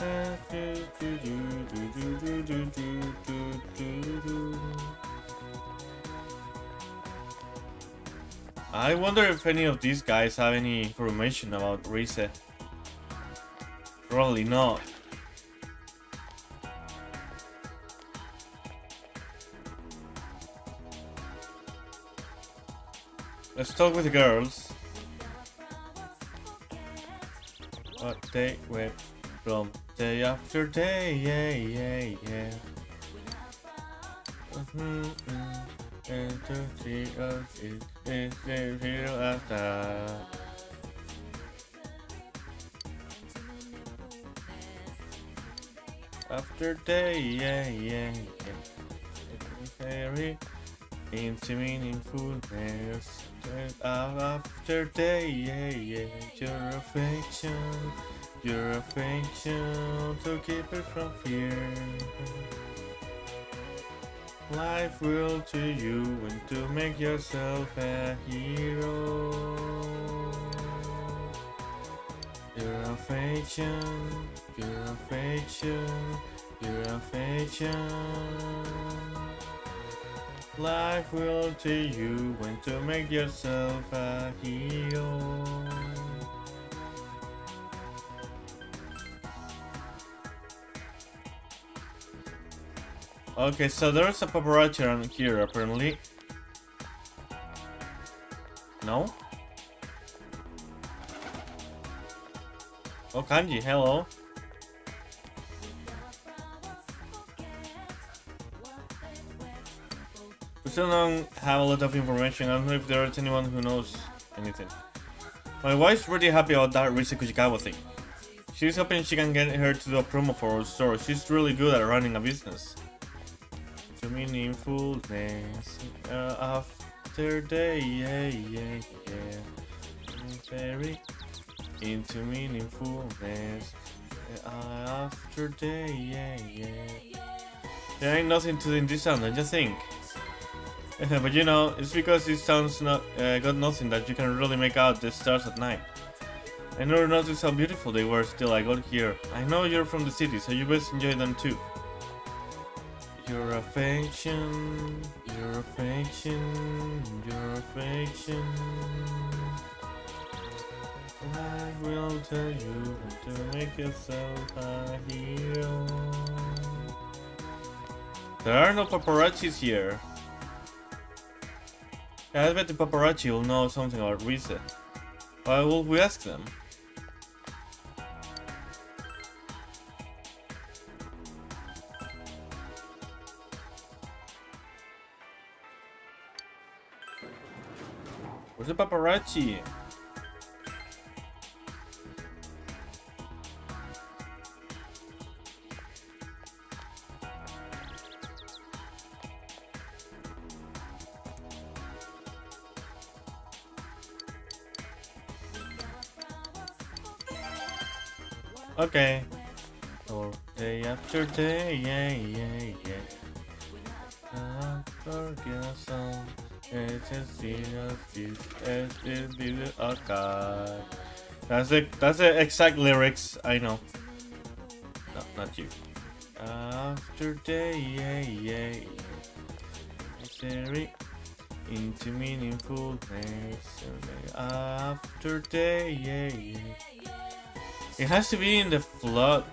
You to do, do, do, do, do, do, do, do, do. I wonder if any of these guys have any information about Reset. Probably not. Let's talk with the girls. What they went from day after day, yeah, yeah, yeah. Mm-hmm, and to see us is is is here after. Day, yeah, yeah. Very into meaningfulness. And After day, yeah, yeah. Your affection, your affection to keep it from fear. Life will to you when to make yourself a hero. Your affection, your affection, your affection. Life will to you when to make yourself a hero. Okay, so there's a paparazzi around here apparently. No? Oh, Kanji, hello. We still don't have a lot of information. I don't know if there's anyone who knows anything. My wife's really happy about that Rise Kujikawa thing. She's hoping she can get her to do a promo for her store. She's really good at running a business. To meaningfulness uh, after day, yeah, yeah, yeah. Very into meaningfulness uh, after day, yeah, yeah. There ain't nothing to in this sound, I just think. but you know, it's because this sounds not uh, got nothing that you can really make out the stars at night. I never noticed how beautiful they were till I got here. I know you're from the city, so you best enjoy them too. Your affection, your affection, your affection. I will tell you to make yourself a hero. There are no paparazzis here. I bet the paparazzi will know something about Rise. Why will we ask them? Where's the paparazzi? Okay. Or day after day, yeah, yeah, yeah. I forget song. It's just this, it's this, this, oh god. That's it. That's the exact lyrics. I know. No, not you. After day, yeah, yeah. Theory into meaningfulness. After day, yeah, yeah. It has to be in the flood.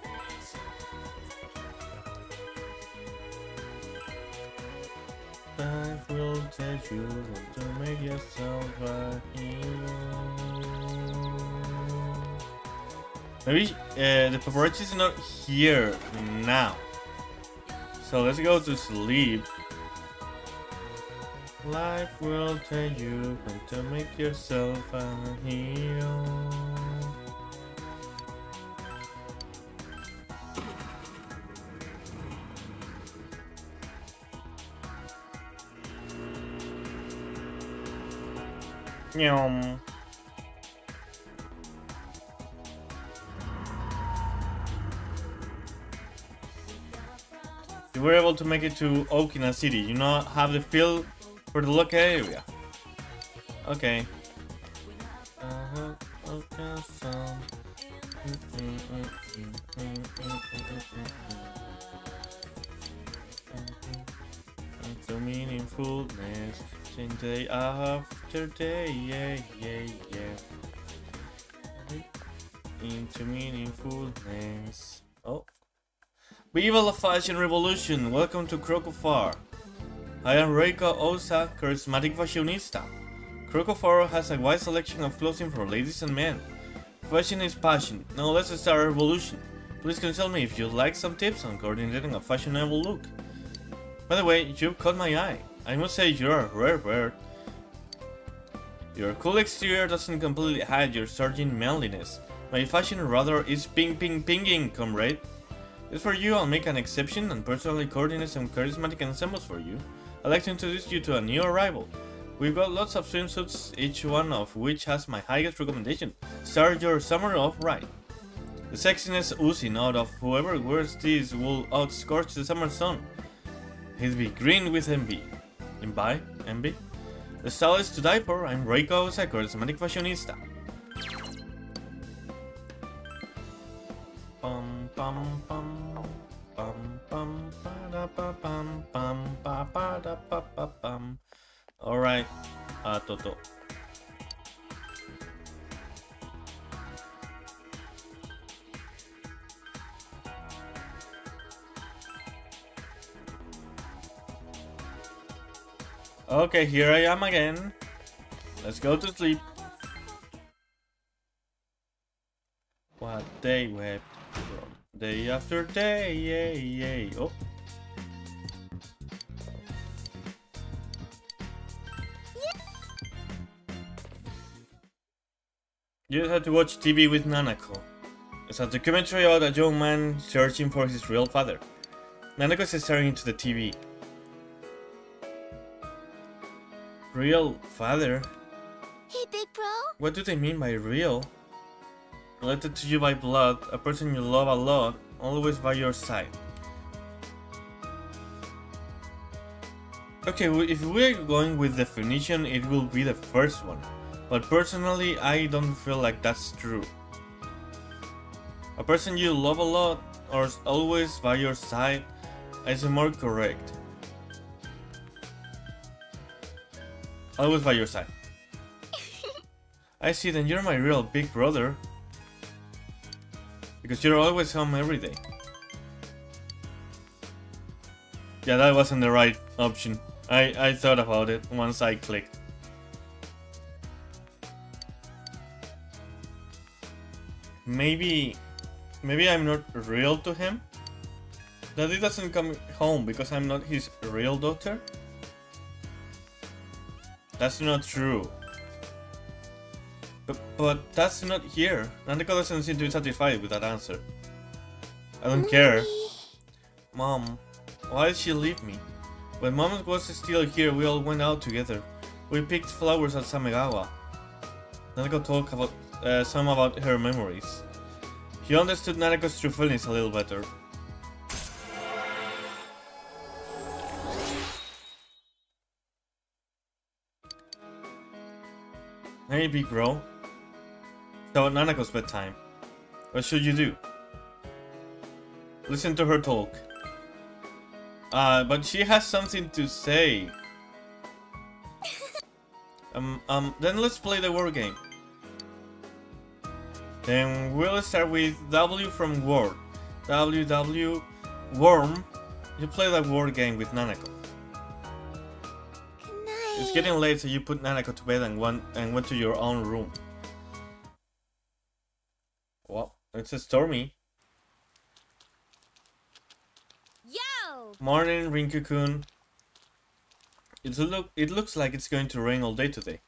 Life will teach you to make yourself a hero. Maybe uh, the paparazzi is not here now. So let's go to sleep. Life will tell you when to make yourself a hero. Um, you were able to make it to Okina City. You now have the feel for the local area. Okay. So- meaningfulness, change day after day, yeah, yeah, yeah. Into meaningfulness. Oh. Viva la Fashion Revolution! Welcome to Croco Fur. I am Reiko Osa, charismatic fashionista. Crocofaro has a wide selection of clothing for ladies and men. Fashion is passion. Now let's start a revolution. Please consult me if you'd like some tips on coordinating a fashionable look. By the way, you've caught my eye. I must say you're a rare bird. Your cool exterior doesn't completely hide your surging manliness. My fashion rather is ping ping pinging, comrade. Just for you, I'll make an exception and personally coordinate some charismatic ensembles for you. I'd like to introduce you to a new arrival. We've got lots of swimsuits, each one of which has my highest recommendation. Start your summer off right. The sexiness oozing out of whoever wears these will outscorch the summer sun. He'd be green with envy. Envy? Envy? The style is to die for. I'm Reiko Osako, semantic fashionista. Alright, uh, Toto. Okay, here I am again. Let's go to sleep. What they wept from day after day, yay, yay. Oh. You just have to watch TV with Nanako. It's a documentary about a young man searching for his real father. Nanako is staring into the TV. Real father? Hey, big bro. What do they mean by real? Related to you by blood, a person you love a lot, always by your side. Okay, if we're going with definition, it will be the first one. But personally, I don't feel like that's true. A person you love a lot, or always by your side, is more correct. Always by your side. I see, then you're my real big brother. Because you're always home every day. Yeah, that wasn't the right option. I, I thought about it once I clicked. Maybe... Maybe I'm not real to him? That he doesn't come home because I'm not his real daughter? That's not true. But, but that's not here. Nanako doesn't seem to be satisfied with that answer. I don't care. Mom, why did she leave me? When mom was still here, we all went out together. We picked flowers at Samegawa. Nanako talked about uh, some about her memories. He understood Nanako's true feelings a little better. Hey, big bro. About Nanako's bedtime. What should you do? Listen to her talk. Uh, but she has something to say. um, um, then let's play the word game. Then we'll start with W from word. W, W, worm. You play that word game with Nanako. It's getting late, so you put Nanako to bed and went and went to your own room. Well, it's a stormy. Yo! Morning, Rinku-kun. It look it looks like it's going to rain all day today.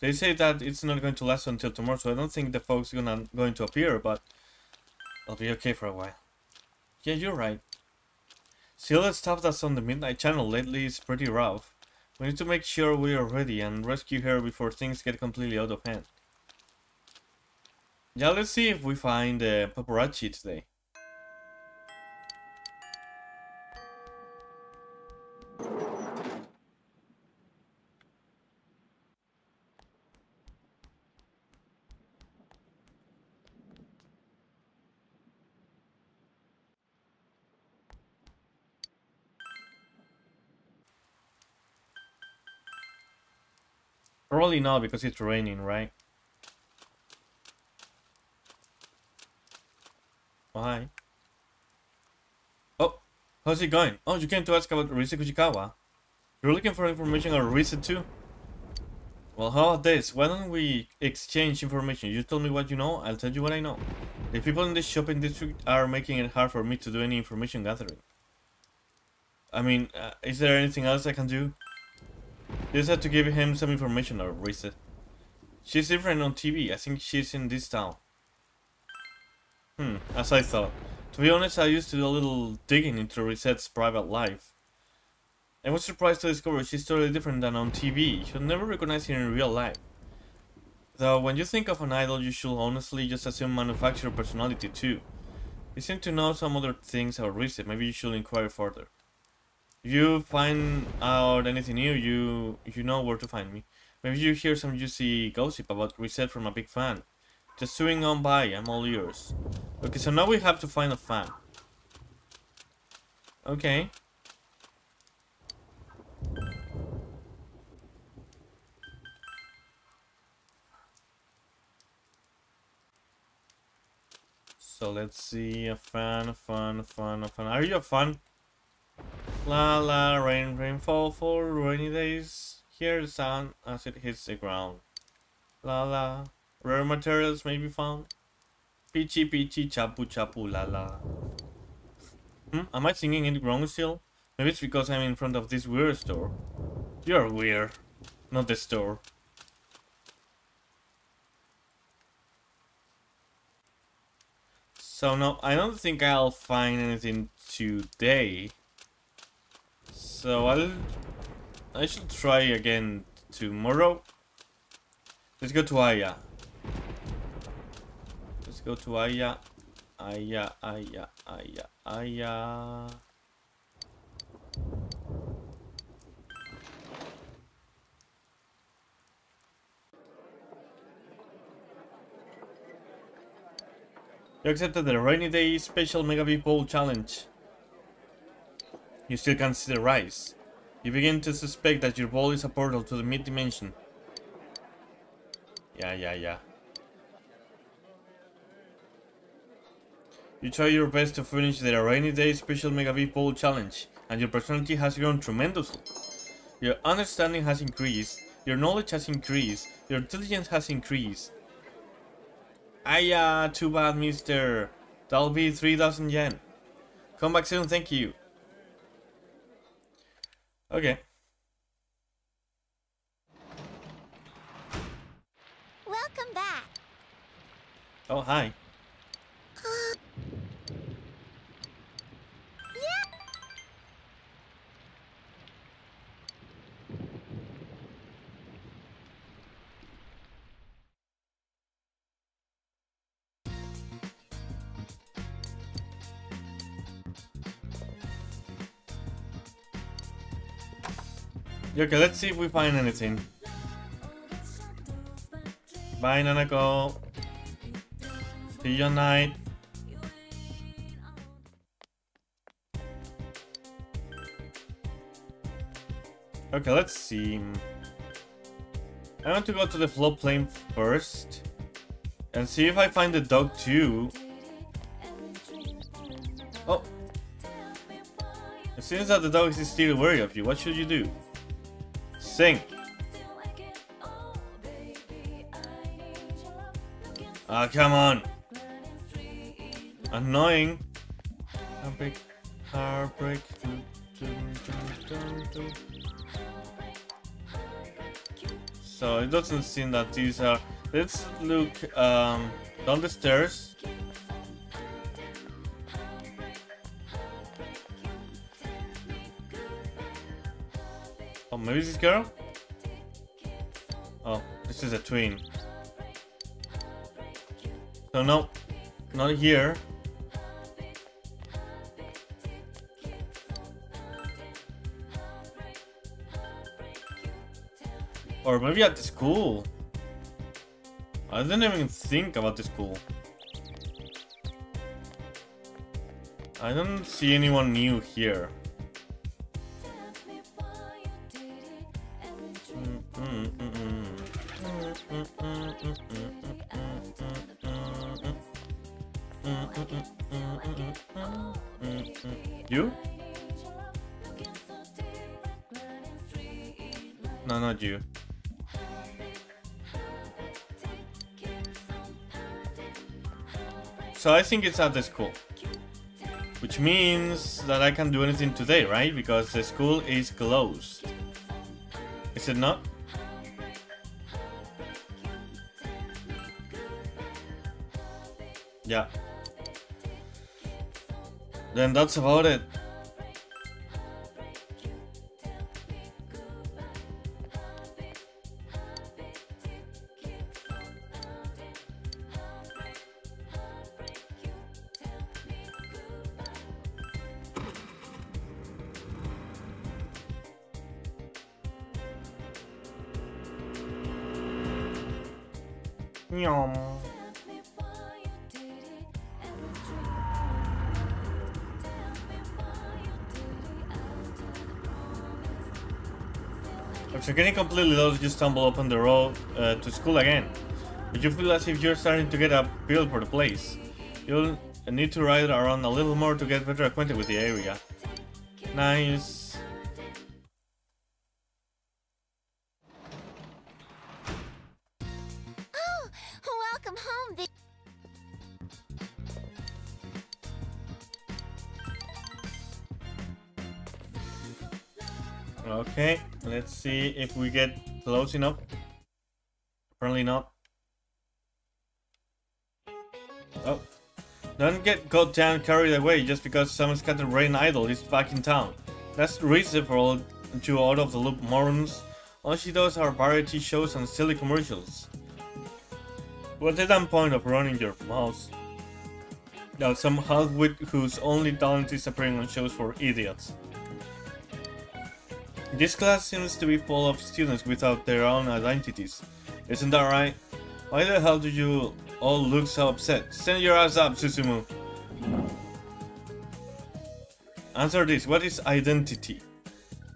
They say that it's not going to last until tomorrow, so I don't think the fog's gonna going to appear, but I'll be okay for a while. Yeah, you're right. See all the stuff that's on the Midnight Channel lately is pretty rough. We need to make sure we are ready and rescue her before things get completely out of hand. Yeah, let's see if we find uh, paparazzi today. Probably not because it's raining, right? Hi. Oh, how's it going? Oh, you came to ask about Rise Kujikawa. You're looking for information on Rise too? Well, how about this? Why don't we exchange information? You tell me what you know, I'll tell you what I know. The people in this shopping district are making it hard for me to do any information gathering. I mean, uh, is there anything else I can do? You just have to give him some information or reset. She's different on TV. I think she's in this town. Hmm, as I thought. To be honest, I used to do a little digging into Risette's private life. I was surprised to discover she's totally different than on TV. You'll never recognize her in real life. Though, when you think of an idol, you should honestly just assume manufactured personality too. You seem to know some other things about Risette, maybe you should inquire further. You find out anything new, you you know where to find me. Maybe you hear some juicy gossip about Risette from a big fan. Just swing on by, I'm all yours. Okay, so now we have to find a fan. Okay. So let's see, a fan, a fan, a fan, a fan. Are you a fan? La la, rain, rain, fall for rainy days. Hear the sound as it hits the ground. La la, rare materials may be found. Peachy peachy, chapu chapu, la la. Hmm? Am I singing it wrong still? Maybe it's because I'm in front of this weird store. You're weird, not the store. So no, I don't think I'll find anything today. So I'll... I should try again tomorrow. Let's go to Aiya. Let's go to Aiya. Aiya, Aiya, Aiya, Aiya. You accepted the rainy day special Mega Bowl challenge. You still can't see the rise. You begin to suspect that your ball is a portal to the mid-dimension. Yeah, yeah, yeah. You try your best to finish the rainy day special Mega Bowl challenge, and your personality has grown tremendously. Your understanding has increased, your knowledge has increased, your intelligence has increased, Aya, too bad, mister. That'll be 3,000 yen. Come back soon, thank you. Okay. Welcome back. Oh, hi. Okay, let's see if we find anything. Bye, Nanako. See you night. Okay, let's see. I want to go to the floodplain first. And see if I find the dog too. Oh. It seems that the dog is still wary of you. What should you do? Sing. Ah, oh, come on. Annoying. Heartbreak. Heartbreak. So it doesn't seem that these are. Let's look um, down the stairs. Oh, maybe this girl? Oh, this is a twin. So no, not here. Or maybe at the school. I didn't even think about the school. I don't see anyone new here. So I think it's at the school. Which means that I can't do anything today, right? Because the school is closed. Is it not? Yeah. Then that's about it. Yum. After getting completely lost, you stumble upon the road uh, to school again. But you feel as if you're starting to get a feel for the place. You'll need to ride around a little more to get better acquainted with the area. Nice. See if we get close enough. Apparently not. Oh. Don't get goddamn carried away just because someone's got scattered brain idol is back in town. That's reason for all you out of the loop morons. All she does are variety shows and silly commercials. What's the damn point of running your mouth? Now some halfwit whose only talent is appearing on shows for idiots. This class seems to be full of students without their own identities. Isn't that right? Why the hell do you all look so upset? Send your ass up, Susumu. Answer this. What is identity?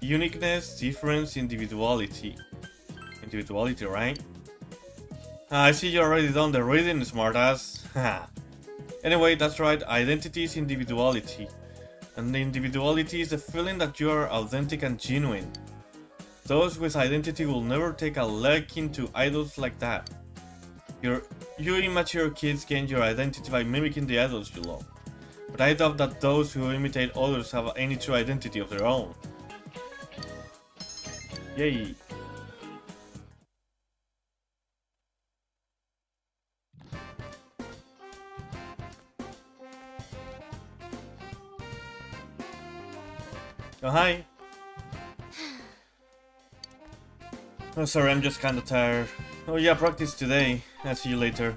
Uniqueness, difference, individuality. Individuality, right? Ah, I see you already done the reading, smartass. Anyway, that's right. Identity is individuality. And the individuality is the feeling that you are authentic and genuine. Those with identity will never take a liking to idols like that. Your, you immature kids gain your identity by mimicking the idols you love. But I doubt that those who imitate others have any true identity of their own. Yay. Oh, hi. Oh, sorry, I'm just kinda tired. Oh yeah, practice today. I'll see you later.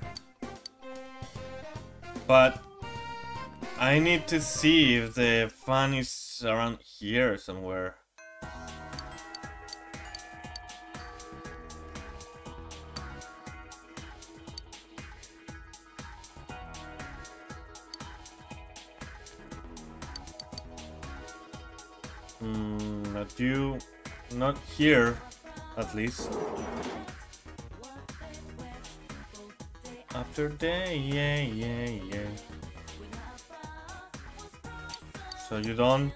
But I need to see if the fun is around here somewhere. Hmm, not you. Not here, at least. After day, yeah, yeah, yeah. So you don't...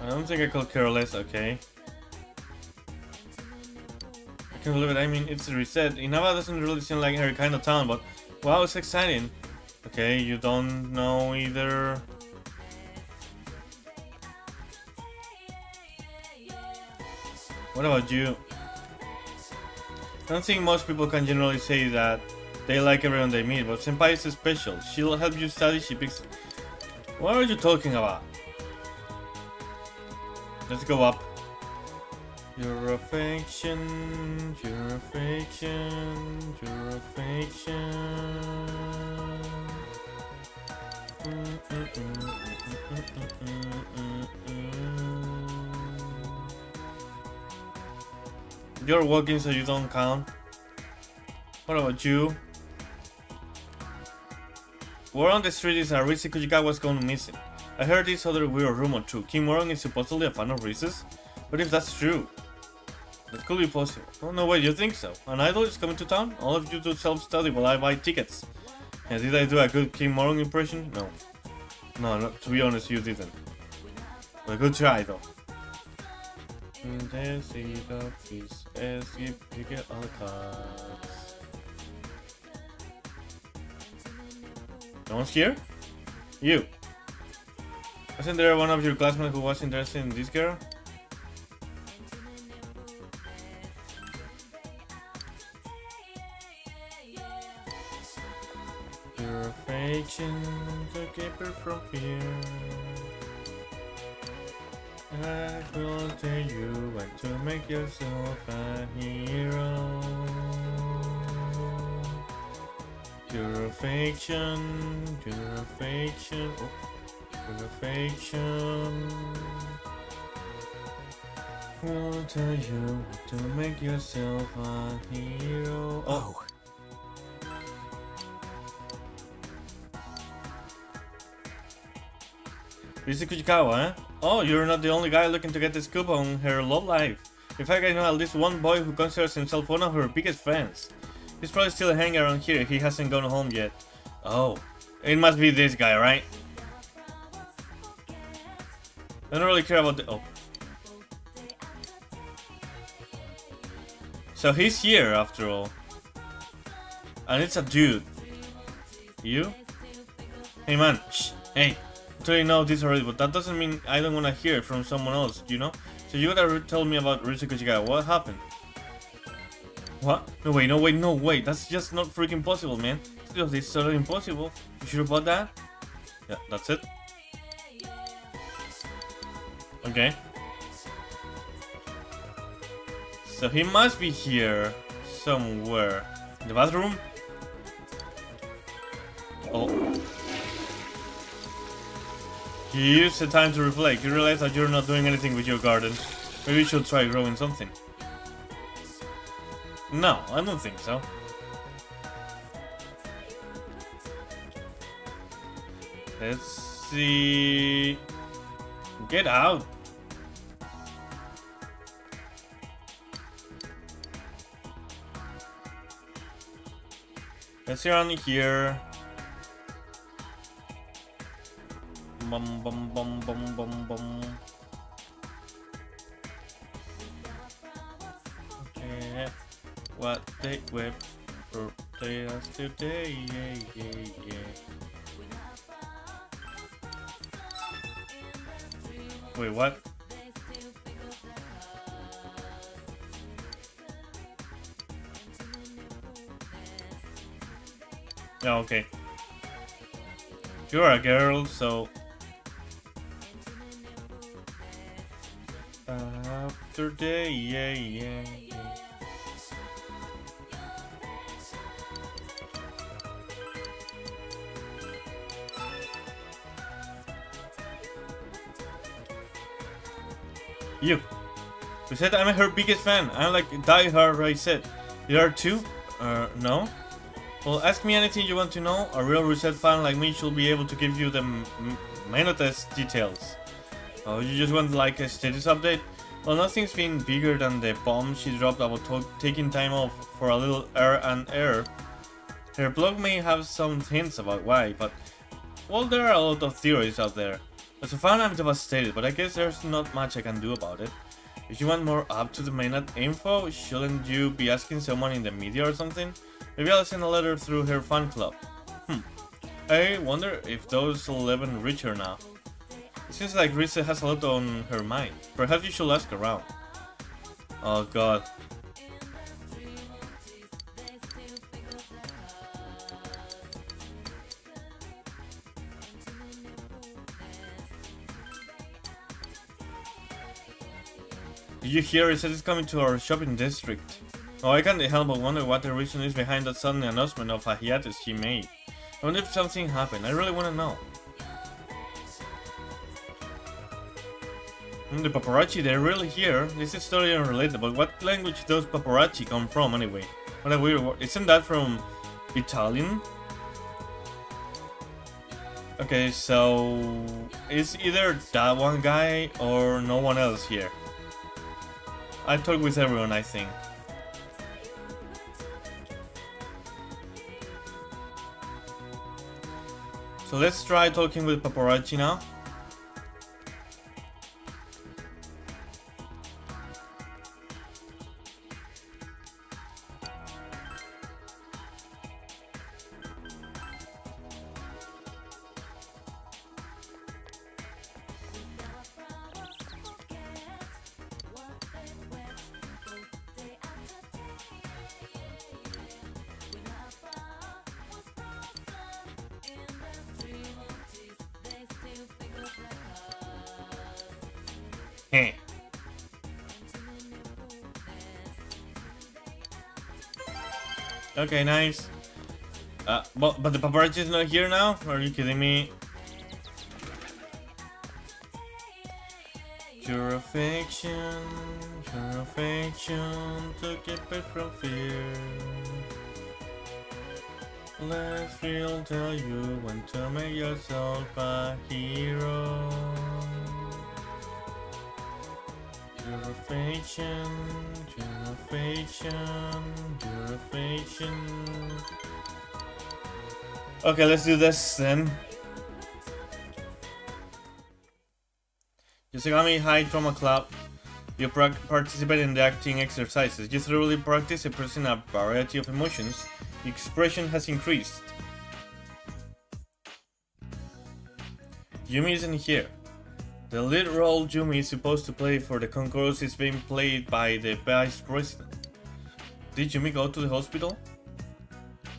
I don't think I could care less, okay. I can't believe it, I mean, it's a reset. Inaba doesn't really seem like her kind of town, but wow, it's exciting. Okay, you don't know either. What about you? I don't think most people can generally say that they like everyone they meet, but Senpai is special. She'll help you study, she picks... What are you talking about? Let's go up. Your affection, your affection, your affection. You're walking so you don't count. What about you? Word on the street is that Rise Kujikawa's gone missing. I heard this other weird rumor too. King Moron is supposedly a fan of Rise's? But if that's true? That could be possible. Oh no way, you think so? An idol is coming to town? All of you do self-study while I buy tickets. Yeah, did I do a good King Moron impression? No. No, no, to be honest, you didn't. But good try though. Necesito please escape you get all the cards. No one's here? You. Wasn't there one of your classmates who was interested in this girl? Your affection to keep her from fear. I will tell you when to make yourself a hero. Your affection, your affection, oh, your affection. will tell you to make yourself a hero. Oh. oh. Rise Kujikawa, eh? Oh, you're not the only guy looking to get the scoop on her love life. In fact, I know at least one boy who considers himself one of her biggest fans. He's probably still hanging around here, he hasn't gone home yet. Oh, it must be this guy, right? I don't really care about the... Oh. So he's here, after all. And it's a dude. You? Hey man, shh, hey. Totally know this already, but that doesn't mean I don't want to hear it from someone else, you know? So you gotta tell me about Kujikawa. What happened? What? No way, no way, no way. That's just not freaking possible, man. This is totally impossible. You sure about that? Yeah, that's it. Okay. So he must be here somewhere. In the bathroom? Oh. You use the time to reflect. You realize that you're not doing anything with your garden. Maybe you should try growing something. No, I don't think so. Let's see... Get out! Let's see here. Bum bum bum bum bum bum. Okay. What they whip birthday us today, yeah, yeah, yeah. Wait, what? Oh, okay. You're a girl, so... After day, yeah, yeah, yeah. You. You said I'm her biggest fan. I'm like die-hard, I said. You are too? Uh, no? Well, ask me anything you want to know. A real Risette fan like me should be able to give you the Menottes details. Oh, you just want like a status update? Well, nothing's been bigger than the bomb she dropped about taking time off for a little air and air. Her blog may have some hints about why, but well, there are a lot of theories out there. As a fan, I'm devastated, but I guess there's not much I can do about it. If you want more up-to-the-minute info, shouldn't you be asking someone in the media or something? Maybe I'll send a letter through her fan club. Hmm. I wonder if those 11 reach her now. Seems like Rise has a lot on her mind. Perhaps you should ask around. Oh god. Did you hear it says it's coming to our shopping district? Oh, I can't help but wonder what the reason is behind that sudden announcement of a hiatus he made. I wonder if something happened, I really want to know. Mm, the paparazzi, they're really here. This is totally unrelated, but what language does paparazzi come from anyway? What a weird word. Isn't that from Italian? Okay, so it's either that one guy or no one else here. I talk with everyone, I think. So let's try talking with paparazzi now. Okay, nice. Uh, but, but the paparazzi is not here now? Are you kidding me? Your affection, your affection to keep it from fear. Let's real tell you when to make yourself a hero. Affection, your affection. Okay, let's do this then. Yasogami High Drama Club. You participate in the acting exercises. You thoroughly practice expressing a variety of emotions. Your expression has increased. Yumi isn't here. The lead role Yumi is supposed to play for the concourse is being played by the vice president. Did Yumi go to the hospital?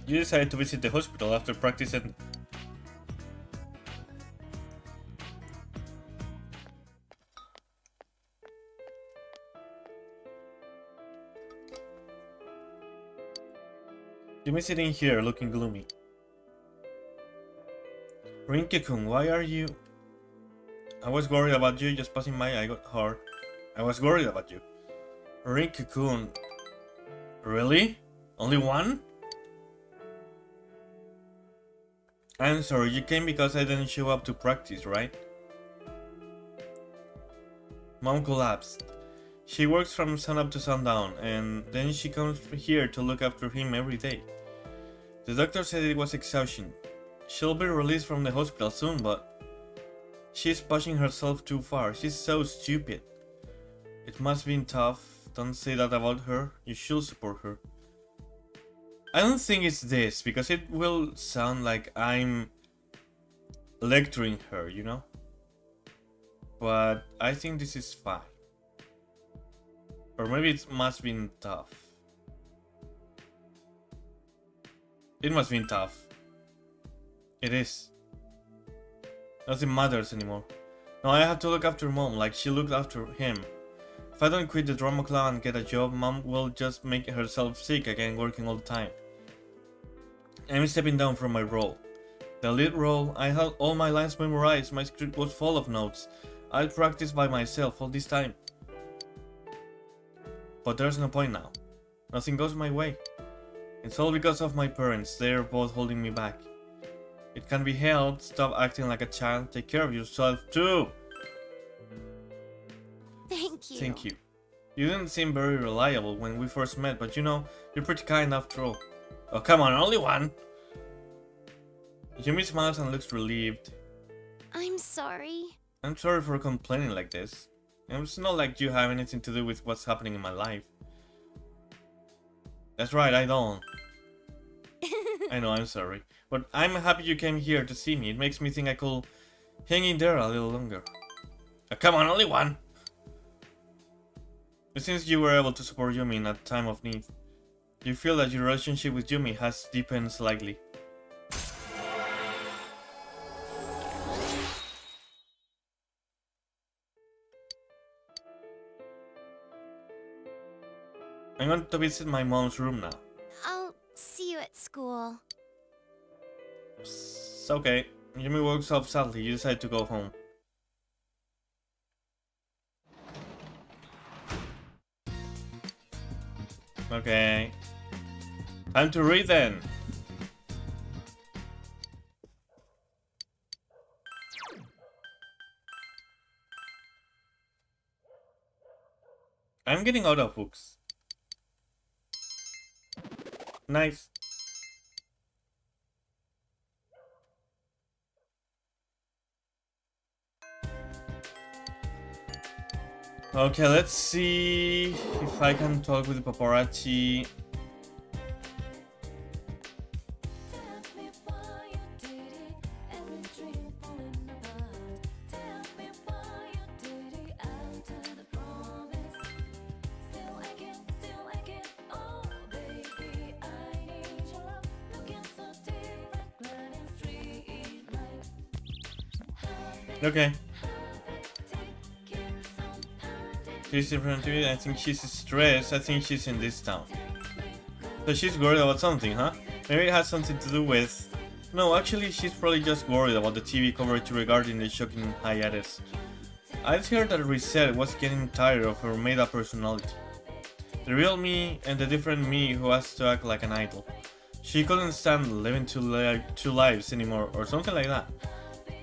You decided to visit the hospital after practicing Yumi sitting here looking gloomy. Rinku-kun, why are you... I was worried about you just passing by, I got hurt. I was worried about you. Rinku-kun... Really? Only one? I'm sorry, you came because I didn't show up to practice, right? Mom collapsed. She works from sunup to sundown, and then she comes here to look after him every day. The doctor said it was exhaustion. She'll be released from the hospital soon, but she's pushing herself too far. She's so stupid. It must be tough. Don't say that about her. You should support her. I don't think it's this, because it will sound like I'm lecturing her, you know? But I think this is fine. Or maybe it must be tough. It must be tough. It is. Nothing matters anymore. Now I have to look after mom like she looked after him. If I don't quit the drama club and get a job, mom will just make herself sick again working all the time. I'm stepping down from my role. The lead role, I had all my lines memorized, my script was full of notes. I practiced by myself all this time. But there's no point now. Nothing goes my way. It's all because of my parents, they're both holding me back. It can be helped, stop acting like a child, take care of yourself too! Thank you. Thank you. You didn't seem very reliable when we first met, but you know, you're pretty kind after all. Oh come on, only one! Yumi smiles and looks relieved. I'm sorry. I'm sorry for complaining like this. It's not like you have anything to do with what's happening in my life. That's right, I don't. I know, I'm sorry. But I'm happy you came here to see me. It makes me think I could hang in there a little longer. Oh, come on, only one! Since you were able to support Yumi in a time of need, you feel that your relationship with Yumi has deepened slightly. I'm going to visit my mom's room now. I'll see you at school. It's okay. Yumi walks off sadly. You decide to go home. Okay. Time to read then. I'm getting out of books. Nice. Okay, let's see if I can talk with the paparazzi. Okay. She's in front of me. I think she's stressed. I think she's in this town. So she's worried about something, huh? Maybe it has something to do with... No, actually, she's probably just worried about the TV coverage regarding the shocking hiatus. I'd heard that Risette was getting tired of her made-up personality. The real me and the different me who has to act like an idol. She couldn't stand living two, li two lives anymore or something like that.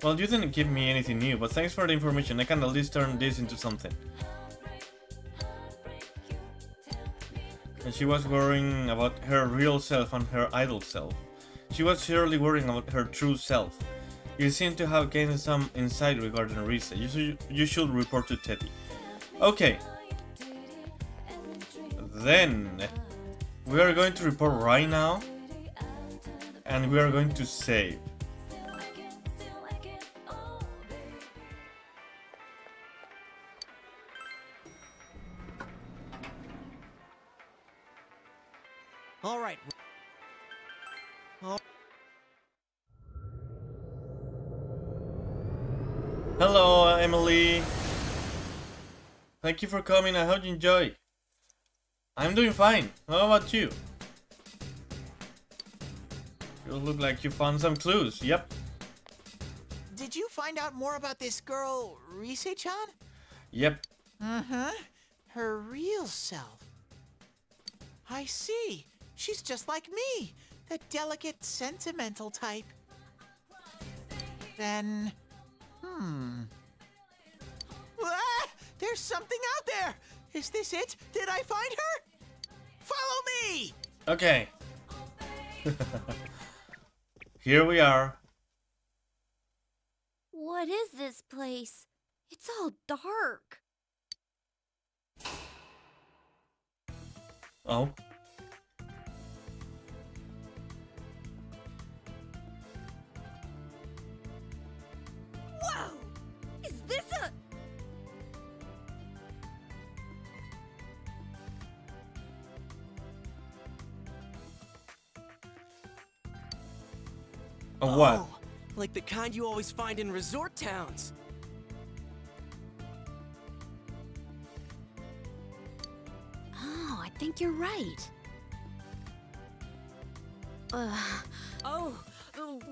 Well, you didn't give me anything new, but thanks for the information. I can at least turn this into something. And she was worrying about her real self and her idol self. She was surely worrying about her true self. You seem to have gained some insight regarding Rise. You should, you should report to Teddie. Okay. Then, we are going to report right now. And we are going to save. Thank you for coming. I hope you enjoy. I'm doing fine. How about you? You look like you found some clues. Yep. Did you find out more about this girl, Rise-chan? Yep. Uh-huh. Her real self. I see. She's just like me. The delicate, sentimental type. Then... Hmm... Ah! There's something out there! Is this it? Did I find her? Follow me! Okay. Here we are. What is this place? It's all dark. Oh. A what? Oh, like the kind you always find in resort towns. Oh, I think you're right. Uh, oh,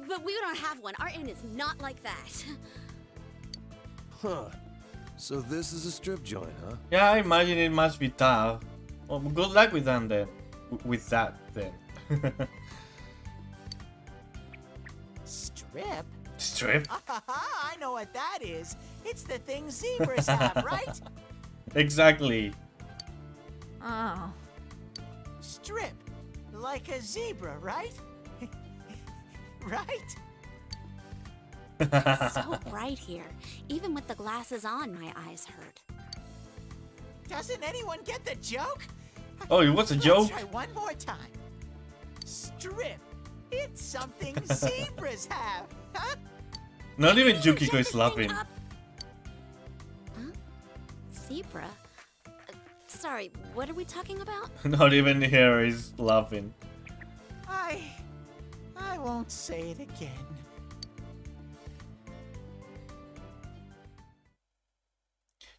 but we don't have one. Our inn is not like that. Huh. So this is a strip joint, huh? Yeah, I imagine it must be tough. Well, good luck with them then. With that then. Strip? Strip? I know what that is. It's the thing zebras have, right? Exactly. Oh. Strip. Like a zebra, right? right? It's so bright here. Even with the glasses on, my eyes hurt. Doesn't anyone get the joke? Oh, it was a Let's joke? try one more time. Strip. It's something zebras have, huh? Not even Yukiko is laughing. Zebra? Uh, sorry, what are we talking about? Not even here is laughing. I... I won't say it again.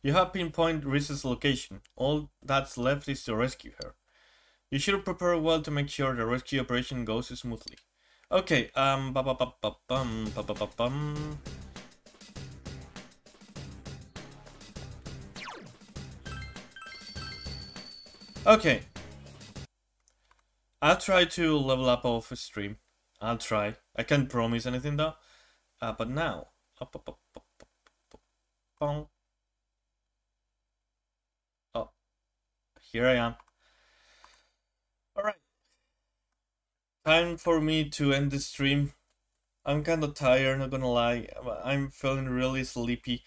You have pinpointed Rise's location. All that's left is to rescue her. You should prepare well to make sure the rescue operation goes smoothly. Okay, um, ba ba ba ba bum, ba ba ba bum. Okay. I'll try to level up off stream. I'll try. I can't promise anything though. Uh, but now, up, up, up, up, up, up, bum. Oh, here I am. Time for me to end the stream. I'm kind of tired, not gonna lie. I'm feeling really sleepy.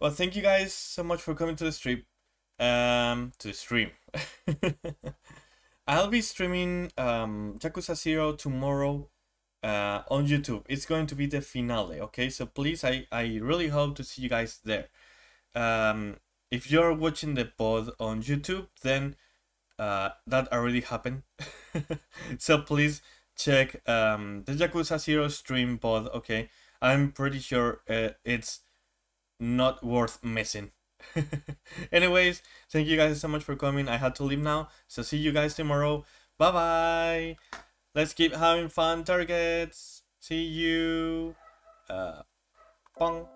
But thank you guys so much for coming to the stream. Um, to the stream. I'll be streaming um, Yakuza Zero tomorrow uh, on YouTube. It's going to be the finale, okay? So please, I, I really hope to see you guys there. Um, if you're watching the VOD on YouTube, then uh, that already happened. so please check um, the Yakuza Zero stream VOD, okay? I'm pretty sure uh, it's not worth missing. Anyways, thank you guys so much for coming. I had to leave now, so see you guys tomorrow. Bye bye. Let's keep having fun targets. See you. Uh, bong.